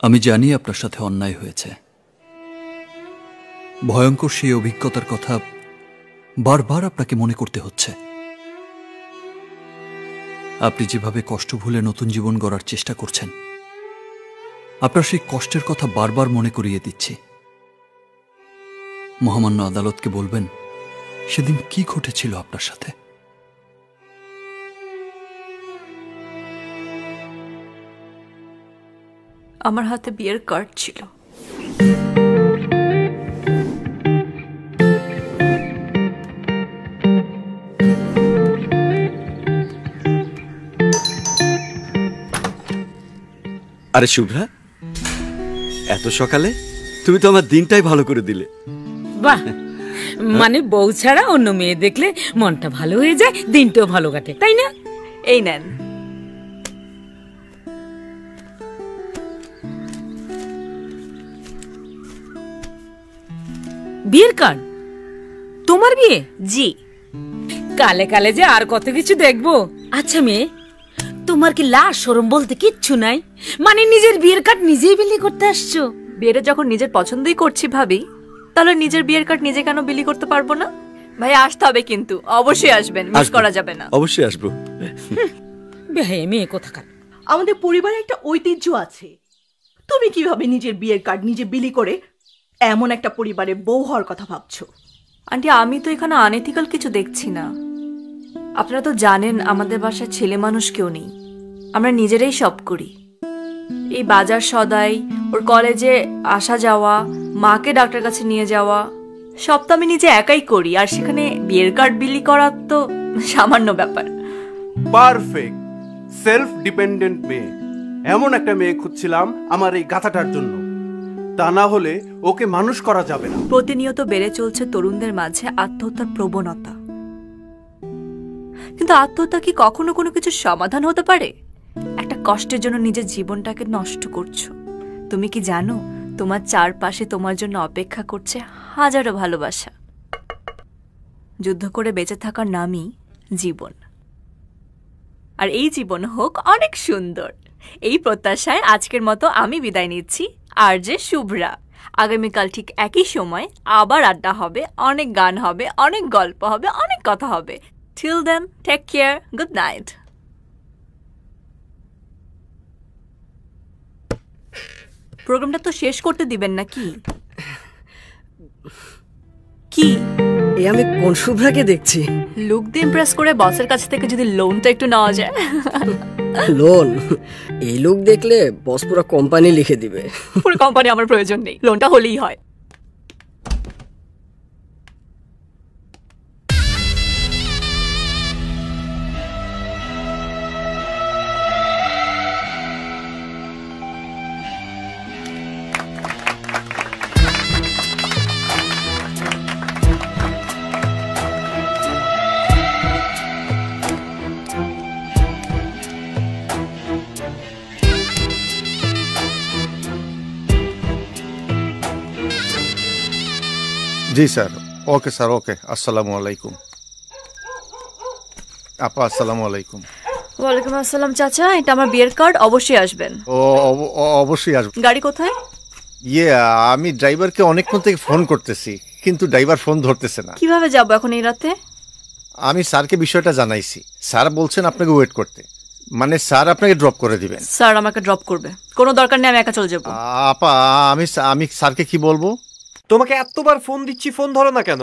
আমি জানি আপনার সাথে অন্যায় হয়েছে। ভয়ঙ্কর সেই অভিজ্ঞতার কথা বারবার আপনাকে মনে করতে হচ্ছে। আপনি যেভাবে কষ্ট ভুলে নতুন জীবন গড়ার চেষ্টা করছেন, আপনার সেই কষ্টের কথা বারবার মনে করিয়ে দিচ্ছি। মহামান্য আদালতকে বলবেন, সেদিন কি ঘটেছিল আপনার সাথে? আমার হাতে বিয়ের কার্ড ছিল। আরে শুভ্রা এত সকালে তুমি তো আমার দিনটাই ভালো করে দিলে। বাহ মানে বউ ছাড়া অন্য মেয়ে দেখলে মনটা ভালো হয়ে যায় দিনটাও ভালো কাটে তাই না? এই নেন। বিয়ের কার্ড? তোমার বিয়ে? জি। কালে কালে যে আর কত কিছু দেখব। আচ্ছা মেয়ে তোমার কি লাশ সরম বলতে কিচ্ছু নাই? মানে নিজের বিয়ের কার্ড নিজেই বিলি করতে আসছো? বিয়েটা যখন নিজের পছন্দই করছি ভাবি তাহলে নিজের বিয়ের কার্ড নিজে কেন বিলি করতে পারব না? ভাই আসতে হবে কিন্তু অবশ্যই আসবেন মিস আসব। করা যাবে না। অবশ্যই আসব। বেহায়ে মেয়ে কোথাকার? আমাদের পরিবারে একটা ঐতিহ্য আছে। তুমি কীভাবে নিজের বিয়ের কার্ড নিজে বিলি করে এমন একটা পরিবারে বউ হওয়ার কথা ভাবছ? আন্টি আমি তো এখানে আনএথিক্যাল কিছু দেখছি না। আপনারা তো জানেন আমাদের বাসায় ছেলে মানুষ কেউ নেই। আমরা নিজেরাই সব করি। এই বাজার সদাই ওর কলেজে আসা যাওয়া মাকে ডাক্তার কাছে নিয়ে যাওয়া সব তো আমি নিজে একাই করি। আর সেখানে বিয়ের কার্ড বিলি করার তো সামান্য ব্যাপার। পারফেক্ট। সেলফ ডিপেন্ডেন্ট মেয়ে। এমন একটা মেয়ে খুঁজছিলাম আমার এই গাথাটার জন্য। তা না হলে ওকে মানুষ করা যাবে না। প্রতিনিয়ত বেড়ে চলছে তরুণদের মাঝে আত্মহত্যার প্রবণতা। কিন্তু আত্মহত্যা কি কখনো কোনো কিছু সমাধান হতে পারে? একটা কষ্টের জন্য নিজের জীবনটাকে নষ্ট করছ। তুমি কি জানো, তোমার চারপাশে তোমার জন্য অপেক্ষা করছে হাজারো ভালোবাসা। যুদ্ধ করে বেঁচে থাকার নামই জীবন। আর এই জীবন হোক অনেক সুন্দর। এই প্রত্যাশায় আজকের মতো আমি বিদায় নিচ্ছি। আর যে শুভ্রা, আগামীকাল ঠিক একই সময় আবার আড্ডা হবে, অনেক গান হবে, অনেক গল্প হবে, অনেক কথা হবে। Till then take care good night প্রোগ্রামটা তো শেষ করতে দিবেন না কি? কি এই আমি কোন শুভ্রাকে দেখছি? লুক দিয়ে ইমপ্রেস করে বসের কাছ থেকে যদি লোনটা একটু নেওয়া যায়। লোন এই লোক দেখলে বস পুরো কোম্পানি লিখে দিবে। পুরো কোম্পানি আমার প্রয়োজন নেই। লোনটা হলেই হয়। জি স্যার। Okay sir okay. আসসালামু আলাইকুম। আপা আসসালামু আলাইকুম। ওয়ালাইকুম আসসালাম চাচা। এটা আমার বিয়ের কার্ড অবশ্যই আসবেন। ও অব- অ- অবশ্যই আসবে। গাড়ি কোথায়? ইয়ে আমি ড্রাইভারকে অনেকক্ষণ থেকে ফোন করতেছি কিন্তু ড্রাইভার ফোন ধরতেছে না। কীভাবে যাব এখন এই রাতে? আমি স্যারকে বিষয়টা জানাইছি। স্যার বলছেন আপনাকে ওয়েট করতে। মানে স্যার আপনাকে ড্রপ করে দিবেন। স্যার আমাকে ড্রপ করবে। কোনো দরকার নেই আমি একা চলে যাব। আপা আমি আমি স্যারকে কি বলব? তোমাকে এতবার ফোন দিচ্ছি ফোন ধরো না কেন?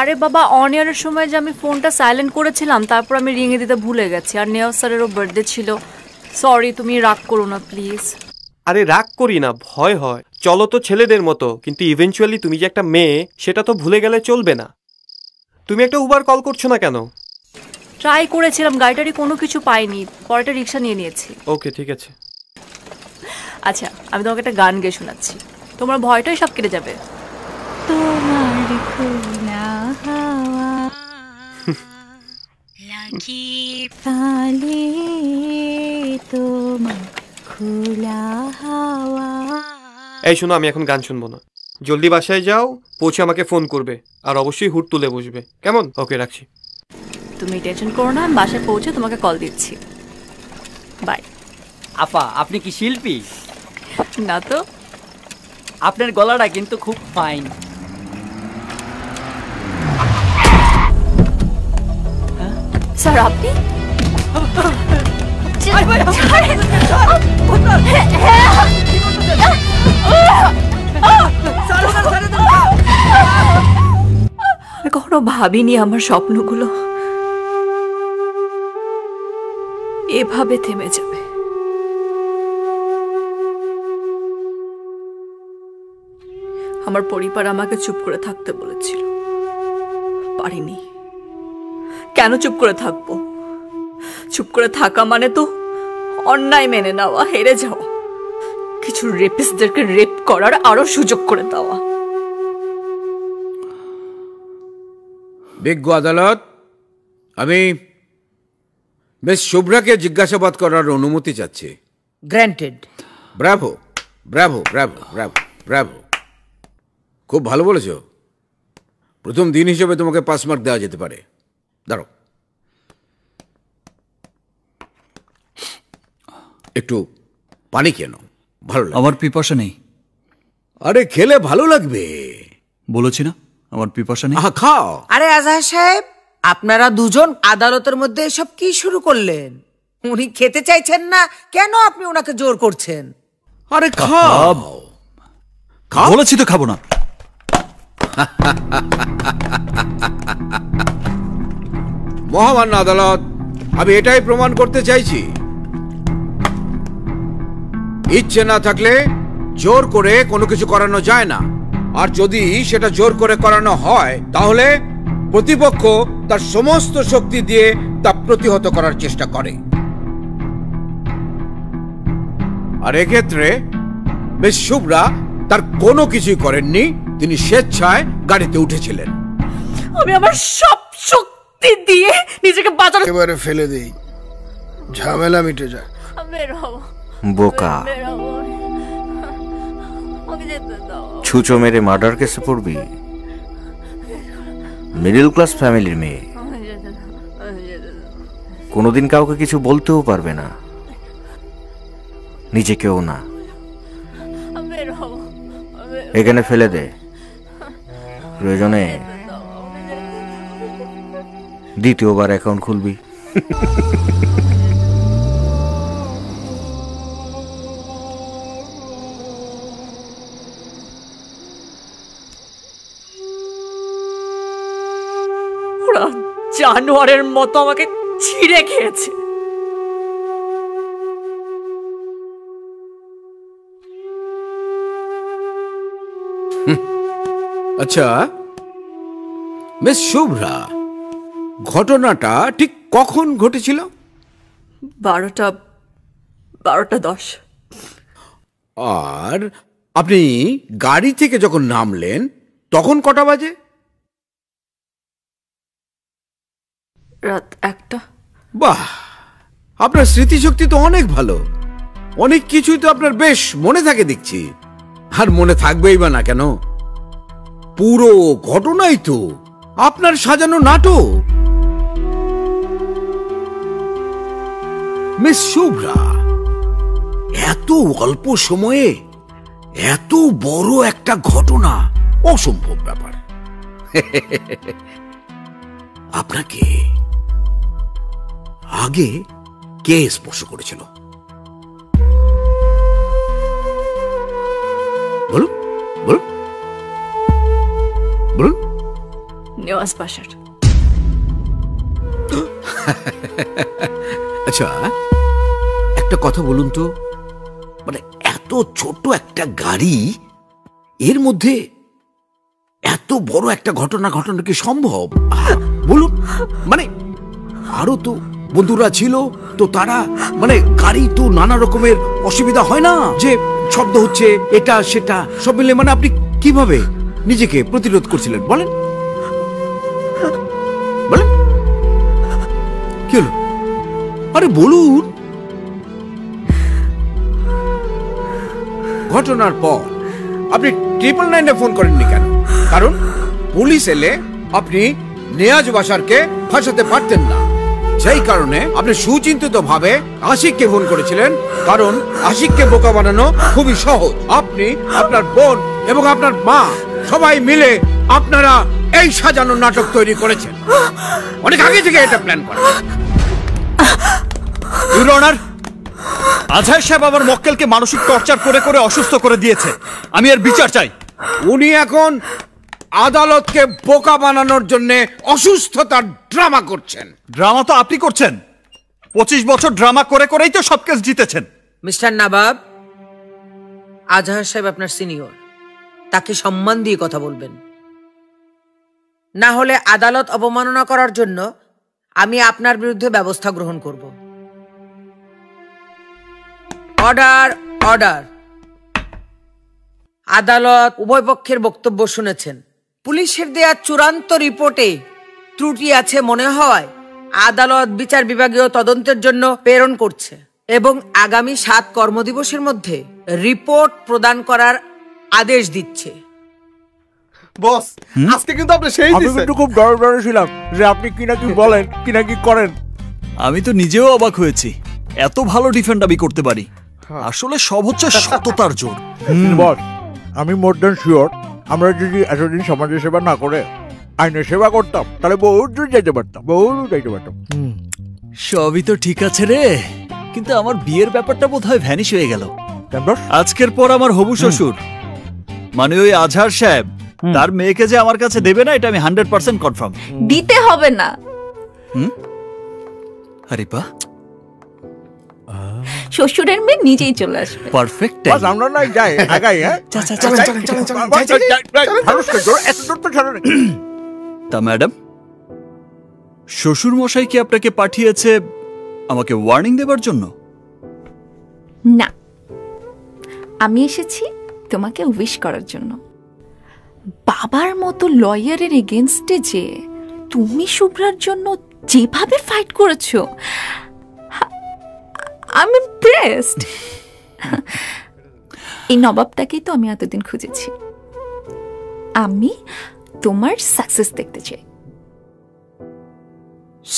আরে বাবা অন ইয়ারের সময় যে আমি ফোনটা সাইলেন্ট করেছিলাম তারপর আমি রিঙে দিতে ভুলে গেছি। আর নেওয়া স্যারেরও বার্থডে ছিল। সরি তুমি রাগ করো না প্লিজ আরে রাগ করি না ভয় হয়। চলো তো ছেলেদের মতো কিন্তু ইভেনচুয়ালি তুমি যে একটা মেয়ে সেটা তো ভুলে গেলে চলবে না। তুমি একটা উবার কল করছ না কেন? ট্রাই করেছিলাম গাড়িটারি কোনো কিছু পাইনি। পরেটা রিক্সা নিয়ে নিয়েছি। ওকে ঠিক আছে। আচ্ছা আমি তোমাকে একটা গান গেয়ে শোনাচ্ছি। তোমার ভয়টাই সব কেটে যাবে। তোমার খোলা হাওয়া লাগি পালে তোমার খোলা হাওয়া এই শোনো আমি এখন গান শুনব না। জলদি বাসায় যাও পৌঁছে আমাকে ফোন করবে আর অবশ্যই হুট তুলে বসবে। কেমন? ওকে রাখছি। তুমি টেনশন করো না আমি বাসায় পৌঁছে তোমাকে কল দিচ্ছি। বাই। আপা আপনি কি শিল্পী? না তো। আপনার গলাটা কিন্তু খুব ফাইন। স্যার আপনি? কখনো ভাবিনি আমার স্বপ্নগুলো এভাবে থেমে যাবে। আমার পরিবার আমাকে চুপ করে থাকতে বলেছিল। পারিনি। কেন চুপ করে থাকব? চুপ করে থাকা মানে তো অন্যায় মেনে নেওয়া হেরে যাওয়া। কিছু রেপিস্টদেরকে রেপ করার আরও সুযোগ করে দেওয়া। বিজ্ঞ আদালত আমি বেশ শুভ্রাকে জিজ্ঞাসাবাদ করার অনুমতি চাচ্ছি। Granted bravo bravo bravo bravo bravo. খুব ভালো বলেছ। প্রথম দিন হিসেবে তোমাকে পাস মার্ক দেওয়া যেতে পারে। দাঁড়ো একটু পানি কেন ভালো আমার পিপাসা নেই। আরে খেলে ভালো লাগবে। বলেছি না আমার পিপাসা নেই। খাও। আরে আজহার সাহেব আপনারা দুজন আদালতের মধ্যে এসব কি শুরু করলেন? উনি খেতে চাইছেন না কেন আপনি ওনাকে জোর করছেন? আরে খাও। বলেছি তো খাব না। মহামান্য আদালত, আমি এটাই প্রমাণ করতে চাইছি। ইচ্ছে না থাকলে জোর করে কোনো কিছু করানো যায় না। আর যদি সেটা জোর করে করানো হয়, তাহলে প্রতিপক্ষ তার সমস্ত শক্তি দিয়ে তা প্রতিহত করার চেষ্টা করে। আর এক্ষেত্রে মিস শুভ্রা তার কোনো কিছুই করেননি, তিনি স্বেচ্ছায় গাড়িতে উঠেছিলেন। আমি আমার সব শক্তি দিয়ে নিজেকে বাঁচানো এবারে ফেলে দেই। ঝামেলা মিটে বের হব। বোকা। বের আমাকে যেতে দাও। ছুঁচো মেরে মার্ডার কেসে পড়বি? মিডল ক্লাস ফ্যামিলির মেয়ে। কোনোদিন কাউকে কিছু বলতেও পারবে না। নিজেকেও না। বের হব। বের এখানে ফেলে দে। প্রয়োজনে দ্বিতীয়বার অ্যাকাউন্ট খুলবি। ওরা জানোয়ারের মতো আমাকে ছিঁড়ে খেয়েছে। আচ্ছা মিস শুভ্রা ঘটনাটা ঠিক কখন ঘটেছিল? বারোটা বারোটা দশ। আর আপনি গাড়ি থেকে যখন নামলেন তখন কটা বাজে? রাত একটা। বাহ! আপনার স্মৃতিশক্তি তো অনেক ভালো। অনেক কিছুই তো আপনার বেশ মনে থাকে দেখছি। আর মনে থাকবেই বা না কেন? পুরো ঘটনাই তো আপনার সাজানো নাটক। মিস শুভ্রা, এত অল্প সময়ে এত বড় একটা ঘটনা, অসম্ভব ব্যাপার। আপনাকে আগে কে স্পর্শ করেছিল? বলুন বলুন বলুন। নেওয়াজ বাসার। আচ্ছা একটা কথা বলুন তো। মানে এত ছোট একটা গাড়ি, এর মধ্যে এত বড় একটা ঘটনা ঘটানো কি সম্ভব? বলুন। মানে আরও তো বন্ধুরা ছিল, তো তারা মানে গাড়ি তো নানা রকমের অসুবিধা হয় না যে শব্দ হচ্ছে, এটা, সেটা, সব মিলে মানে আপনি কীভাবে নিজেকে প্রতিরোধ করছিলেন? বলেন। হলো? আরে বলুন। ঘটনার পর আপনি ট্রিপল নাইনে ফোন করেননি কেন? কারণ পুলিশ এলে আপনি নেয়াজ বাসারকে ফাঁসাতে পারতেন না। সেই কারণে আপনি সুচিন্তিত ভাবে আশিককে ফোন করেছিলেন। কারণ আশিককে বোকা বানানো খুবই সহজ। আপনি আপনার বোন এবং আপনার মা সবাই মিলে আপনারা এই সাজানো নাটক তৈরি করেছেন। অনেক আগে থেকে এটা প্ল্যান করা। ইউর অনার আজহার সাহেব আমার মক্কেলকে মানসিক টর্চার করে করে অসুস্থ করে দিয়েছে। আমি এর বিচার চাই। উনি এখন আদালতকে বোকা বানানোর জন্য অসুস্থতার ড্রামা করছেন। ড্রামা তো আপনি করছেন। পঁচিশ বছর ড্রামা করে করেই তো সব কেস জিতেছেন। মিস্টার নাবাব আজহার সাহেব আপনার সিনিয়র। তাকে সম্মান দিয়ে কথা বলবেন। না হলে আদালত অবমাননা করার জন্য আমি আপনার বিরুদ্ধে ব্যবস্থা গ্রহণ করব। Order order. আদালত উভয় পক্ষের বক্তব্য শুনেছেন। পুলিশের দেয়া চূড়ান্ত রিপোর্টে ত্রুটি আছে মনে হওয়ায় আদালত বিচার বিভাগীয় তদন্তের জন্য প্রেরণ করছে এবং আগামী সাত কর্মদিবসের মধ্যে রিপোর্ট প্রদান করার আদেশ দিচ্ছে। বস আজকে কিন্তু আপনি সেই আমি কিন্তু খুব ডরে ডরে ছিলাম যে আপনি কি না কি বলেন কি না কি করেন। আমি তো নিজেও অবাক হয়েছি। এত ভালো ডিফেন্ড আমি করতে পারি। আসলে সব হচ্ছে সততার জোর। বস আমি মোর দেন শিওর আমরা যদি এতদিন সমাজের সেবা না করে আইনের সেবা করতাম তাহলে বহুত দূর যেতে পারতাম বহু দূর যেতে পারতাম। সবই তো ঠিক আছে রে। কিন্তু আমার বিয়ের ব্যাপারটা বোধহয় ভ্যানিশ হয়ে গেল। আজকের পর আমার হবু শ্বশুর। মানে ওই আজহার সাহেব তার মেয়েকে যে আমার কাছে দেবে না এটা আমি হান্ড্রেড পার্সেন্ট কনফার্ম দিতে হবে না। আরে শ্বশুরের মেয়ে নিজেই চলে আসবে। পারফেক্ট বস আমরা না যাই আগাই হ্যাঁ? এত দূর ছাড়ো তা ম্যাডাম শ্বশুর মশাই কি আপনাকে পাঠিয়েছে আমাকে ওয়ার্নিং দেবার জন্য? না। আমি এসেছি তোমাকে উইশ করার জন্য। বাবার মতো লয়ারের এগেনস্টে যে তুমি শুভ্রার জন্য যেভাবে ফাইট করেছ, আমি ইমপ্রেসড এই নবাবটাকেই তো আমি এতদিন খুঁজেছি। আমি তোমার সাকসেস দেখতে চাই।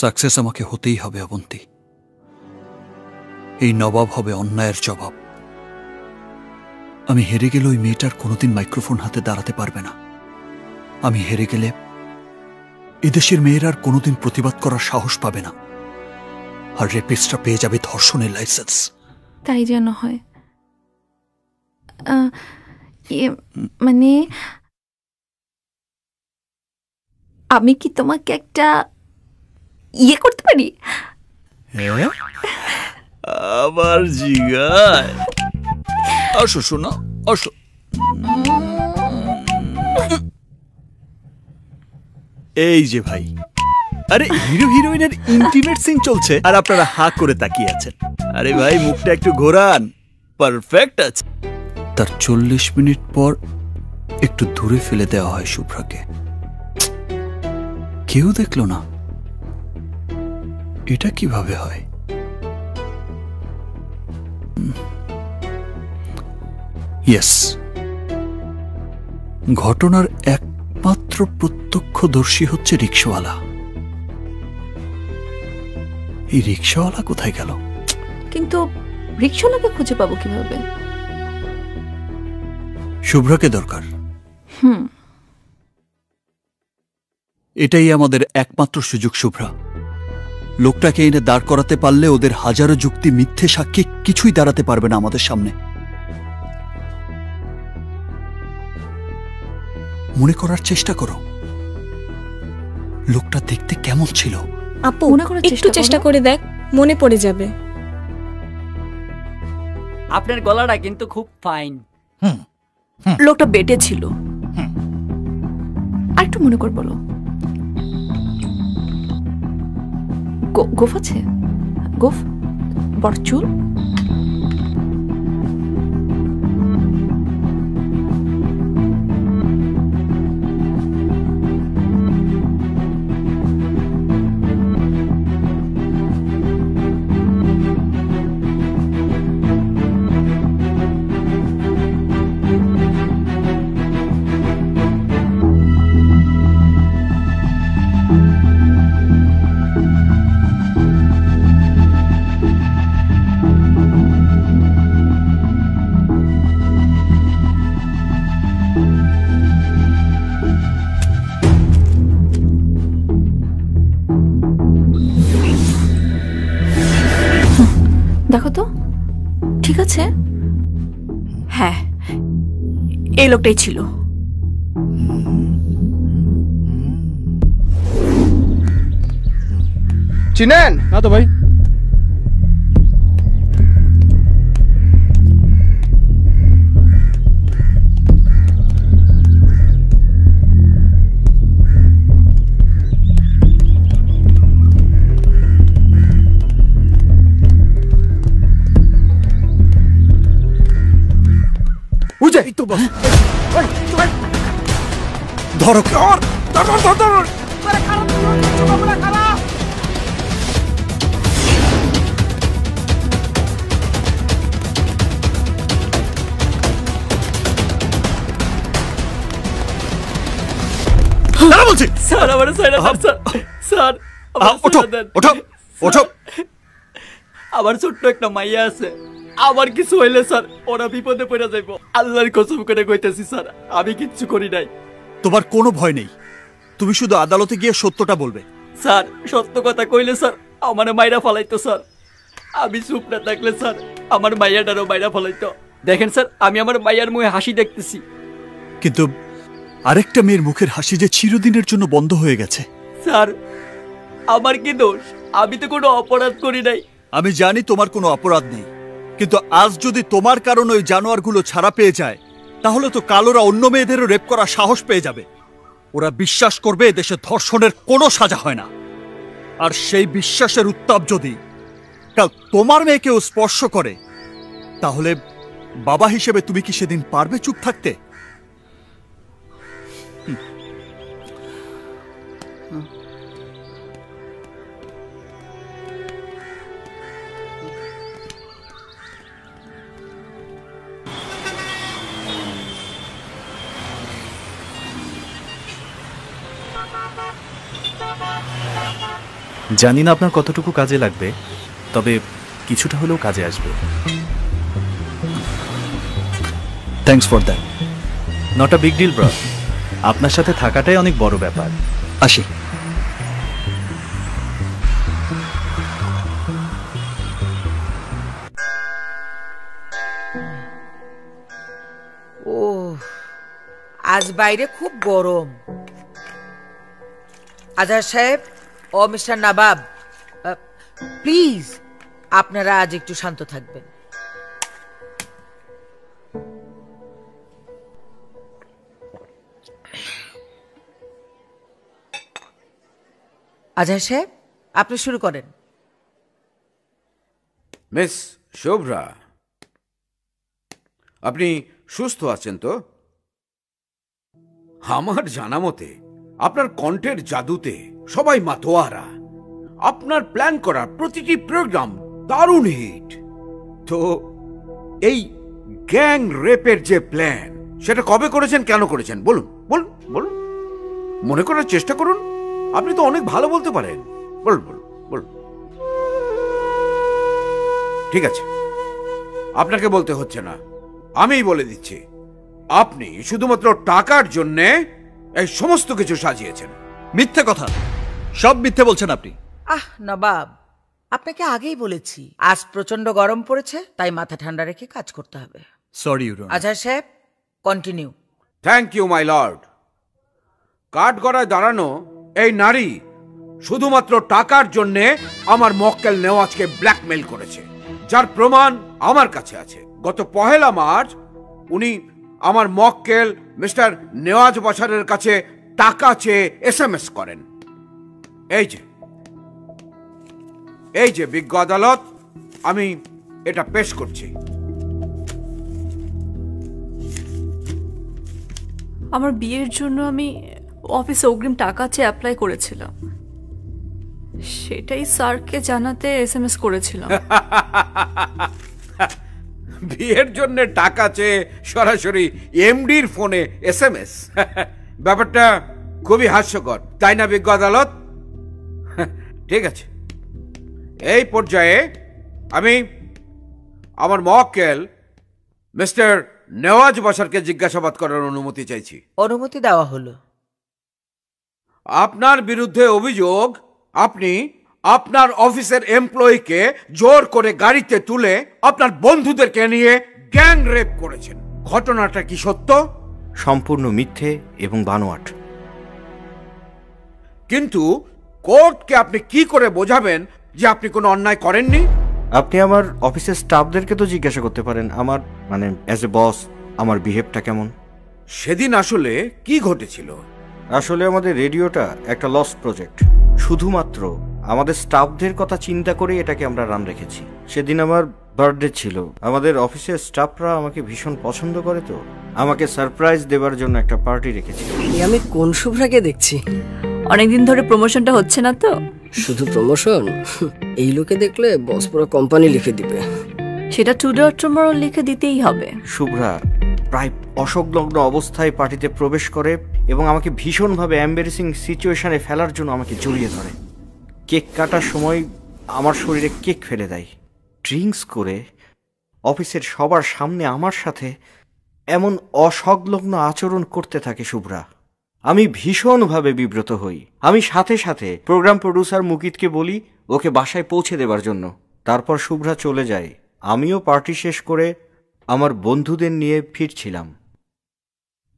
সাকসেস আমাকে হতেই হবে অবন্তী। এই নবাব হবে অন্যায়ের জবাব। আমি হেরে গেলে ওই মেয়েটার কোনোদিন মাইক্রোফোন হাতে দাঁড়াতে পারবে না। আমি হেরে গেলে এদেশের মেয়েরা আর কোনোদিন প্রতিবাদ করার সাহস পাবে না। আর রেপিস্টরা পেয়ে যাবে ধর্ষণের লাইসেন্স। তাই যেন হয়। মানে আমি কি তোমাকে একটা ইয়ে করতে পারি? আমার জিগায়। আসো শোনা আসো। এই যে ভাই। আরে হিরো হিরোইনের ইন্টিমেট সিন চলছে আর আপনারা হা করে তাকিয়ে আছেন। আরে ভাই মুখটা একটু ঘোরান। পারফেক্ট আছে। তার চল্লিশ মিনিট পর একটু দূরে ফেলে দেওয়া হয় শুভ্রাকে। কেউ দেখল না। এটা কীভাবে হয়? ইয়েস ঘটনার একমাত্র প্রত্যক্ষদর্শী হচ্ছে রিক্সাওয়ালা। এই রিক্সাওয়ালা কোথায় গেল? কিন্তু রিক্সাওয়ালাকে খুঁজে পাবো কীভাবে? শুভ্রাকে দরকার। হুম। এটাই আমাদের একমাত্র সুযোগ শুভ্রা। লোকটাকে এনে দাঁড় করাতে পারলে ওদের হাজারো যুক্তি মিথ্যে সাক্ষী কিছুই দাঁড়াতে পারবে না আমাদের সামনে। মনে করার চেষ্টা করো। লোকটা দেখতে কেমন ছিল? আপু একটু চেষ্টা করে। দেখ মনে পড়ে যাবে। আপনার গলাটা কিন্তু খুব ফাইন। লোকটা বেটে ছিল। আর একটু মনে কর বলো। গো- গোফ আছে? গোফ? বড় চুল? লোকটাই ছিল। চিনেন? না তো ভাই। বুঝে তো বস। ধরো ধর ধর ধর ধর। দাঁড়া বলছি। স্যার আমার সাইড স্যার। স্যার আহ, ওঠো ওঠো ওঠো। আমার ছোট্ট একটা মাইয়া আছে। আমার কিছু হইলে স্যার ওরা বিপদে পড়ে যাইব। আল্লাহর কসম করে কইতেছি স্যার আমি কিচ্ছু করি নাই। তোমার কোনো ভয় নেই। তুমি শুধু আদালতে গিয়ে সত্যটা বলবে। স্যার সত্য কথা কইলে স্যার আমার মাইরা ফালাইতো স্যার। আমি চুপ না থাকলে স্যার আমার মাইয়াটারও মাইরা ফালাইতো। দেখেন স্যার আমি আমার মাইয়ার মুখে হাসি দেখতেছি। কিন্তু আরেকটা মেয়ের মুখের হাসি যে চিরদিনের জন্য বন্ধ হয়ে গেছে। স্যার আমার কি দোষ? আমি তো কোনো অপরাধ করি নাই। আমি জানি তোমার কোনো অপরাধ নেই। কিন্তু আজ যদি তোমার কারণে ওই জানোয়ারগুলো ছাড়া পেয়ে যায় তাহলে তো কালোরা অন্য মেয়েদেরও রেপ করার সাহস পেয়ে যাবে। ওরা বিশ্বাস করবে দেশে ধর্ষণের কোনো সাজা হয় না। আর সেই বিশ্বাসের উত্তাপ যদি কাল তোমার মেয়েকেও স্পর্শ করে, তাহলে বাবা হিসেবে তুমি কি সেদিন পারবে চুপ থাকতে? জানি না আপনার কতটুকু কাজে লাগবে তবে কিছুটা হলেও কাজে আসবে। Thanks for that not a big deal bro আপনার সাথে থাকাটাই অনেক বড় ব্যাপার। আসি। ও আজ বাইরে খুব গরম। আজহার সাহেব ও মিস্টার নাবাব প্লিজ আপনারা আজ একটু শান্ত থাকবেন। আজহার সাহেব, আপনি শুরু করেন। মিস শুভ্রা, আপনি সুস্থ আছেন তো? আমার জানা মতে আপনার কণ্ঠের জাদুতে সবাই মাতোয়ারা। আপনার প্ল্যান করা প্রতিটি প্রোগ্রাম দারুণ হিট তো, এই গ্যাং রেপের যে প্ল্যান সেটা কবে করেছেন, কেন করেছেন? বলুন বলুন বলুন। মনে করার চেষ্টা করুন, আপনি তো অনেক ভালো বলতে পারেন। বলুন বলুন বলুন। ঠিক আছে। আপনাকে বলতে হচ্ছে না। আমিই বলে দিচ্ছি। আপনি শুধুমাত্র টাকার জন্যে এই সমস্ত কিছু সাজিয়েছেন। মিথ্যে কথা। সব মিথ্যে বলছেন আপনি। আহ নবাব আপনাকে আগেই বলেছি আজ প্রচণ্ড গরম পড়েছে তাই মাথা ঠান্ডা রেখে কাজ করতে হবে। সরি ইউরো আজহার সাহেব continue thank you my lord কাঠ গড়ায় দাঁড়ানো এই নারী শুধুমাত্র টাকার জন্যে আমার মক্কেল নেওয়াজকে ব্ল্যাকমেল করেছে যার প্রমাণ আমার কাছে আছে। গত পহেলা মার্চ উনি আমার মক্কেল মিস্টার নেওয়াজ বসারের কাছে টাকা চেয়ে এস এম এস করেন। এই যে। এই যে বিজ্ঞ আদালত আমি এটা পেশ করছি। আমার বিয়ের জন্য আমি অফিসে অগ্রিম টাকা চেয়ে অ্যাপ্লাই করেছিলাম। সেটাই স্যারকে জানাতে এস এম এস করেছিলাম। বিয়ের জন্য টাকা চেয়ে সরাসরি এমডির ফোনে এস এম এস ব্যাপারটা খুবই হাস্যকর তাই না বিজ্ঞ আদালত? ঠিক আছে। এই পর্যায়ে আমি আমার মক্কেল মিস্টার নেওয়াজ বসারকে জিজ্ঞাসাবাদ করার অনুমতি চাইছি। অনুমতি দেওয়া হলো। আপনার বিরুদ্ধে অভিযোগ আপনি আপনার অফিসের এমপ্লয়িকে জোর করে গাড়িতে তুলে আপনার বন্ধুদেরকে নিয়ে গ্যাং রেপ করেছেন। ঘটনাটা কি সত্য? সম্পূর্ণ মিথ্যে এবং বানোয়াট। কিন্তু কোর্টকে আপনি কি করে বোঝাবেন যে আপনি কোনো অন্যায় করেননি? আপনি আমার অফিসের স্টাফদেরকে তো জিজ্ঞাসা করতে পারেন আমার মানে অ্যাজ এ বস আমার বিহেভটা কেমন? সেদিন আসলে কি ঘটেছিল? আসলে আমাদের রেডিওটা একটা লস প্রজেক্ট শুধুমাত্র আমাদের স্টাফদের কথা চিন্তা করে এটাকে আমরা রান রেখেছি। সেদিন আমার বার্থডে ছিল। আমাদের অফিসের স্টাফরা আমাকে ভীষণ পছন্দ করে তো। আমাকে সারপ্রাইজ দেবার জন্য একটা পার্টি রেখেছিল। এই আমি কোন শুভ্রাকে দেখছি? অনেকদিন ধরে প্রমোশনটা হচ্ছে না তো? শুধু প্রমোশন এই লোকে দেখলে বস পুরো কোম্পানি লিখে দিবে। সেটা টুডে অর টুমরো লিখে দিতেই হবে। শুভ্রা প্রায় অসংলগ্ন অবস্থায় পার্টিতে প্রবেশ করে এবং আমাকে ভীষণভাবে অ্যাম্বারেসিং সিচুয়েশনে ফেলার জন্য আমাকে জড়িয়ে ধরে। কেক কাটার সময় আমার শরীরে কেক ফেলে দেয়। ড্রিঙ্কস করে অফিসের সবার সামনে আমার সাথে এমন অসংলগ্ন আচরণ করতে থাকে শুভ্রা। আমি ভীষণভাবে বিব্রত হই। আমি সাথে সাথে প্রোগ্রাম প্রডিউসার মুকিতকে বলি, ওকে বাসায় পৌঁছে দেবার জন্য। তারপর শুভ্রা চলে যায়। আমিও পার্টি শেষ করে আমার বন্ধুদের নিয়ে ফিরছিলাম।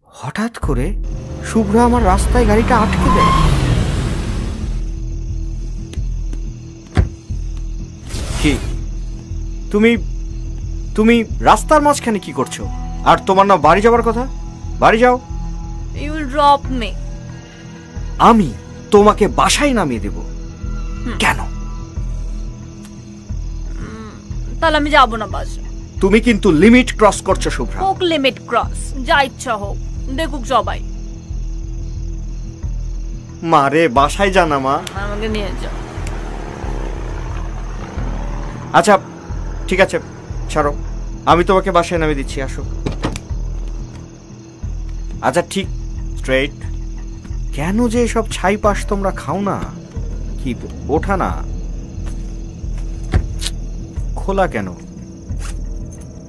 হঠাৎ করে শুভ্রা আমার রাস্তায় গাড়িটা আটকে দেয়। কি? তুমি তুমি রাস্তার মাঝখানে কি করছ? আর তোমার না বাড়ি যাওয়ার কথা? বাড়ি যাও। ইউ উইল ড্রপ মি আমি তোমাকে বাসায় নামিয়ে দেব। কেন? তাহলে আমি যাব না বাস তুমি কিন্তু লিমিট ক্রস করছ শুভ্রা। হোক লিমিট ক্রস যা ইচ্ছা হোক দেখুক সবাই। মারে বাসায় জানা মা। আমাকে নিয়ে যাও আচ্ছা ঠিক আছে ছাড়ো। আমি তোমাকে বাসায় নামিয়ে দিচ্ছি আসো। আচ্ছা ঠিক স্ট্রেট কেন যে সব ছাই পাশ তোমরা খাও না? কি ওঠা না। খোলা কেন?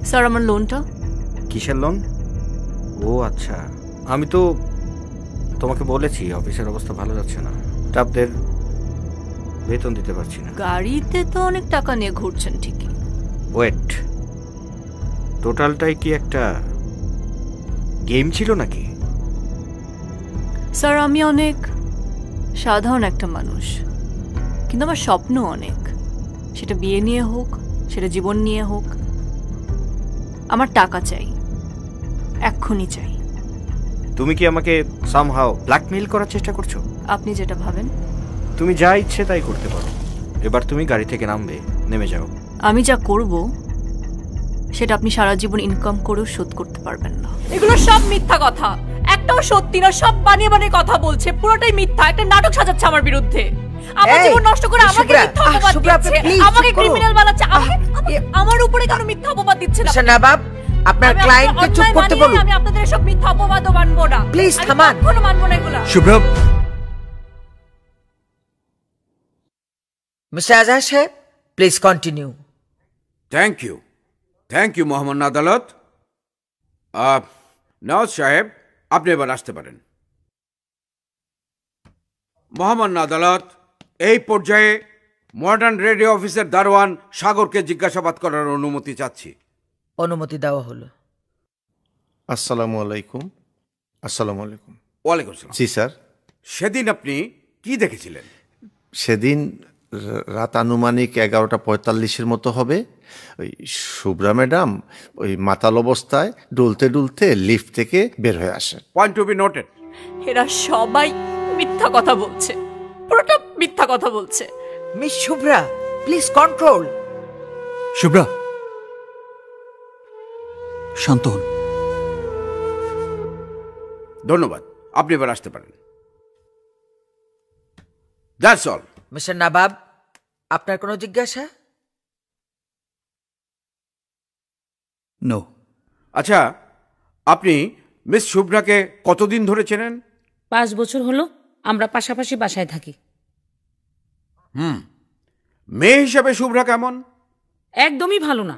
স্যার আমার লোনটা কিসের লোন ও আচ্ছা। আমি তো তোমাকে বলেছি অফিসের অবস্থা ভালো যাচ্ছে না। স্টাফদের বেতন দিতে পারছি না। গাড়িতে তো অনেক টাকা নিয়ে ঘুরছেন ঠিকই। ওয়েট টোটালটাই কি একটা গেম ছিল নাকি? স্যার আমি অনেক সাধারণ একটা মানুষ কিন্তু আমার স্বপ্ন অনেক। সেটা বিয়ে নিয়ে হোক সেটা জীবন নিয়ে হোক আমার টাকা চাই এক্ষুনি চাই। তুমি কি আমাকে সামহাও ব্ল্যাকমেইল করার চেষ্টা করছ? আপনি যেটা ভাবেন। তুমি যা ইচ্ছে তাই করতে পারো। এবার তুমি গাড়ি থেকে নামবে নেমে যাও। আমি যা করব সেটা আপনি সারা জীবন ইনকাম করেও শোধ করতে পারবেন না। এগুলো সব মিথ্যা কথা। একটাও সত্যি না সব বানিয়ে বানিয়ে কথা বলছে। পুরোটাই মিথ্যা। একটা নাটক সাজাচ্ছে আমার বিরুদ্ধে। আমার জীবন নষ্ট করে আমাকে মিথ্যা অপবাদ দিচ্ছে। আমাকে ক্রিমিনাল বানাচ্ছে। আমাকে- আমার উপরে কেন মিথ্যা অপবাদ আপনি? শানাবাব আপনার ক্লায়েন্টকে চুপ করতে বলুন। আমি আপনাদের এসব মিথ্যা অপবাদও মানবো না। আমি থামান। কখনো মানবো না এগুলা। শুভ্রা। মিস্টার আজহার সাহেব please continue thank you thank you Mohammad আদালত নওয়াজ সাহেব আপনি এবার আসতে পারেন। মোহাম্মদ আদালত এই পর্যায়ে মডার্ন রেডিও অফিসের দারোয়ান সাগরকে জিজ্ঞাসাবাদ করার অনুমতি চাচ্ছি। অনুমতি দেওয়া হলো। আসসালামু আলাইকুম। আসসালামু আলাইকুম। ওয়ালাইকুম আসসালাম। জি স্যার। সেদিন আপনি কি দেখেছিলেন? সেদিন রাত আনুমানিক এগারোটা পঁয়তাল্লিশের মতো হবে। ওই শুভ্রা ম্যাডাম ওই মাতাল অবস্থায় ডুলতে ডুলতে লিফট থেকে বের হয়ে আসেন। পয়েন্ট টু বি নোটেড এরা সবাই মিথ্যা কথা বলছে। পুরোটা মিথ্যা কথা বলছে। Miss Shubhra please control Shubhra. শান্ত হন। ধন্যবাদ। আপনি এবার আসতে পারেন। দ্যাটস অল মিস্টার নাবাব আপনার কোনো জিজ্ঞাসা? নো আচ্ছা আপনি মিস শুভ্রাকে কতদিন ধরে চেনেন? পাঁচ বছর হলো আমরা পাশাপাশি বাসায় থাকি। হুম। মেয়ে হিসাবে শুভ্রা কেমন? একদমই ভালো না।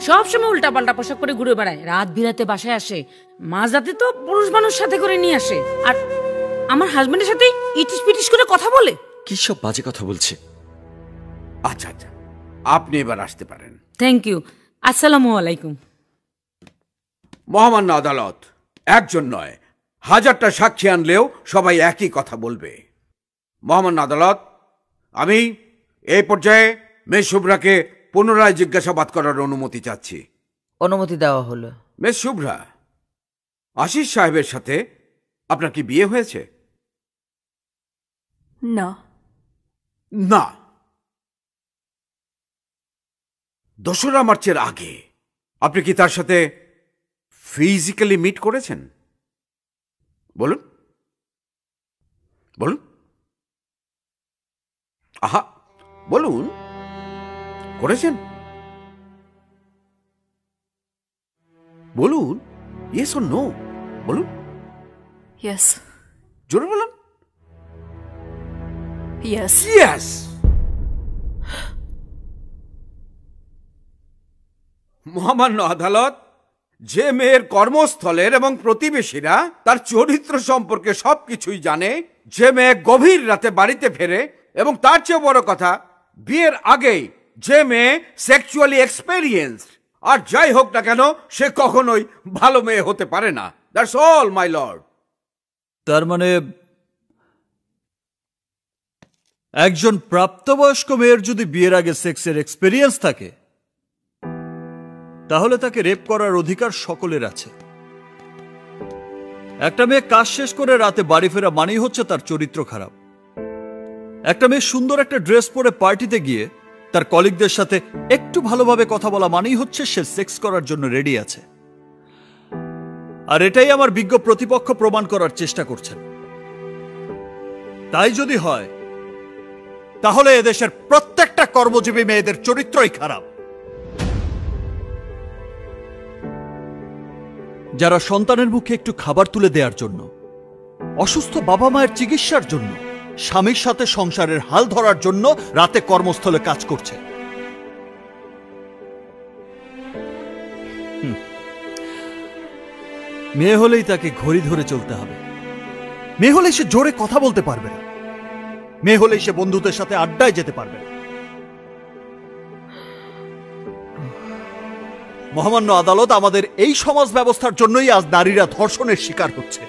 সবসময় উল্টা পাল্টা পোশাক করে ঘুরে বেড়ায়। রাত বিরাতে বাসায় আসে মাঝরাতে তো পুরুষ মানুষ সাথে করে নিয়ে আসে। আর আমার হাজবেন্ডের সাথে ইটিস পিটিস করে কথা বলে। কি সব বাজে কথা বলছে? আচ্ছা আচ্ছা আপনি এবার আসতে পারেন। থ্যাংক ইউ আসসালামু আলাইকুম। মহামান্য আদালত একজন নয় হাজারটা সাক্ষী আনলেও সবাই একই কথা বলবে। মহামান্য আদালত আমি এই পর্যায়ে মেয়ে শুভ্রাকে পুনরায় জিজ্ঞাসাবাদ করার অনুমতি চাচ্ছি। অনুমতি দেওয়া হলো। মিস শুভ্রা আশিস সাহেবের সাথে আপনার কি বিয়ে হয়েছে? না। না। দোসরা মার্চের আগে। আপনি কি তার সাথে ফিজিক্যালি মিট করেছেন? বলুন। বলুন। আহা বলুন। করেছেন? বলুন। ইয়েস ও নো বলুন। ইয়েস জোরে বলুন। ইয়েস ইয়েস মহামান্য আদালত, যে মেয়ের কর্মস্থলের এবং প্রতিবেশীরা তার চরিত্র সম্পর্কে সবকিছুই জানে, যে মেয়ে গভীর রাতে বাড়িতে ফেরে এবং তার চেয়ে বড় কথা, বিয়ের আগেই যে মেয়ে সেক্সুয়ালি এক্সপেরিয়েন্স আর যাই হোক না কেন, সে কখনোই ভালো মেয়ে হতে পারে না। দ্যাটস অল মাই লর্ড তার মানে একজন প্রাপ্তবয়স্ক মেয়ের যদি বিয়ের আগে সেক্সের এক্সপেরিয়েন্স থাকে তাহলে তাকে রেপ করার অধিকার সকলের আছে। একটা মেয়ে কাজ শেষ করে রাতে বাড়ি ফেরা মানেই হচ্ছে তার চরিত্র খারাপ। একটা মেয়ে সুন্দর একটা ড্রেস পরে পার্টিতে গিয়ে তার কলিগদের সাথে একটু ভালোভাবে কথা বলা মানেই হচ্ছে সে সেক্স করার জন্য রেডি আছে। আর এটাই আমার বিজ্ঞ প্রতিপক্ষ প্রমাণ করার চেষ্টা করছেন। তাই যদি হয়, তাহলে এদেশের প্রত্যেকটা কর্মজীবী মেয়েদের চরিত্রই খারাপ। যারা সন্তানের মুখে একটু খাবার তুলে দেওয়ার জন্য, অসুস্থ বাবা মায়ের চিকিৎসার জন্য, স্বামীর সাথে সংসারের হাল ধরার জন্য রাতে কর্মস্থলে কাজ করছে। মেয়ে হলেই তাকে ঘড়ি ধরে চলতে হবে। মেয়ে হলেই সে জোরে কথা বলতে পারবে না। মেয়ে হলেই সে বন্ধুদের সাথে আড্ডায় যেতে পারবে না। মহামান্য আদালত আমাদের এই সমাজ ব্যবস্থার জন্যই আজ নারীরা ধর্ষণের শিকার হচ্ছে।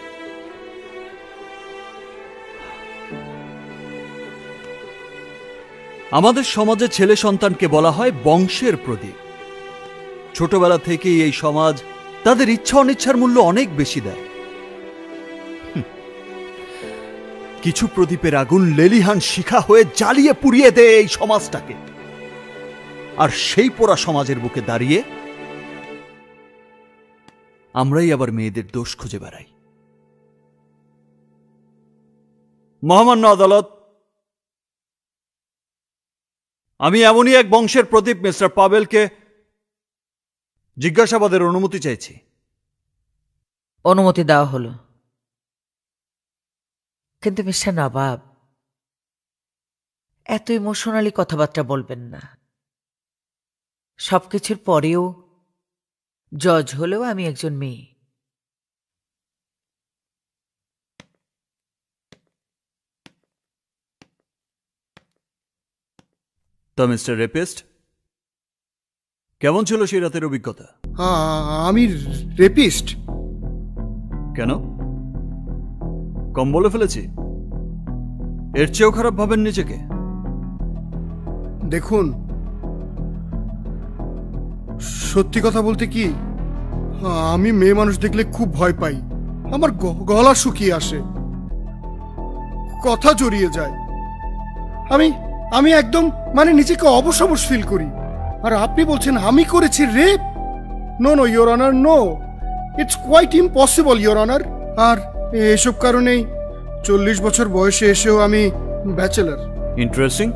আমাদের সমাজে ছেলে সন্তানকে বলা হয় বংশের প্রদীপ। ছোটবেলা থেকেই এই সমাজ তাদের ইচ্ছা অনিচ্ছার মূল্য অনেক বেশি দেয়। কিছু প্রদীপের আগুন লেলিহান শিখা হয়ে জ্বালিয়ে পুড়িয়ে দেয় এই সমাজটাকে। আর সেই পোড়া সমাজের বুকে দাঁড়িয়ে আমরাই আবার মেয়েদের দোষ খুঁজে বেড়াই। মহামান্য আদালত, আমি এমনই এক বংশের প্রদীপ, মিস্টার পাবেলকে জিজ্ঞাসাবাদের অনুমতি চাইছি। অনুমতি দেওয়া হলো। কিন্তু মিস্টার নবাব, এত ইমোশনালি কথাবার্তা বলবেন না। সবকিছুর পরেও জজ হলেও আমি একজন মেয়ে। তা মিস্টার রেপিস্ট কেমন ছিল সেই রাতের অভিজ্ঞতা? আমি রেপিস্ট। কেন? কম বলে ফেলেছি? এর চেয়েও খারাপ ভাবেন নিজেকে? দেখুন সত্যি কথা বলতে কি আমি মেয়ে মানুষ দেখলে খুব ভয় পাই। আমার গলা শুকিয়ে আসে। কথা জড়িয়ে যায়। আমি আমি একদম মানে নিজেকে অবসবস ফিল করি। আর আপনি বলছেন আমি করেছি rape no no your honour no it's quite impossible your honour আর এসব কারণেই চল্লিশ বছর বয়সে এসেও আমি ব্যাচেলার। ইন্টারেস্টিং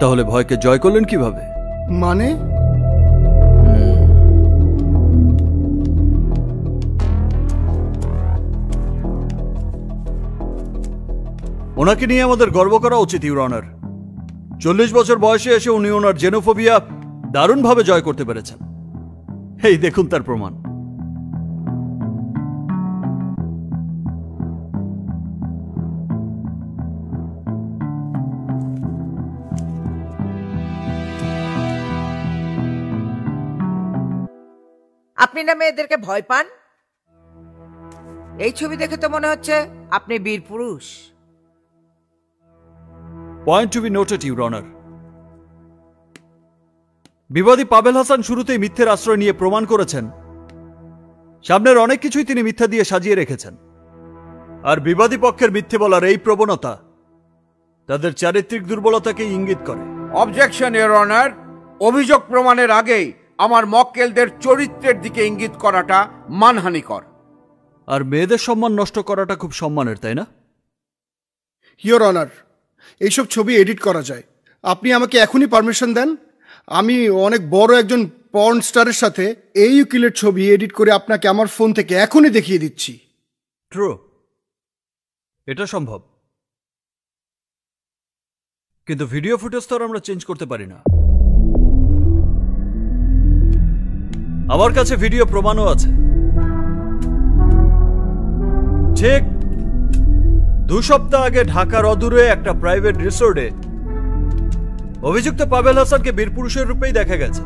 তাহলে ভয়কে জয় করলেন কীভাবে? মানে ওনাকে নিয়ে আমাদের গর্ব করা উচিত ইউর অনার চল্লিশ বছর বয়সে এসে উনি ওনার জেনোফোবিয়া দারুণভাবে জয় করতে পেরেছেন। এই দেখুন তার প্রমাণ। আপনি না মেয়েদেরকে ভয় পান? এই ছবি দেখে তো মনে হচ্ছে আপনি বীর পুরুষ। Point to be noted your honour বিবাদী পাবেল হাসান শুরুতেই মিথ্যের আশ্রয় নিয়ে প্রমাণ করেছেন। সামনের অনেক কিছুই তিনি মিথ্যা দিয়ে সাজিয়ে রেখেছেন। আর বিবাদী পক্ষের মিথ্যে বলার এই প্রবণতা তাদের চারিত্রিক দুর্বলতাকে ইঙ্গিত করে। অবজেকশন এর অনার অভিযোগ প্রমাণের আগেই আমার মক্কেলদের চরিত্রের দিকে ইঙ্গিত করাটা মানহানিকর। আর মেয়েদের সম্মান নষ্ট করাটা খুব সম্মানের তাই না? ইয়োর অনার এইসব ছবি এডিট করা যায়। আপনি আমাকে এখনই পারমিশন দেন। আমি অনেক বড় একজন পর্ন স্টারের সাথে এই উকিলের ছবি এডিট করে আপনাকে আমার ফোন থেকে এখনই দেখিয়ে দিচ্ছি। ট্রু এটা সম্ভব। কিন্তু ভিডিও ফুটেজ তো আর আমরা চেঞ্জ করতে পারি না। আমার কাছে ভিডিও প্রমাণও আছে। ঠিক দু সপ্তাহ আগে ঢাকার অদূরে একটা প্রাইভেট রিসোর্টে অভিযুক্ত পাবেল হাসানকে বীরপুরুষের রূপেই দেখা গেছে।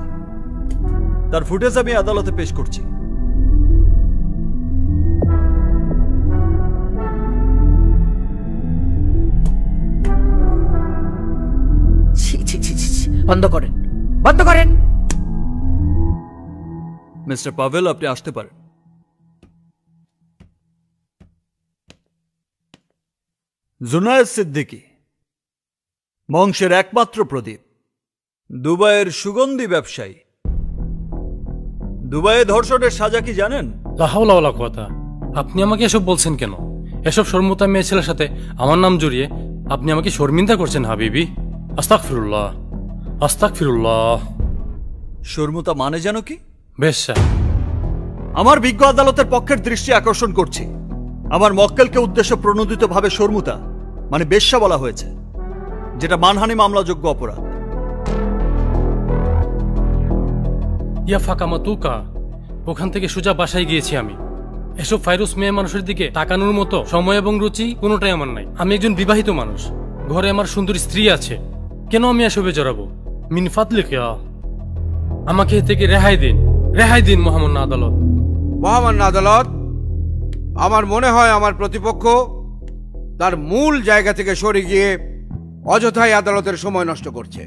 তার ফুটেজ আমি আদালতে পেশ করছি। বন্ধ করেন। বন্ধ করেন। মিস্টার পাভেল আপনি আসতে পারেন। জুনায়েদ সিদ্দিকী বংশের একমাত্র প্রদীপ দুবাইয়ের সুগন্ধি ব্যবসায়ী। দুবাইয়ে ধর্ষণের সাজা কি জানেন? লাহাউলা কথা আপনি আমাকে এসব বলছেন কেন? এসব শর্মতা মেয়ে ছেলের সাথে আমার নাম জড়িয়ে আপনি আমাকে শর্মিন্দা করছেন হাবিবি? আস্তাক ফিরুল্লাহ আস্তাক ফিরুল্লাহ শর্মুতা মানে জানো কি? বেশ স্যার। আমার বিজ্ঞ আদালতের পক্ষের দৃষ্টি আকর্ষণ করছি। আমার মক্কেলকে উদ্দেশ্য প্রণোদিতভাবে শর্মুতা মানে বেশ্যা বলা হয়েছে যেটা মানহানি মামলাযোগ্য অপরাধ। ইয়া ফাঁকা তুকা ওখান থেকে সোজা বাসায় গিয়েছি আমি। এসব ফাইরুস মেয়ে মানুষের দিকে তাকানোর মতো সময় এবং রুচি কোনোটাই আমার নাই। আমি একজন বিবাহিত মানুষ ঘরে আমার সুন্দর স্ত্রী আছে। কেন আমি এসবে জড়াবো? মিনফাত লিখে আমাকে এ থেকে রেহাই দিন রেহাই দিন মহামান্য আদালত। মহামান্য আদালত আমার মনে হয় আমার প্রতিপক্ষ তার মূল জায়গা থেকে সরে গিয়ে অযথাই আদালতের সময় নষ্ট করছে।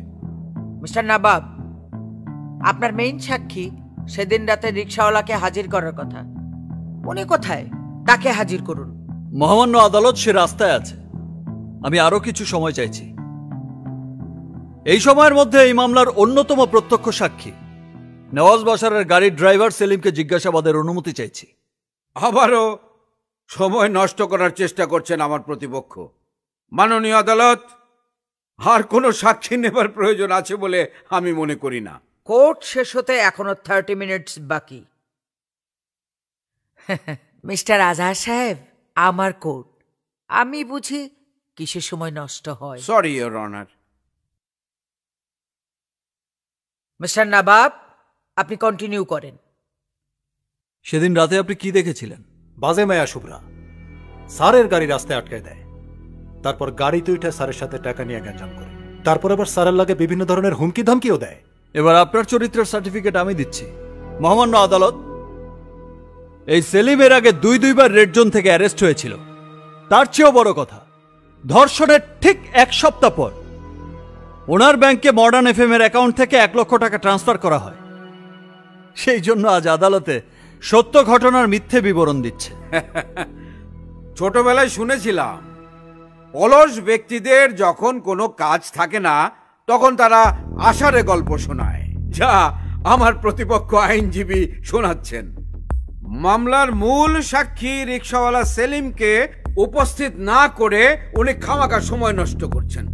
মিস্টার নাবাব আপনার মেইন সাক্ষী সেদিন রাতে রিক্সাওয়ালাকে হাজির করার কথা। উনি কোথায়? তাকে হাজির করুন। মহামান্য আদালত সে রাস্তায় আছে। আমি আরও কিছু সময় চাইছি। এই সময়ের মধ্যে এই মামলার অন্যতম প্রত্যক্ষ সাক্ষী। নওয়াজ বাসারের গাড়ির ড্রাইভার সেলিমকে জিজ্ঞাসাবাদের অনুমতি চাইছি। আবারও সময় নষ্ট করার চেষ্টা করছেন আমার প্রতিপক্ষ। মাননীয় আদালত আর কোনো সাক্ষী নেবার প্রয়োজন আছে বলে আমি মনে করি না। কোর্ট শেষ হতে এখনও থার্টি মিনিটস বাকি। মিস্টার আজহার সাহেব আমার কোর্ট। আমি বুঝি কিসের সময় নষ্ট হয়। Sorry your honour mister Nawab আপনি কন্টিনিউ করেন। সেদিন রাতে আপনি কি দেখেছিলেন? বাজে মায়া শুভ্রা। স্যারের গাড়ি রাস্তায় আটকে দেয়। তারপর গাড়িতে উঠে স্যারের সাথে টাকা নিয়ে গ্যাঞ্জাম করে। তারপর আবার স্যারের লাগে বিভিন্ন ধরনের হুমকি ধমকিও দেয়। এবার আপনার চরিত্রের সার্টিফিকেট আমি দিচ্ছি। মহামান্য আদালত, এই সেলিমের আগে দুই দুইবার রেড জোন থেকে অ্যারেস্ট হয়েছিল। তার চেয়েও বড় কথা, ধর্ষণের ঠিক এক সপ্তাহ পর ওনার ব্যাংকে মডার্ন এফ এর অ্যাকাউন্ট থেকে এক লক্ষ টাকা ট্রান্সফার করা হয়। সেই জন্য আজ আদালতে সত্য ঘটনার মিথ্যে বিবরণ দিচ্ছে। ছোটবেলায় শুনেছিলাম অলস ব্যক্তিদের যখন কোনো কাজ থাকে না তখন তারা আষাঢ়ে গল্প শোনায়। যা আমার প্রতিপক্ষ আইনজীবী শোনাচ্ছেন। মামলার মূল সাক্ষী রিক্সাওয়ালা সেলিমকে উপস্থিত না করে উনি খামাকা সময় নষ্ট করছেন।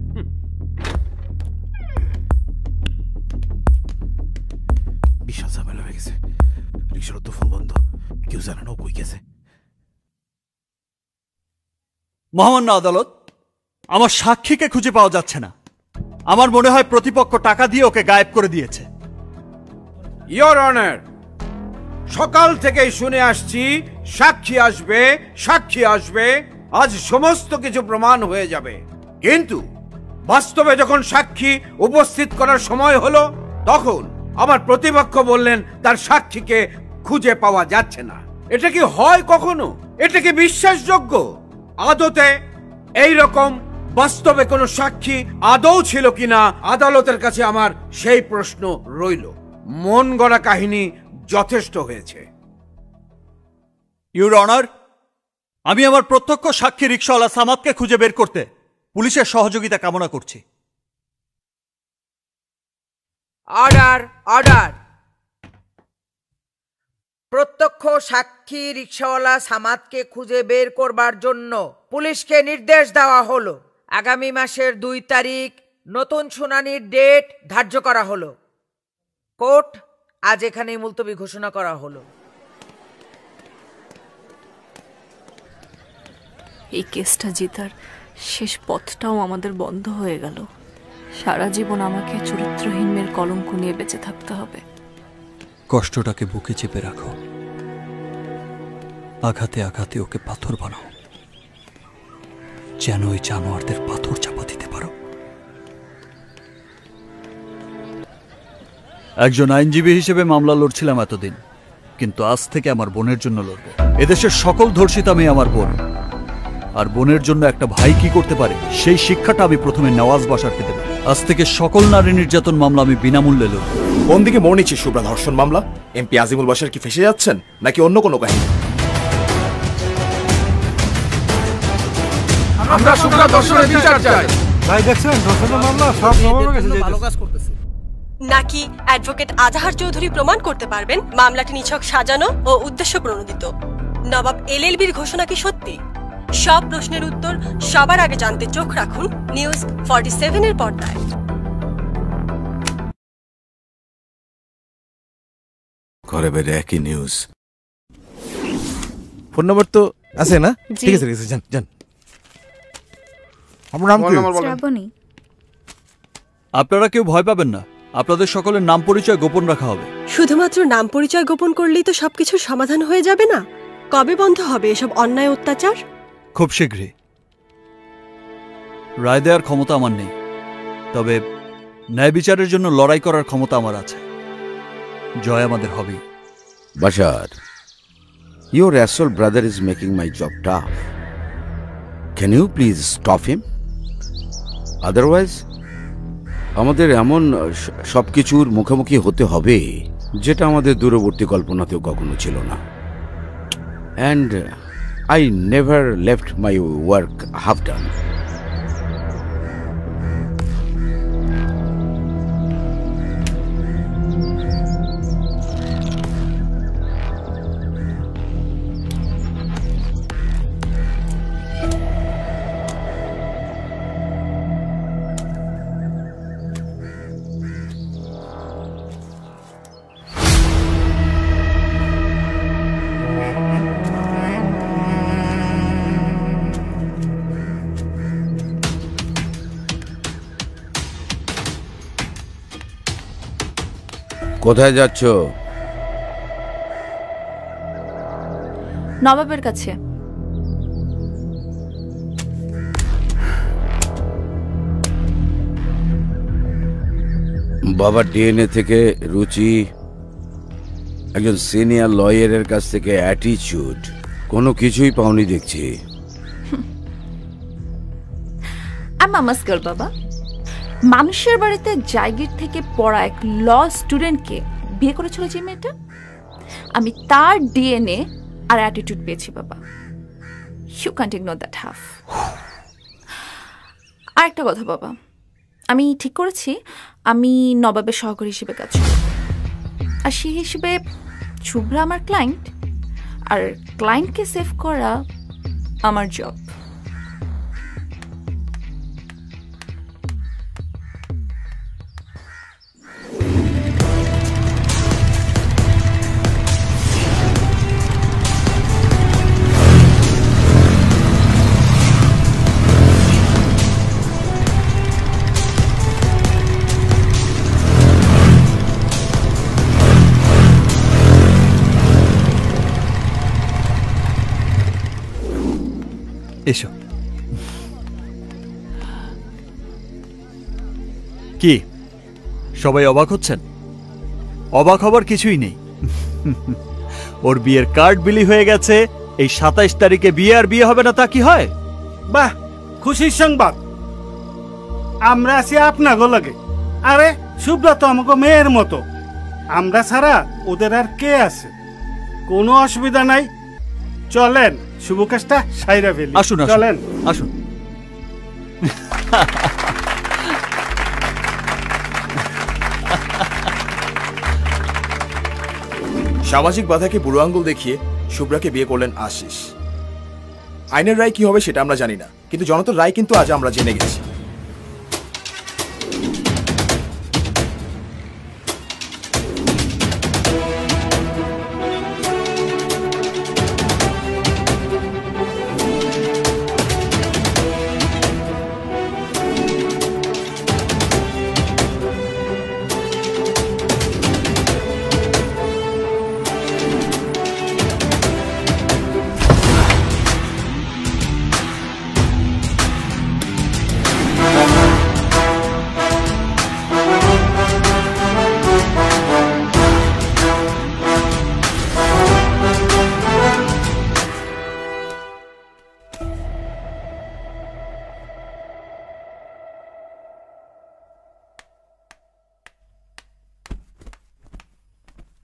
বিশাল ঝামেলা হয়ে গেছে। রিক্সার তো কেউ জানে না কই গেছে। মহামান্য আদালত, আমার সাক্ষীকে খুঁজে পাওয়া যাচ্ছে না। আমার মনে হয় প্রতিপক্ষ টাকা দিয়ে ওকে গায়েব করে দিয়েছে। ইয়োর অনার সকাল থেকেই শুনে আসছি, সাক্ষী আসবে সাক্ষী আসবে, আজ সমস্ত কিছু প্রমাণ হয়ে যাবে। কিন্তু বাস্তবে যখন সাক্ষী উপস্থিত করার সময় হলো, তখন আমার প্রতিপক্ষ বললেন, তার সাক্ষীকে খুঁজে পাওয়া যাচ্ছে না। এটা কি হয় কখনো? এটা কি বিশ্বাসযোগ্য? আদতে এই রকম বাস্তবে কোনো সাক্ষী আদৌ ছিল কিনা আদালতের কাছে আমার সেই প্রশ্ন রইল। মন গড়া কাহিনী যথেষ্ট হয়েছে। ইউর অনার আমি আমার প্রত্যক্ষ সাক্ষী রিক্সাওয়ালা সামাদকে খুঁজে বের করতে পুলিশের সহযোগিতা কামনা করছি। অর্ডার অর্ডার প্রত্যক্ষ সাক্ষী রিক্সাওয়ালা সামাদকে খুঁজে বের করবার জন্য পুলিশকে নির্দেশ দেওয়া হলো। আগামী মাসের দুই তারিখ নতুন শুনানির ডেট ধার্য করা হলো। কোর্ট আজ এখানেই মুলতবি ঘোষণা করা হলো। এই কেসটা জেতার শেষ পথটাও আমাদের বন্ধ হয়ে গেল। সারা জীবন আমাকে চরিত্রহীন মেয়ের কলঙ্ক নিয়ে বেঁচে থাকতে হবে। কষ্টটাকে বুকে চেপে রাখো। আঘাতে আঘাতে ওকে পাথর বানাও। যেন ওই জানোয়ারদের পাথর চাপা দিতে পারো। একজন আইনজীবী হিসেবে মামলা লড়ছিলাম এতদিন, কিন্তু আজ থেকে আমার বোনের জন্য লড়বো। এদেশের সকল ধর্ষিতা মেয়ে আমার বোন। আর বোনের জন্য একটা ভাই কি করতে পারে সেই শিক্ষাটা আমি প্রথমে নেওয়াজ বাসারকে দেব আজ থেকে সকল নারী নির্যাতন মামলা আমি বিনামূল্যে লড়ব। কোন দিকে মোড় নিচ্ছে শুভ্রা ধর্ষণ মামলা? এমপি আজিমুল বাসার কি ফেসে যাচ্ছেন নাকি অন্য কোনো কাহিনী? আমরা শুভ্রা দর্শনের বিচার চাই। ভাই দেখছেন? ধর্ষণের মামলা সব নবাবের কাছে যেতেছে। নাকি অ্যাডভোকেট আজাহার চৌধুরী প্রমাণ করতে পারবেন? মামলাটি নিছক সাজানো ও উদ্দেশ্য প্রণোদিত নবাব এলএলবির ঘোষণা কি সত্যি? সব প্রশ্নের উত্তর সবার আগে জানতে চোখ রাখুন নিউজ ফর্টি সেভেনের পর্দায়। ঘরে বাইরে একই নিউজ। ফোন নম্বর তো আছে না? জি। ঠিক আছে ঠিক আছে যান যান। আমার নাম কি? শ্রাবণী। আপনারা কেউ ভয় পাবেন না। আপনাদের সকলের নাম পরিচয় গোপন রাখা হবে। শুধুমাত্র নাম পরিচয় গোপন করলেই তো সবকিছুর সমাধান হয়ে যাবে না? কবে বন্ধ হবে এসব অন্যায় অত্যাচার? খুব শীঘ্রই। রায় দেওয়ার ক্ষমতা আমার নেই তবে ন্যায় বিচারের জন্য লড়াই করার ক্ষমতা আমার আছে। জয় আমাদের হবেই। Bashar, your asshole brother is making my job tough. Can you please stop him Otherwise, আমাদের এমন সব কিছুর মুখোমুখি হতে হবে যেটা আমাদের দূরবর্তী কল্পনাতেও কখনো ছিল না। And I never left my work half done কোথায় যাচ্ছ? নবাবের কাছে। বাবার ডিএনএ থেকে রুচি একজন সিনিয়র লয়ারের কাছ থেকে অ্যাটিচিউড কোনো কিছুই পাওনি দেখছি। আর মামাস বাবা? মানুষের বাড়িতে জায়গির থেকে পড়া এক ল স্টুডেন্টকে বিয়ে করেছিল যে মেয়েটা? আমি তার ডিএনএ আর অ্যাটিটিউড পেয়েছি, বাবা। You can't ignore that half আর একটা কথা, বাবা। আমি ঠিক করেছি, আমি নবাবের সহকারী হিসেবে কাজ করব আর সেই হিসেবে শুভ্রা আমার ক্লায়েন্ট আর ক্লায়েন্টকে সেভ করা আমার জব এসো। কি? সবাই অবাক হচ্ছেন? অবাক হবার কিছুই নেই। ওর বিয়ের কার্ড বিলি হয়ে গেছে, এই সাতাইশ তারিখে বিয়ে আর বিয়ে হবে না, তা কি হয়? বাহ, খুশির সংবাদ। আমরা আছি আপনাগো লাগে। আরে শুভ্রা তো আমাকে মেয়ের মতো। আমরা ছাড়া ওদের আর কে আছে? কোনো অসুবিধা নাই। চলেন। শুভ কাজটা সাইরা ফেলি। আসুন আসুন। চলেন। আসুন। সামাজিক বাধাকে বুড়ো আঙ্গুল দেখিয়ে শুভ্রাকে বিয়ে করলেন আশিস। আইনের রায় কি হবে সেটা আমরা জানি না কিন্তু জনতার রায় কিন্তু আজ আমরা জেনে গেছি।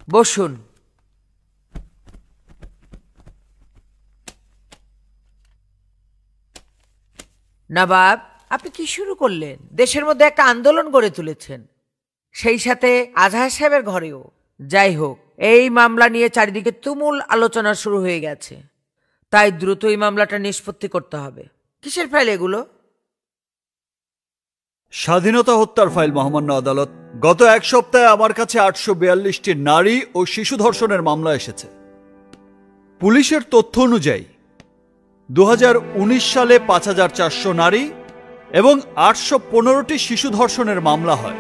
বসুন। নবাব, আপনি কি শুরু করলেন? দেশের মধ্যে একটা আন্দোলন গড়ে তুলেছেন। সেই সাথে আজহার সাহেবের ঘরেও। যাই হোক, এই মামলা নিয়ে চারিদিকে তুমুল আলোচনা শুরু হয়ে গেছে। তাই দ্রুত এই মামলাটা নিষ্পত্তি করতে হবে। কিসের ফাইল এগুলো? স্বাধীনতা হত্যার ফাইল মহামান্য আদালত গত এক সপ্তাহে আমার কাছে আটশো বিয়াল্লিশটি নারী ও শিশু ধর্ষণের মামলা এসেছে। পুলিশের তথ্য অনুযায়ী দু হাজার উনিশ সালে পাঁচ হাজার চারশো নারী এবং আটশো পনেরোটি শিশু ধর্ষণের মামলা হয়,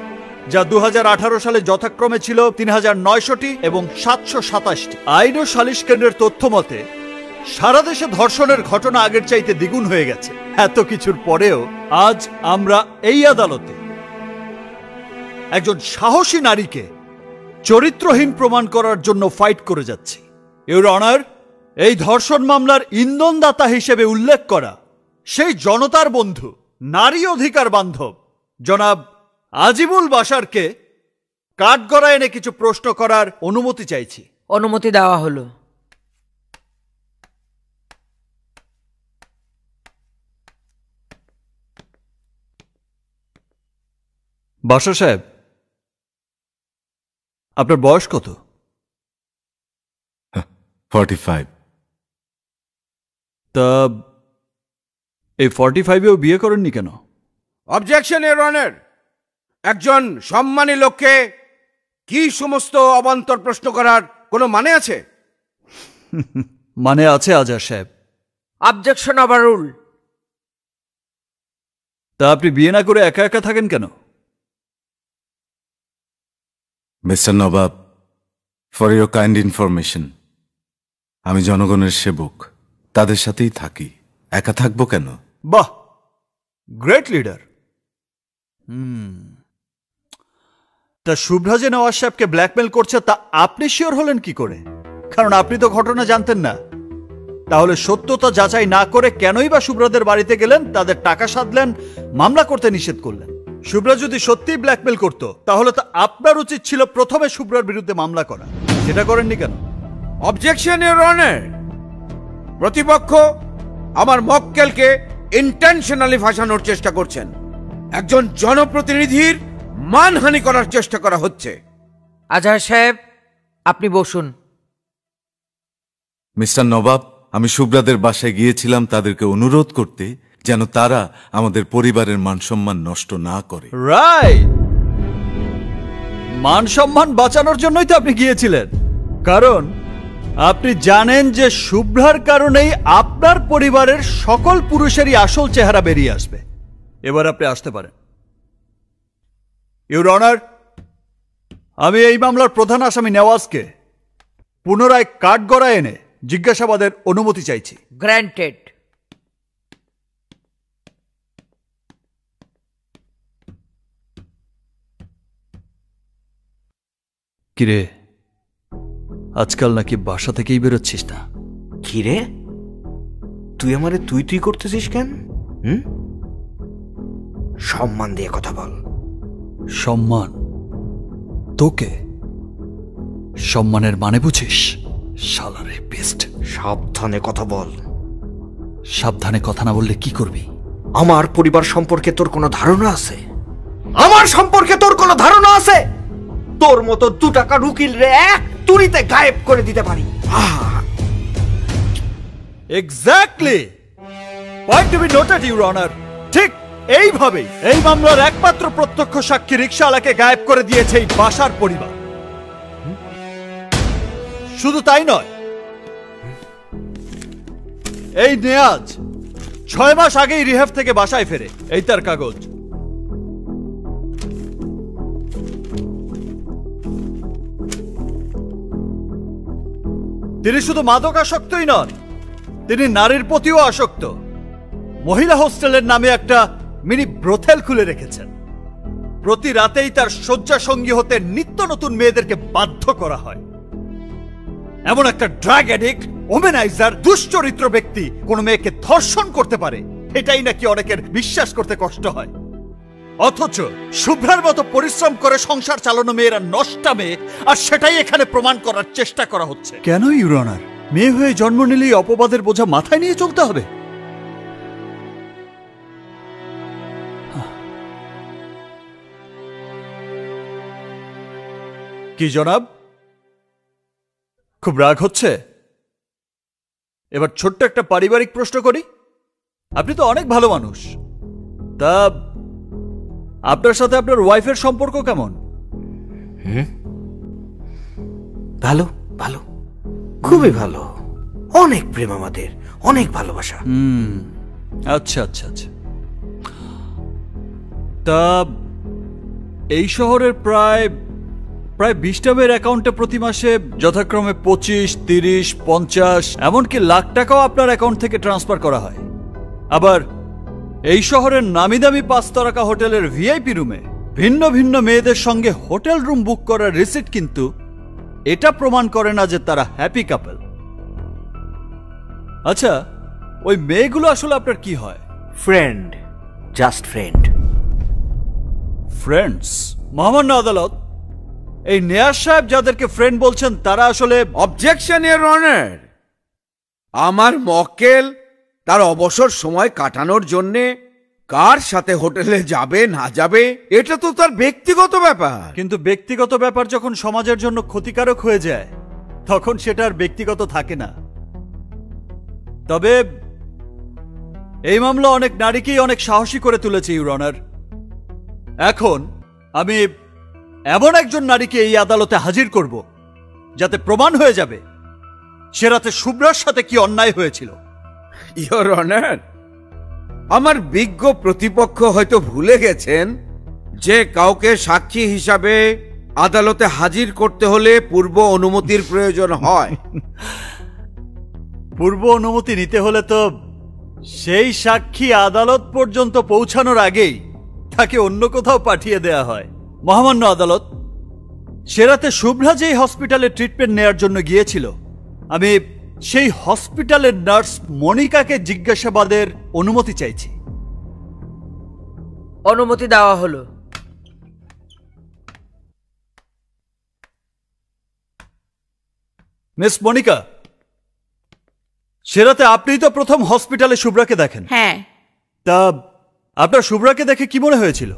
যা দু হাজার আঠারো সালে যথাক্রমে ছিল তিন হাজার নয়শটি এবং সাতশো সাতাশটি। আইন ও সালিশ কেন্দ্রের তথ্য মতে, সারা দেশে ধর্ষণের ঘটনা আগের চাইতে দ্বিগুণ হয়ে গেছে। এত কিছুর পরেও আজ আমরা এই আদালতে একজন সাহসী নারীকে চরিত্রহীন প্রমাণ করার জন্য ফাইট করে যাচ্ছি। ইউর অনার এই ধর্ষণ মামলার ইন্ধনদাতা হিসেবে উল্লেখ করা সেই জনতার বন্ধু নারী অধিকার বান্ধব। জনাব আজিবুল বাসারকে কাঠগড়া এনে কিছু প্রশ্ন করার অনুমতি চাইছি। অনুমতি দেওয়া হলো। বাসা সাহেব আপনার বয়স কত? ফর্টি ফাইভ তা এই ফর্টি ফাইভেও বিয়ে করেননি কেন? অবজেকশন এর অনার একজন সম্মানী লোককে কি সমস্ত অবান্তর প্রশ্ন করার কোনো মানে আছে? মানে আছে আজার সাহেব। অবজেকশন ওভাররুল তা আপনি বিয়ে না করে একা একা থাকেন কেন? Mister Nawab for your kind information আমি জনগণের সেবক, তাদের সাথেই থাকি। একা থাকব কেন? বাহ! গ্রেট লিডার তা শুভ্রাজে নওয়াজ সাহেবকে ব্ল্যাকমেল করছে, তা আপনি শিওর হলেন কি করে? কারণ আপনি তো ঘটনা জানতেন না। তাহলে সত্যতা যাচাই না করে কেনই বা শুভ্রাদের বাড়িতে গেলেন, তাদের টাকা সাধলেন, মামলা করতে নিষেধ করলেন? শুভ্রা যদি সত্যিই ব্ল্যাকমেল করত তাহলে তো আপনার উচিত ছিল প্রথমে শুভ্রার বিরুদ্ধে মামলা করা। সেটা করেননি কেন? অবজেকশন এর অনার প্রতিপক্ষ আমার মক্কেলকে ইন্টেনশনালি ফাঁসানোর চেষ্টা করছেন। একজন জনপ্রতিনিধির মানহানি করার চেষ্টা করা হচ্ছে। আজহার সাহেব আপনি বসুন। মিস্টার নবাব আমি শুভ্রাদের বাসায় গিয়েছিলাম তাদেরকে অনুরোধ করতে যেন তারা আমাদের পরিবারের মানসম্মান নষ্ট না করে। রাইট মান সম্মান বাঁচানোর জন্যই তো আপনি গিয়েছিলেন। কারণ আপনি জানেন যে শুভ্রার কারণেই আপনার পরিবারের সকল পুরুষেরই আসল চেহারা বেরিয়ে আসবে। এবার আপনি আসতে পারেন। ইউর অনার আমি এই মামলার প্রধান আসামি নেওয়াজকে পুনরায় কাঠগড়া এনে জিজ্ঞাসাবাদের অনুমতি চাইছি। গ্র্যান্টেড কিরে? আজকাল নাকি বাসা থেকেই বেরোচ্ছিস না? কিরে? তুই আমারে তুই তুই করতেছিস কেন? হুম? সম্মান দিয়ে কথা বল। সম্মান? তোকে? সম্মানের মানে বুঝিস? শালারে বেস্ট সাবধানে কথা বল। সাবধানে কথা না বললে কি করবি? আমার পরিবার সম্পর্কে তোর কোনো ধারণা আছে? আমার সম্পর্কে তোর কোনো ধারণা আছে? তোর মতো দু টাকা উকিল রে এক তুড়িতে গায়েব করে দিতে পারি। Exactly point to be noted your honour ঠিক এইভাবেই। এই মামলার একমাত্র প্রত্যক্ষ সাক্ষী রিক্সাওয়ালাকে গায়েব করে দিয়েছে এই বাসার পরিবার। শুধু তাই নয়। এই নেয়াজ ছয় মাস আগেই রিহাব থেকে বাসায় ফেরে। এই তার কাগজ। তিনি শুধু মাদক আসক্তই নন, তিনি নারীর প্রতিও আসক্ত। মহিলা হোস্টেলের নামে একটা মিনি ব্রোথেল খুলে রেখেছেন। প্রতি রাতেই তার শয্যা সঙ্গী হতে নিত্য নতুন মেয়েদেরকে বাধ্য করা হয়। এমন একটা ড্রাগ অ্যাডিক্ট, ওমেনাইজার, দুশ্চরিত্র ব্যক্তি কোন মেয়েকে ধর্ষণ করতে পারে, এটাই নাকি অনেকের বিশ্বাস করতে কষ্ট হয়। অথচ শুভ্রার মতো পরিশ্রম করে সংসার চালানো মেয়েরা নষ্টা মেয়ে, আর সেটাই এখানে প্রমাণ করার চেষ্টা করা হচ্ছে। কেন ইউরনার মেয়ে হয়ে জন্ম নিলেই অপবাদের বোঝা মাথায় নিয়ে চলতে হবে। কি জনাব? খুব রাগ হচ্ছে? এবার ছোট্ট একটা পারিবারিক প্রশ্ন করি। আপনি তো অনেক ভালো মানুষ। তা আপনার সাথে আপনার ওয়াইফের সম্পর্ক কেমন? ভালো ভালো। খুবই ভালো। অনেক প্রেম আমাদের অনেক ভালোবাসা। হুম আচ্ছা আচ্ছা আচ্ছা। তা এই শহরের প্রায় প্রায় বিশটা মেয়ের অ্যাকাউন্টে প্রতি মাসে যথাক্রমে পঁচিশ তিরিশ পঞ্চাশ এমনকি লাখ টাকাও আপনার অ্যাকাউন্ট থেকে ট্রান্সফার করা হয়। আবার এই শহরের নামি দামি পাঁচ তারকা হোটেলের ভিআইপি রুমে ভিন্ন ভিন্ন মেয়েদের সঙ্গে হোটেল রুম বুক করার রিসিট কিন্তু এটা প্রমাণ করে না যে তারা হ্যাপি কাপল। আচ্ছা ওই মেয়েগুলো আসলে আপনার কি হয়? ফ্রেন্ড জাস্ট ফ্রেন্ড ফ্রেন্ডস মহামান্য আদালত এই নেয়ার সাহেব যাদেরকে ফ্রেন্ড বলছেন তারা আসলে অবজেকশন এর অনার আমার মক্কেল তার অবসর সময় কাটানোর জন্যে কার সাথে হোটেলে যাবে, না যাবে, এটা তো তার ব্যক্তিগত ব্যাপার। কিন্তু ব্যক্তিগত ব্যাপার যখন সমাজের জন্য ক্ষতিকারক হয়ে যায়, তখন সেটা আর ব্যক্তিগত থাকে না। তবে এই মামলা অনেক নারীকেই অনেক সাহসী করে তুলেছে, ইউর অনার। এখন আমি এমন একজন নারীকে এই আদালতে হাজির করব, যাতে প্রমাণ হয়ে যাবে সে রাতে শুভ্রার সাথে কি অন্যায় হয়েছিল। ইয়োর অনার আমার বিজ্ঞ প্রতিপক্ষ হয়তো ভুলে গেছেন যে কাউকে সাক্ষী হিসাবে আদালতে হাজির করতে হলে পূর্ব অনুমতির প্রয়োজন হয়। পূর্ব অনুমতি নিতে হলে তো সেই সাক্ষী আদালত পর্যন্ত পৌঁছানোর আগেই তাকে অন্য কোথাও পাঠিয়ে দেয়া হয়। মহামান্য আদালত সেরাতে শুভ্রা যেই হসপিটালে ট্রিটমেন্ট নেয়ার জন্য গিয়েছিল, আমি সেই হসপিটালের নার্স মনিকাকে জিজ্ঞাসাবাদের অনুমতি চাইছি। অনুমতি দেওয়া হলো। মিস মনিকা সে রাতে আপনিই তো প্রথম হসপিটালে শুভ্রাকে দেখেন। হ্যাঁ। তা আপনার শুভ্রাকে দেখে কি মনে হয়েছিল?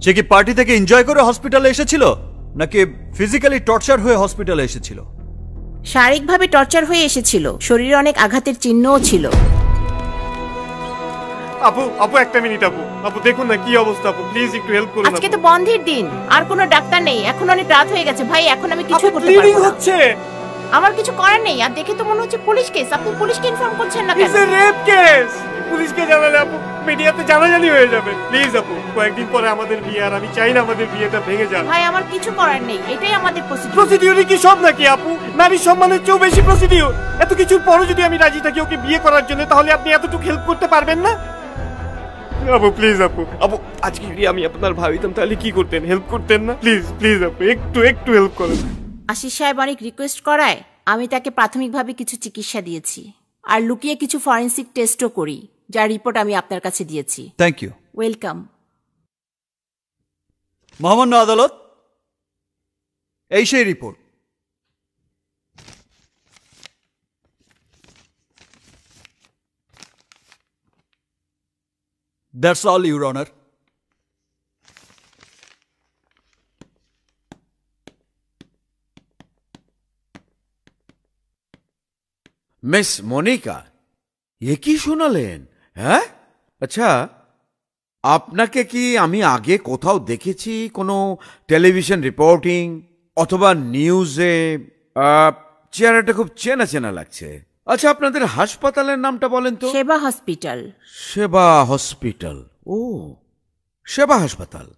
সে কি পার্টি থেকে এনজয় করে হসপিটালে এসেছিল? নাকি ফিজিক্যালি টর্চার হয়ে হসপিটালে এসেছিল? শারীরিকভাবে টর্চার হয়ে এসেছিল। শরীরে অনেক আঘাতের চিহ্নও ছিল। আপু আপু একটা মিনিট আপু। আপু দেখুন না কি অবস্থা আপু। প্লিজ একটু হেল্প করুন আজকে তো বন্ধের দিন। আর কোনো ডাক্তার নেই। এখন অনেক রাত হয়ে গেছে। ভাই এখন আমি কিছু করতে পারব না। হচ্ছে। আমার কিছু করার নেই আর দেখে তো মনে হচ্ছে পুলিশ কেস আপনি পুলিশকে ইনফর্ম করছেন না কেন? রেপ কেস পুলিশকে জানালে আপু মিডিয়াতে জানাজানি হয়ে যাবে। প্লিজ আপু কয়েকদিন পরে আমাদের বিয়ে আর আমি চাই না আমাদের বিয়েটা ভেঙে যাক। ভাই আমার কিছু করার নেই এটাই আমাদের প্রসিডিউর প্রসিডিওরই কি সব নাকি আপু? নারীর সম্মানের চেয়েও বেশি প্রসিডিউর এত কিছুর পরও যদি আমি রাজি থাকি ওকে বিয়ে করার জন্য তাহলে আপনি এতটুকু হেল্প করতে পারবেন না? আপু প্লিজ আপু। আপু আজকে যদি আমি আপনার ভাবিতাম তাহলে কি করতেন? হেল্প করতেন না? প্লিজ প্লিজ আপু একটু একটু হেল্প করেন। আশিস সাহেব অনেক রিকোয়েস্ট করায় আমি তাকে প্রাথমিকভাবে কিছু চিকিৎসা দিয়েছি। আর লুকিয়ে কিছু ফরেন্সিক টেস্টও করি যার রিপোর্ট আমি আপনার কাছে দিয়েছি। থ্যাংক ইউ ওয়েলকাম মহামান্য আদালত এই সেই report that's all your honour miss Monica এ কি শোনালেন? হ্যাঁ? আচ্ছা আপনাকে কি আমি আগে কোথাও দেখেছি কোনো টেলিভিশন রিপোর্টিং অথবা নিউজে? চেহারাটা খুব চেনা চেনা লাগছে। আচ্ছা আপনাদের হাসপাতালের নামটা বলেন তো। সেবা হসপিটাল। সেবা হসপিটাল। ও সেবা হাসপাতাল।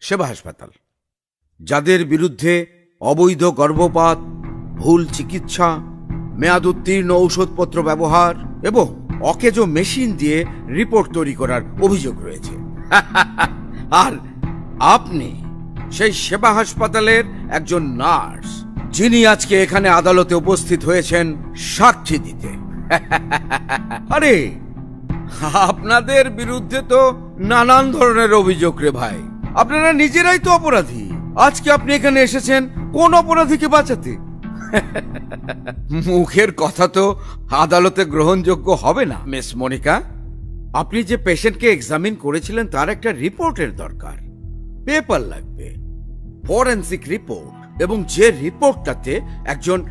সেবা হাসপাতাল। যাদের বিরুদ্ধে অবৈধ গর্ভপাত ভুল চিকিৎসা মেয়াদ উত্তীর্ণ ঔষধপত্র ব্যবহার এবং অকেজো মেশিন দিয়ে রিপোর্ট তৈরি করার অভিযোগ রয়েছে। আর আপনি সেই সেবা হাসপাতালের একজন নার্স, যিনি আজকে এখানে আদালতে উপস্থিত হয়েছেন সাক্ষী দিতে। আরে, আপনাদের বিরুদ্ধে তো নানান ধরনের অভিযোগ রে ভাই। আপনারা নিজেরাই তো অপরাধী। আজকে আপনি এখানে এসেছেন, কোন অপরাধীকে বাঁচাতে? মুখের কথা তো আদালতে গ্রহণযোগ্য হবে না। মিস মনিকা আপনি যে পেশেন্টকে এক্সামিন করেছিলেন তার একটা রিপোর্টের দরকার। পেপার লাগবে ফরেন্সিক রিপোর্ট এবং যে রিপোর্টটাতে একজন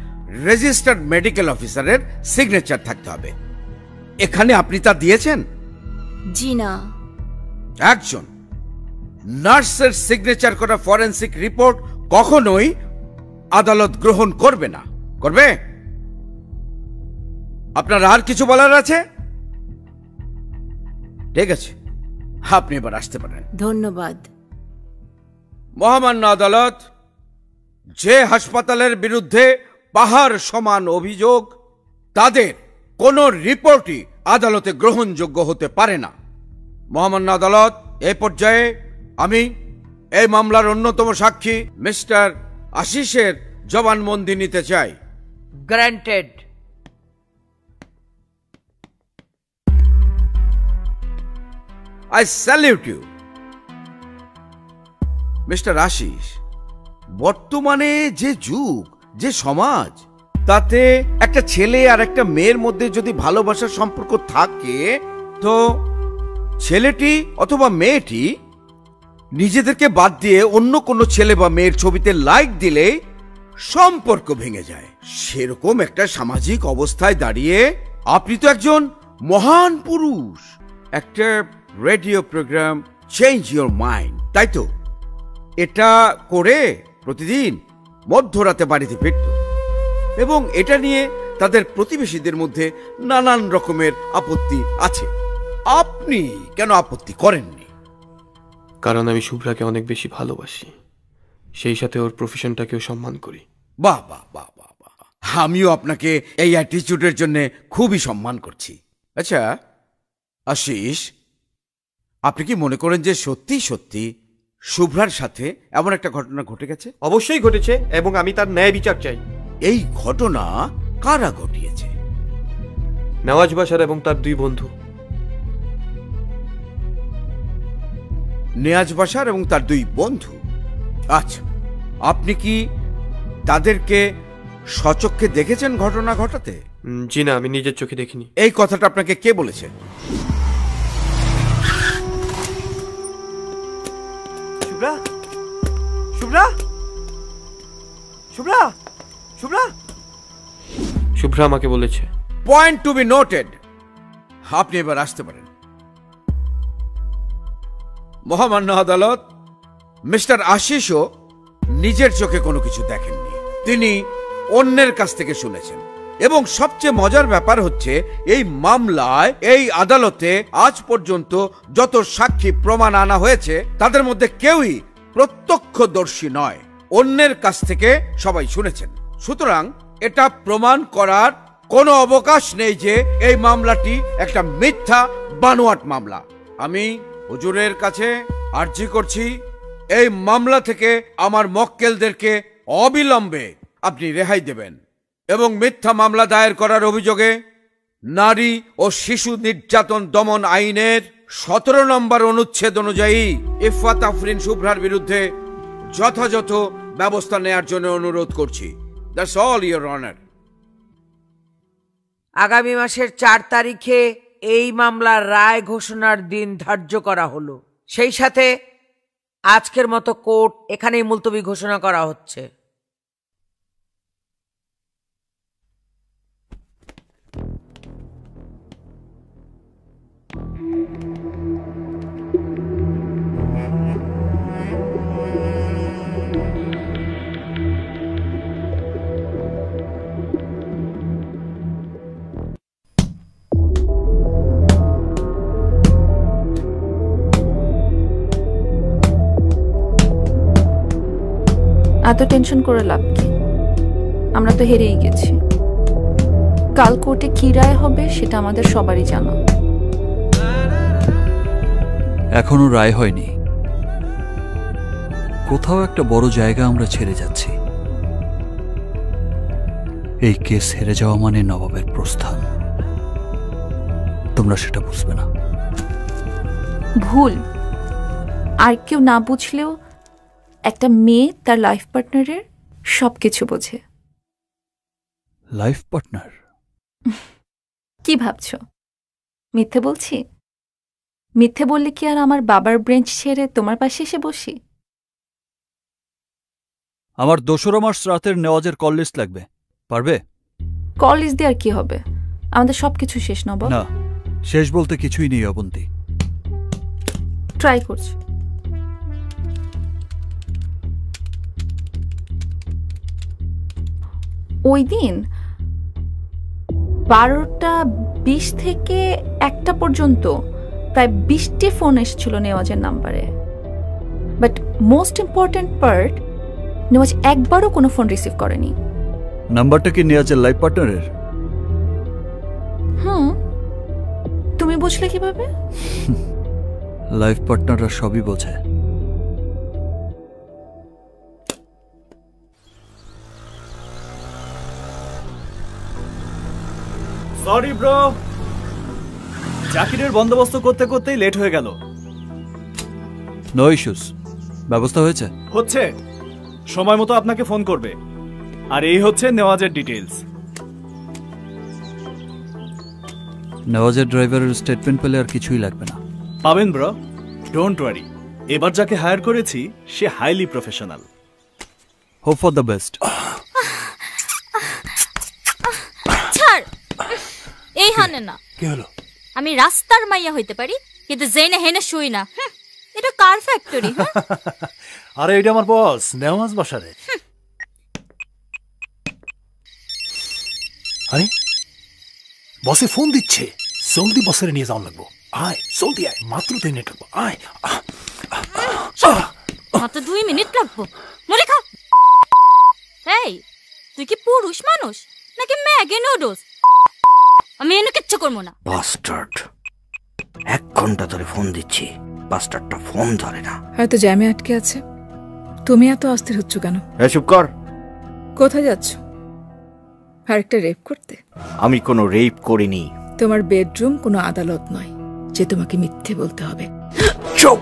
রেজিস্টার্ড মেডিকেল অফিসারের সিগনেচার থাকতে হবে। এখানে আপনি তা দিয়েছেন? জি না। একজন। নার্সের সিগনেচার করা ফরেন্সিক রিপোর্ট কখনোই আদালত গ্রহণ করবে না। করবে? আপনার আর কিছু বলার আছে? ঠিক আছে। আপনি এবার আসতে পারেন। ধন্যবাদ। মহামান্য আদালত যে হাসপাতালের বিরুদ্ধে পাহাড় সমান অভিযোগ তাদের কোন রিপোর্টই আদালতে গ্রহণযোগ্য হতে পারে না। মহামান্য আদালত এ পর্যায়ে আমি এই মামলার অন্যতম সাক্ষী মিস্টার আশিসের জবানবন্দি নিতে চাই। Granted I salute you. Mister Ashish বর্তমানে যে যুগ যে সমাজ তাতে একটা ছেলে আর একটা মেয়ের মধ্যে যদি ভালোবাসার সম্পর্ক থাকে তো ছেলেটি অথবা মেয়েটি নিজেদেরকে বাদ দিয়ে অন্য কোনো ছেলে বা মেয়ের ছবিতে লাইক দিলে সম্পর্ক ভেঙে যায়। সেরকম একটা সামাজিক অবস্থায় দাঁড়িয়ে আপনি তো একজন মহান পুরুষ। একটা radio program change your mind তাই তো? এটা করে প্রতিদিন মধ্যরাতে বাড়িতে ফিরত। এবং এটা নিয়ে তাদের প্রতিবেশীদের মধ্যে নানান রকমের আপত্তি আছে। আপনি কেন আপত্তি করেননি? কারণ আমি শুভ্রাকে অনেক বেশি ভালোবাসি। সেই সাথে ওর প্রফেশনটাকেও সম্মান করি। বাহ বাহ বাহ বাহ বাহ। আমিও আপনাকে এই অ্যাটিচিউডের জন্য খুবই সম্মান করছি। আচ্ছা আশিস আপনি কি মনে করেন যে সত্যি সত্যি শুভ্রার সাথে এমন একটা ঘটনা ঘটে গেছে? অবশ্যই ঘটেছে এবং আমি তার ন্যায় বিচার চাই। এই ঘটনা কারা ঘটিয়েছে? নওয়াজ বাসার এবং তার দুই বন্ধু। নেয়াজ বাসার এবং তার দুই বন্ধু। আচ্ছা আপনি কি তাদেরকে সচক্ষে দেখেছেন ঘটনা ঘটাতে? জি না আমি নিজের চোখে দেখিনি। এই কথাটা আপনাকে কে বলেছে? শুভ্রা? শুভ্রা? শুভ্রা? শুভ্রা? শুভ্রা আমাকে বলেছে। পয়েন্ট টু বি নোটেড আপনি এবার আসতে পারেন। মহামান্য আদালত, মিস্টার আশিসও নিজের চোখে কোনো কিছু দেখেননি। তিনি অন্যের কাছ থেকে শুনেছেন। এবং সবচেয়ে মজার ব্যাপার হচ্ছে, এই মামলায়, এই আদালতে আজ পর্যন্ত যত সাক্ষী প্রমাণ আনা হয়েছে, তাদের মধ্যে কেউই প্রত্যক্ষদর্শী নয়। অন্যের কাছ থেকে সবাই শুনেছেন। সুতরাং এটা প্রমাণ করার কোনো অবকাশ নেই যে এই মামলাটি একটা মিথ্যা বানোয়াট মামলা। আমি হুজুরের কাছে আর্জি করছি, এই মামলা থেকে আমার মক্কেলদেরকে অবিলম্বে আপনি রেহাই দেবেন এবং মিথ্যা মামলা দায়ের করার অভিযোগে নারী ও শিশু নির্যাতন দমন আইনের সতেরো নম্বর অনুচ্ছেদ অনুযায়ী ইফাত আফরিন শুভ্রার বিরুদ্ধে যথাযথ ব্যবস্থা নেয়ার জন্য অনুরোধ করছি। অল ইয়োর অনার আগামী মাসের চার তারিখে এই মামলার রায় ঘোষণার দিন ধার্য করা হলো। সেই সাথে আজকের মতো কোর্ট এখানেই মুলতবি ঘোষণা করা হচ্ছে। এত টেনশন করে লাভ কি? আমরা তো হেরেই গেছি। কাল কোর্টে কি রায় হবে সেটা আমাদের সবারই জানা। এখনও রায় হয়নি। কোথাও একটা বড় জায়গা আমরা ছেড়ে যাচ্ছি। এই কেস হেরে যাওয়া মানে নবাবের প্রস্থান। তোমরা সেটা বুঝবে না। ভুল। আর কেউ না বুঝলেও একটা মেয়ে তার লাইফ পার্টনারের সব কিছু বোঝে। লাইফ পার্টনার কি ভাবছ? মিথ্যে বলছি? মিথ্যে বললে কি আর আমার বাবার ব্রেঞ্চ ছেড়ে তোমার পাশে এসে বসি? আমার দোসরা মাস রাতের নেওয়াজের কল লিস্ট লাগবে। পারবে? কলেজ দিয়ে আর কি হবে? আমাদের সব কিছু শেষ নব না শেষ বলতে কিছুই নেই অবন্তী। ট্রাই করছি। ওই দিন বারোটা বিশ থেকে একটা পর্যন্ত প্রায় বিশটি ফোন এসেছিল নেওয়াজের নাম্বারে। But most important part Nawaz একবারও কোনো ফোন রিসিভ করেনি। নাম্বারটা কি নেওয়াজের লাইফ পার্টনারের হুম। তুমি বুঝলে কীভাবে? লাইফ পার্টনাররা সবই বোঝে। সরি ব্রো বন্দোবস্ত করতে করতেই লেট হয়ে গেল। নো ইস্যুস ব্যবস্থা হয়েছে? হচ্ছে। সময় মতো আপনাকে ফোন করবে। আর এই হচ্ছে নেওয়াজের ডিটেলস নেওয়াজের ড্রাইভারের স্টেটমেন্ট পেলে আর কিছুই লাগবে না। পাবেন ব্রো ডোন্ট ওয়ারি এবার যাকে হায়ার করেছি সে highly professional hope for the best ছাড় এই হানে না। কি হলো? আমি রাস্তার মাইয়া হইতে পারি কিন্তু জেনে হেনে শুই না। এটা কার ফ্যাক্টরি আরে এটা আমার বস নেওয়াজ বসারে। আরে বসে ফোন দিচ্ছে। জলদি বসের নিয়ে যাওয়া লাগবো। আয় জলদি আয় মাত্র তুই নেট রাখব আয় মাত্র দুই মিনিট লাগবো। মরে খা। এই তুই কি পুরুষ মানুষ নাকি ম্যাগে নুডলস? আমি এনে কিচ্ছু করব না। বাস্টার্ড এক ঘণ্টা ধরে ফোন দিচ্ছি। বাস্টার্ডটা ফোন ধরে না। হয়তো জ্যামে আটকে আছে। তুমি এত অস্থির হচ্ছ কেন? এ চুপ কর। কোথায় যাচ্ছ? আরেকটা রেপ করতে? আমি কোনো রেপ করিনি। তোমার বেডরুম কোনো আদালত নয় যে তোমাকে মিথ্যে বলতে হবে। চুপ!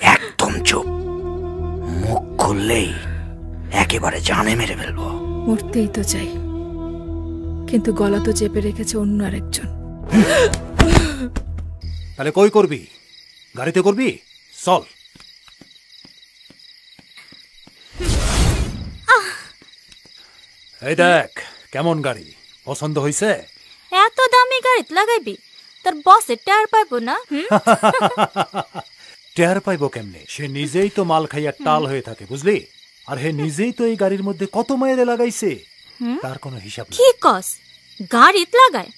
একদম চুপ। মুখ খুললেই একেবারে জানে মেরে ফেলব। মরতেই তো চাই। কিন্তু গলা তো চেপে রেখেছে অন্য আরেকজন। তাহলে কই করবি? গাড়িতে করবি? চল। এই দেখ কেমন গাড়ি? পছন্দ হইছে? এত দামি গাড়ি লাগাইবি তার বসের টায়ার পাইবো না হুম? টের পাইব কেমনে? সে নিজেই তো মাল খাইয়া টাল হয়ে থাকে বুঝলি? আর হে নিজেই তো এই গাড়ির মধ্যে কত মাইলে লাগাইছে? তার কোনো হিসাব নেই। কি কস? গাড়িত লাগায়?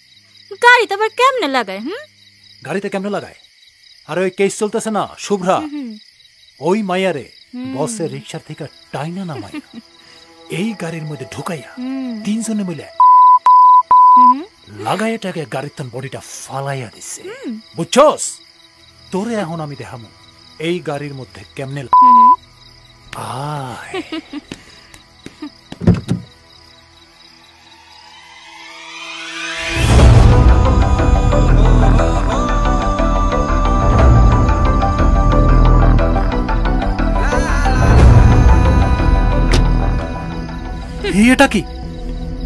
গাড়িতে আবার কেমনে লাগায় হুম? গাড়িতে কেমনে লাগায়? আর ওই কেস চলতেছে না শুভ্রা। ওই মাইয়ারে হুম। বসের রিক্সার থেকে টাইনা না মাইয়া এই গাড়ির মধ্যে ঢুকাইয়া তিনজনে মিলে হুম। লাগাইটাকে গাড়ির তন বডিটা ফালাইয়া দিছে। বুঝছস? তোরে এখন আমি দেখামু এই গাড়ির মধ্যে কেমনে আয়। এটা কি?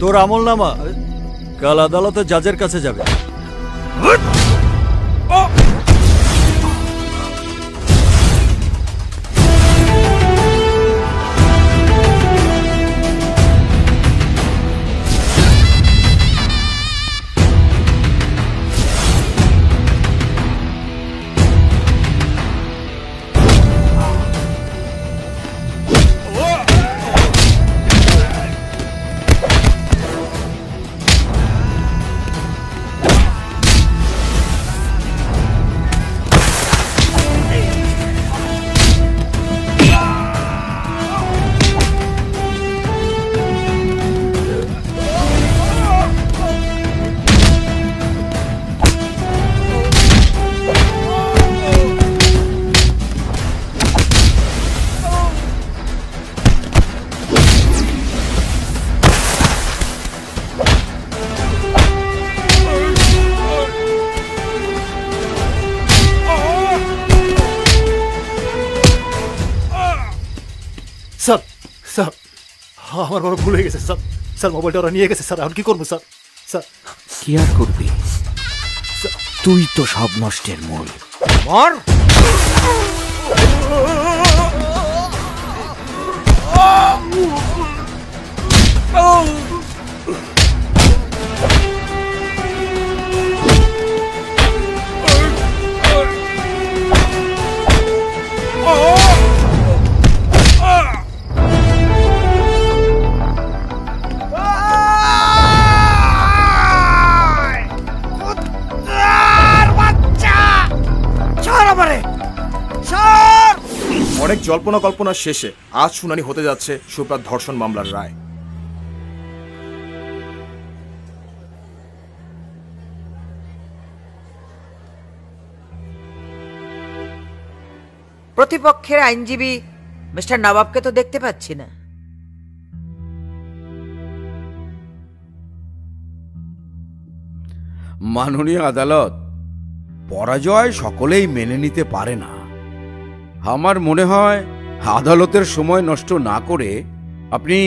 তোর আমল নামা কাল আদালতে জাজের কাছে যাবে। আমার বড় ভুল হয়ে গেছে স্যার। স্যার মোবাইলটা ওরা নিয়ে গেছে স্যার। এখন কি করব স্যার? স্যার। কি আর করবি? তুই তো সব নষ্টের মূল। মর! অনেক জল্পনা কল্পনা শেষে আজ শুনানি হতে যাচ্ছে সুপ্রাত ধর্ষণ মামলার রায়। প্রতিপক্ষের আইনজীবী মিস্টার নবাবকে তো দেখতে পাচ্ছি না। মাননীয় আদালত পরাজয় সকলেই মেনে নিতে পারে না। আমার মনে হয় আদালতের সময় নষ্ট না করে আপনি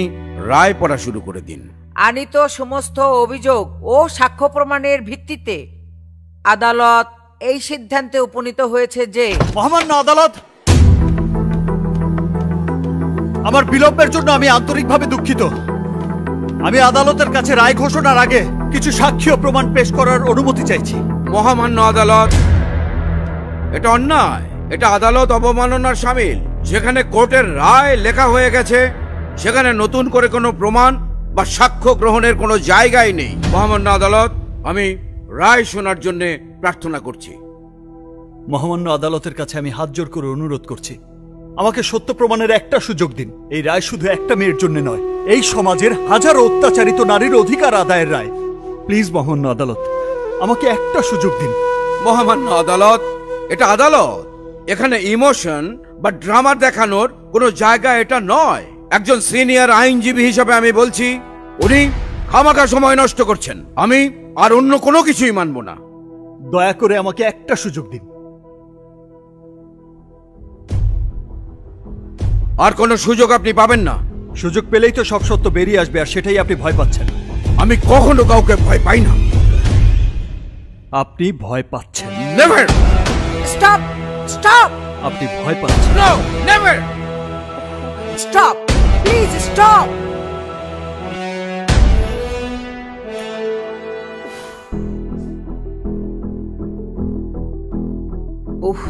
রায় পড়া শুরু করে দিন। আনিত সমস্ত অভিযোগ ও সাক্ষ্য প্রমাণের ভিত্তিতে আদালত এই সিদ্ধান্তে উপনীত হয়েছে যে মহামান্য আদালত আমার বিলম্বের জন্য আমি আন্তরিকভাবে দুঃখিত। আমি আদালতের কাছে রায় ঘোষণার আগে কিছু সাক্ষী ও প্রমাণ পেশ করার অনুমতি চাইছি। মহামান্য আদালত এটা অন্যায়। এটা আদালত অবমাননার সামিল। যেখানে কোর্টের রায় লেখা হয়ে গেছে সেখানে নতুন করে কোনো প্রমাণ বা সাক্ষ্য গ্রহণের কোনো জায়গাই নেই। মহামান্য আদালত আমি রায় শোনার জন্য প্রার্থনা করছি। মহামান্য আদালতের কাছে আমি হাত জোর করে অনুরোধ করছি। আমাকে সত্য প্রমাণের একটা সুযোগ দিন। এই রায় শুধু একটা মেয়ের জন্য নয় এই সমাজের হাজারো অত্যাচারিত নারীর অধিকার আদায়ের রায়। প্লিজ মহামান্য আদালত আমাকে একটা সুযোগ দিন। মহামান্য আদালত এটা আদালত। এখানে ইমোশন বা ড্রামা দেখানোর কোনো জায়গা এটা নয়। একজন সিনিয়র আইনজীবী হিসেবে আমি বলছি উনি খামাখা সময় নষ্ট করছেন। আমি আর অন্য কোনো কিছুই মানব না। দয়া করে আমাকে একটা সুযোগ দিন। আর কোনো সুযোগ আপনি পাবেন না। সুযোগ পেলেই তো সব সত্য বেরিয়ে আসবে আর সেটাই আপনি ভয় পাচ্ছেন। আমি কখনো কাউকে ভয় পাই না। আপনি ভয় পাচ্ছেন। নেভার স্টপ স্টপ আপনি ভয় পাচ্ছেন no never stop please stop উফ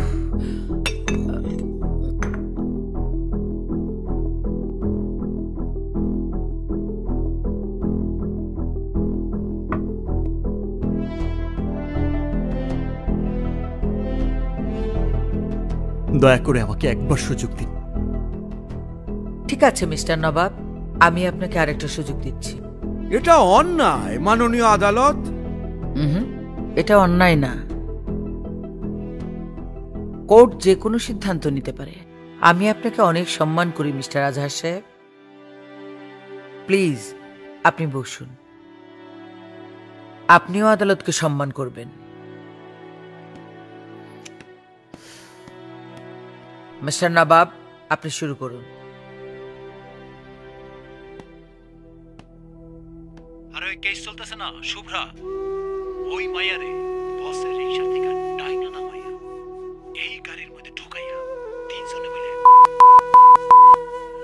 দয়া করে আমাকে একবার সুযোগ দিন। ঠিক আছে মিস্টার নবাব। আমি আপনাকে আরেকটা সুযোগ দিচ্ছি। এটা অন্যায় মাননীয় আদালত। হুম এটা অন্যায় না। কোর্ট যে কোনো সিদ্ধান্ত নিতে পারে। আমি আপনাকে অনেক সম্মান করি মিস্টার আজহার সাহেব। প্লিজ আপনি বসুন। আপনিও আদালতকে সম্মান করবেন। মিস্টার নবাব আপনি শুরু করুন। আরে ওই কেস চলতেছে না শুভ্রা। ওই মায়ারে বসের রিক্সা থেকে ডাইনা নামাইয়া এই গাড়ির মধ্যে ঢুকাইয়া তিনজনে মিলে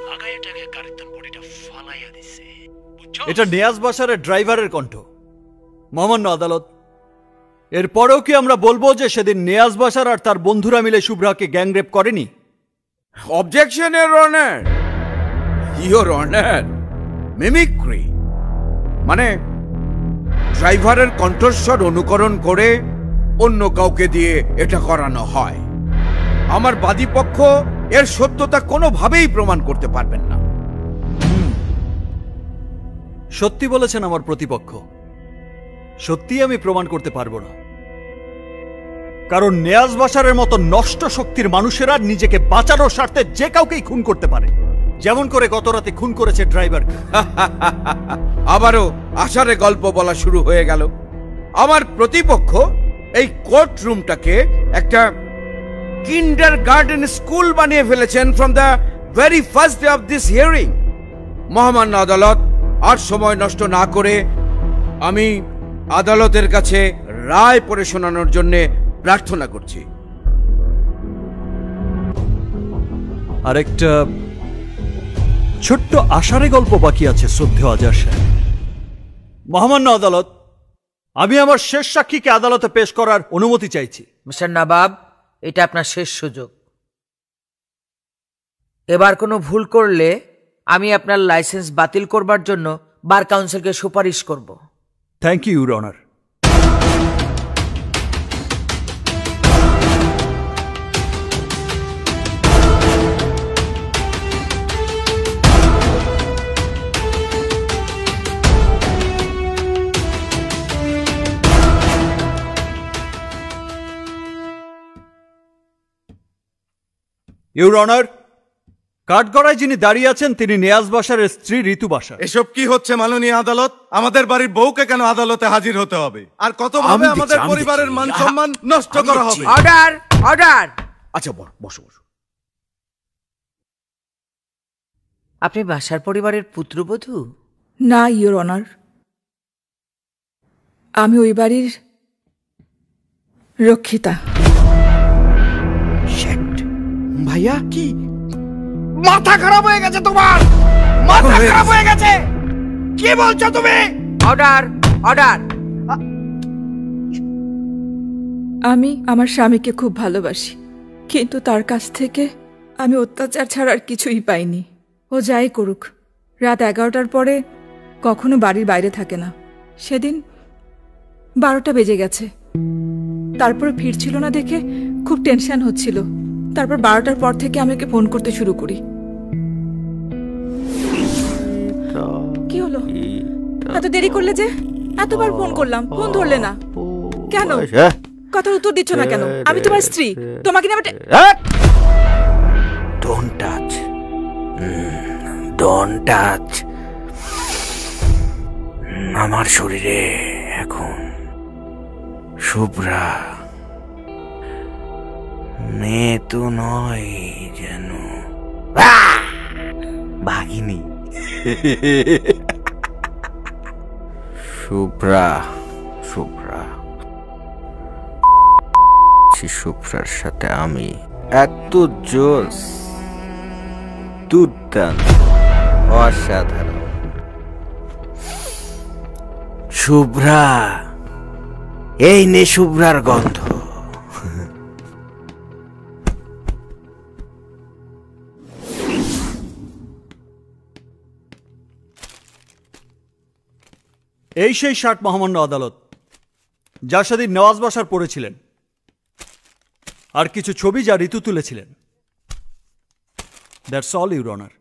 লাগাইয়াটাকে গাড়ির তার বডিটা ফালাইয়া দিছে। এটা নেয়াজ বাসারের ড্রাইভারের কণ্ঠ। মহামান্য আদালত এরপরেও কি আমরা বলব যে সেদিন নেয়াজ বাসার আর তার বন্ধুরা মিলে শুভ্রাকে গ্যাংরেপ করেনি? Objection your honour your honour mimicry মানে ড্রাইভারের কণ্ঠস্বর অনুকরণ করে অন্য কাউকে দিয়ে এটা করানো হয়। আমার বাদীপক্ষ এর সত্যতা কোনোভাবেই প্রমাণ করতে পারবেন না। সত্যি বলেছেন আমার প্রতিপক্ষ। সত্যি আমি প্রমাণ করতে পারব না। কারণ নেয়াজ বাসারের মতো নষ্ট শক্তির মানুষেরা নিজেকে বাঁচানোর স্বার্থে যে কাউকেই খুন করতে পারে। যেমন করে গত রাতে খুন করেছে ড্রাইভার। আবারও আষাঢ়ে গল্প বলা শুরু হয়ে গেল। আমার প্রতিপক্ষ এই কোর্ট রুমটাকে একটা কিন্ডার গার্ডেন স্কুল বানিয়ে ফেলেছেন from the very first day of this hearing মহামান্য আদালত, আর সময় নষ্ট না করে আমি আদালতের কাছে রায় পড়ে শোনানোর জন্য প্রার্থনা করছি। আরেকটা ছোট্ট আশারে গল্প বাকি আছে শ্রদ্ধেয় আজার সাহেব। মহামান্য আদালত আমি আমার শেষ সাক্ষীকে আদালতে পেশ করার অনুমতি চাইছি। মিস্টার নবাব এটা আপনার শেষ সুযোগ। এবার কোনো ভুল করলে আমি আপনার লাইসেন্স বাতিল করবার জন্য বার কাউন্সিলকে সুপারিশ করব। Thank you your honour your honour কাঠগড়ায় যিনি দাঁড়িয়ে আছেন তিনি নেয়াজ বাসারের স্ত্রী ঋতু বাসার। এসব কি হচ্ছে মাননীয় আদালত? আমাদের বাড়ির বউকে কেন আদালতে হাজির হতে হবে? আর কতভাবে আমি দেখছি, আমাদের আমি পরিবারের দেখছি। মান সম্মান নষ্ট আমি করা দেখছি। হবে? অর্ডার অর্ডার আচ্ছা বস বসো বসো। আপনি বাসার পরিবারের পুত্রবধূ? না ইওর অনার আমি ওই বাড়ির রক্ষিতা। ভাইয়া কি? মাথা খারাপ হয়ে গেছে তোমার! মাথা খারাপ হয়ে গেছে! কি বলছো তুমি? Order order. আমি আমার স্বামীকে খুব ভালোবাসি কিন্তু তার কাছ থেকে আমি অত্যাচার ছাড়া আর কিছুই পাইনি। ও যাই করুক রাত এগারোটার পরে কখনো বাড়ির বাইরে থাকে না। সেদিন বারোটা বেজে গেছে। তারপর ফিরছিল না দেখে খুব টেনশন হচ্ছিল। তারপর বারোটার পর থেকে আমি ওকে ফোন করতে শুরু করি। কি হলো? এত দেরি করলে যে? এতবার ফোন করলাম ফোন ধরলে না। কেন? কথার উত্তর দিচ্ছ না কেন? আমি তোমার স্ত্রী। তোমাকে টে- ডোন্ট টাচ ডোন্ট টাচ আমার শরীরে এখন শুভ্রা মেয়ে তো নয় যেন! ভাগিনী শুভ্রা শুভ্রা। শুভ্রার সাথে আমি এত জোস, দুর্দান্ত, অসাধারণ। শুভ্রা, এই নে শুভ্রার গন্ধ। এই সেই ষাট মহামান্য আদালত যার সাথে নওয়াজ বাসার পড়েছিলেন, আর কিছু ছবি যা ঋতু তুলেছিলেন। দ্যাটস অল ইউর অনার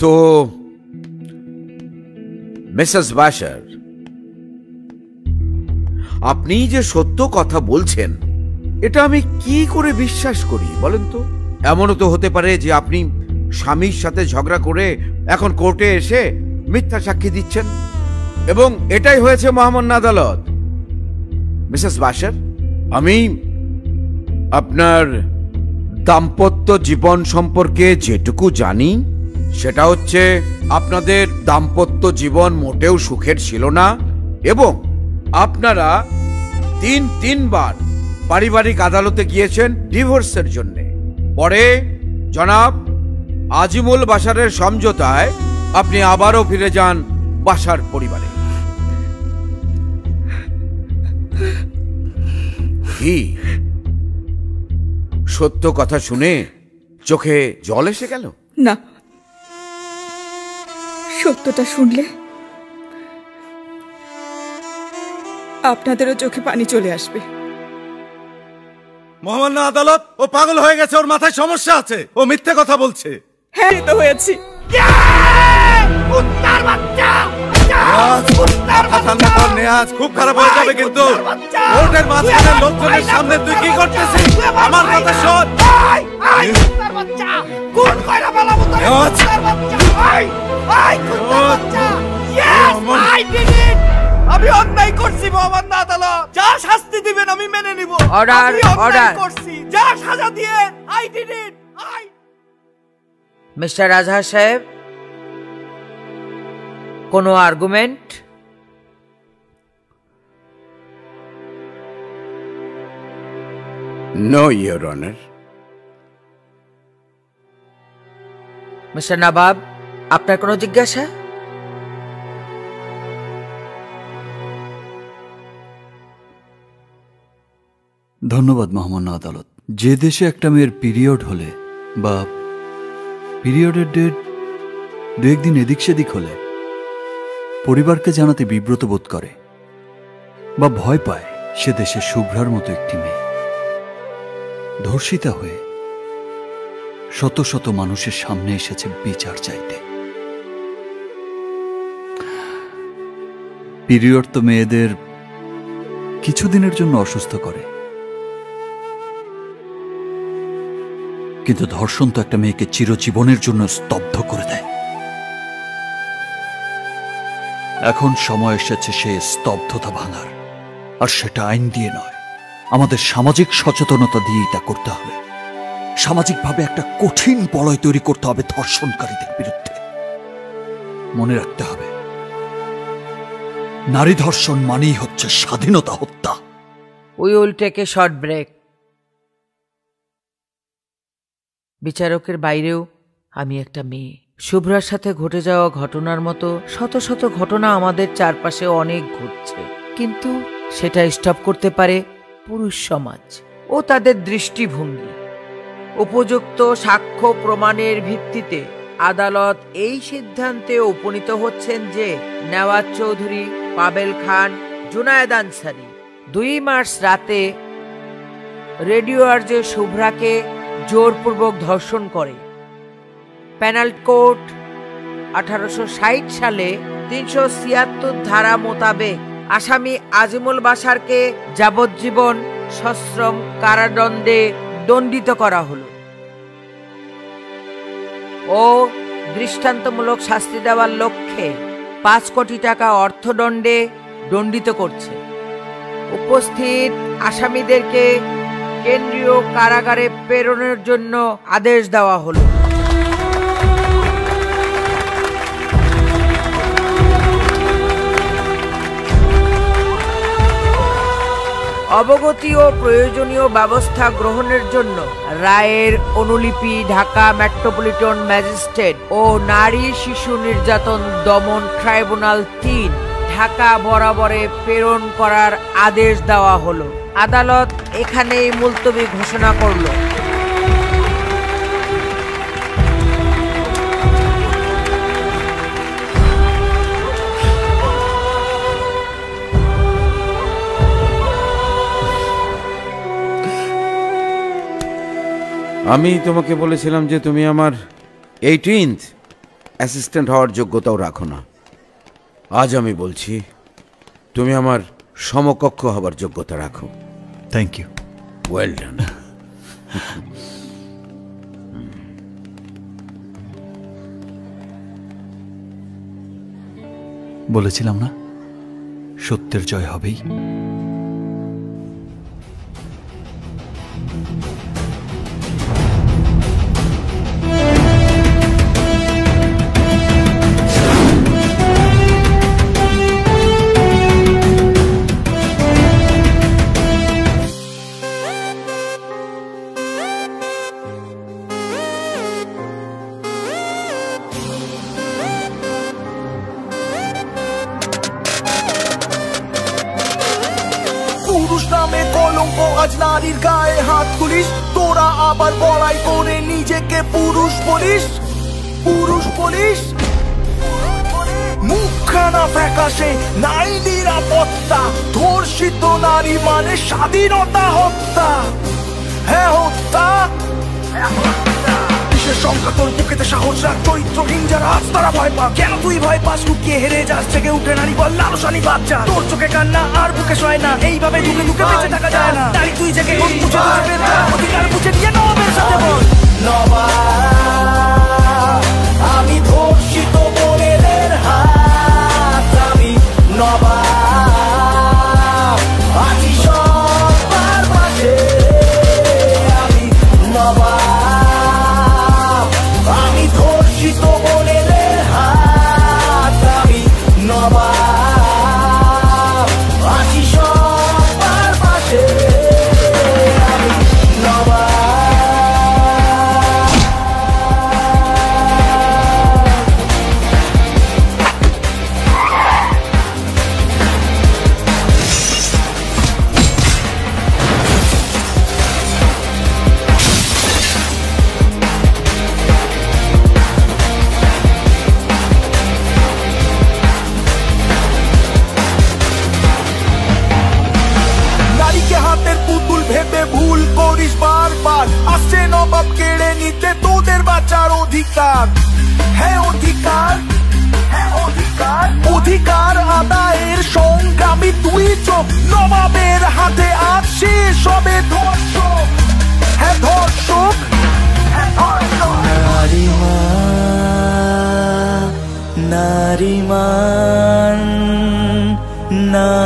তো মিসেস বাশার আপনি যে সত্য কথা বলছেন, এটা আমি কি করে বিশ্বাস করি বলেন তো? এমনও তো হতে পারে যে আপনি স্বামীর সাথে ঝগড়া করে এখন কোর্টে এসে মিথ্যা সাক্ষী দিচ্ছেন। এবং এটাই হয়েছে মহামান্য আদালত। মিসেস বাশার আমি আপনার দাম্পত্য জীবন সম্পর্কে যেটুকু জানি, সেটা হচ্ছে আপনাদের দাম্পত্য জীবন মোটেও সুখের ছিল না এবং আপনারা তিন, তিনবার পারিবারিক আদালতে গিয়েছেন ডিভোর্সের জন্য। পরে, জনাব, আজিমুল বাসারের সমঝোতায় আপনি আবারও ফিরে যান বাসার পরিবারে। কি? সত্য কথা শুনে চোখে জল এসে গেল? না। সত্যটা শুনলে আপনাদেরও চোখে পানি চলে আসবে। মহামান্য আদালত ও পাগল হয়ে গেছে ওর মাথায় সমস্যা আছে। ও মিথ্যে কথা বলছে। হ্যাঁ তো হয়েছি। মাথা ঠান্ডা কর নেহাজ খুব খারাপ হয়ে যাবে কিন্তু। কোর্টের মাঝখানে লোকজনের সামনে তুই কি করতেছিস? আমার কথা শোন। আমি অন্যায় করছি মোহাম্মদ না আদালত যা শাস্তি দিবেন আমি মেনে নিব। অর্ডার অর্ডার করছি। যা সাজা দিয়ে I did it I mister Raja সাহেব কোনো argument no your honour mister Nawab আপনার কোনো জিজ্ঞাসা? ধন্যবাদ, মহামান্য আদালত। যে দেশে একটা মেয়ের পিরিয়ড হলে বা পিরিয়ডের ডেট দু একদিন এদিক সেদিক হলে পরিবারকে জানাতে বিব্রত বোধ করে বা ভয় পায় সে দেশে শুভ্রার মতো একটি মেয়ে। ধর্ষিতা হয়ে শত শত মানুষের সামনে এসেছে বিচার চাইতে। পিরিয়ড তো মেয়েদের কিছুদিনের জন্য অসুস্থ করে। কিন্তু ধর্ষণ তো একটা মেয়েকে চিরজীবনের জন্য স্তব্ধ করে দেয়। এখন সময় এসেছে সে স্তব্ধতা ভাঙার। আর সেটা আইন দিয়ে নয়, আমাদের সামাজিক সচেতনতা দিয়েই তা করতে হবে। সামাজিকভাবে একটা কঠিন বলয় তৈরি করতে হবে ধর্ষণকারীদের বিরুদ্ধে। মনে রাখতে হবে, নারী ধর্ষণ মানেই হচ্ছে স্বাধীনতা হত্যা। We will take a short break বিচারকের বাইরেও আমি একটা মেয়ে। শুভ্রার সাথে ঘটে যাওয়া ঘটনার মতো শত শত ঘটনা আমাদের চারপাশে অনেক ঘটছে। কিন্তু সেটা স্টপ করতে পারে পুরুষ সমাজ ও তাদের দৃষ্টিভঙ্গি। উপযুক্ত সাক্ষ্য প্রমাণের ভিত্তিতে আদালত এই সিদ্ধান্তে উপনীত হচ্ছেন যে নেওয়াজ চৌধুরী, পাবেল খান, জুনায়েদ আনসারি দুই মার্চ রাতে রেডিও আর্জে শুভ্রাকে জোরপূর্বক ধর্ষণ করে। প্যানাল কোর্ট আঠারোশো ষাট সালে তিনশো ছিয়াত্তর ধারা মোতাবেক আসামি আজিমুল বাসারকে যাবজ্জীবন সশ্রম কারাদণ্ডে দণ্ডিত করা হলো ও দৃষ্টান্তমূলক শাস্তি দেওয়ার লক্ষ্যে পাঁচ কোটি টাকা অর্থদণ্ডে দণ্ডিত করছে। উপস্থিত আসামিদেরকে কেন্দ্রীয় কারাগারে প্রেরণের জন্য আদেশ দেওয়া হলো। অবগতি ও প্রয়োজনীয় ব্যবস্থা গ্রহণের জন্য রায়ের অনুলিপি ঢাকা মেট্রোপলিটন ম্যাজিস্ট্রেট ও নারী শিশু নির্যাতন দমন ট্রাইব্যুনাল তিন ঢাকা বরাবরে প্রেরণ করার আদেশ দেওয়া হলো। আদালত এখানেই মুলতবি ঘোষণা করল। আমি তোমাকে বলেছিলাম যে তুমি আমার এইটিন্থ অ্যাসিস্ট্যান্ট হওয়ার যোগ্যতাও রাখো না। আজ আমি বলছি, তুমি আমার সমকক্ষ হবার যোগ্যতা রাখো। থ্যাংক ইউ ওয়েল ডান বলেছিলাম না সত্যের জয় হবেই। তুলিস তোরা আবার বড়াই করে নিজেকে পুরুষ বলিস? পুরুষ বলিস? মুখখানা ফ্যাকাশে নাই নিরাপত্তা ধর্ষিত নারী মানে স্বাধীনতা হত্যা। হ্যাঁ হত্যা। কিসের সংখ্যা তোর বুকেতে সাহস রাখ। চরিত্রহীন যারা আজ তারা ভয় পা কেন তুই ভয় পাস? লুকিয়ে হেরে যাস থেকে উঠে নারী বল, লালসানি বাচ্চা। তোর চোখে কান্না আর বুকে সয় না। এইভাবে ঢুকে ঢুকে বেঁচে থাকা যায় না। তাই তুই জেগে অধিকার বুঝে নিয়ে নবাবের সাথে বল। আমি ধর্ষিত বোনেদের হাত। আমি নবাব সংগ্রামী তুই চোখ নবাবের হাতে আজ শেষ হবে ধর্ষক। হ্যাঁ ধর্ষক। হ্যাঁ নারীমা নারীমান নারী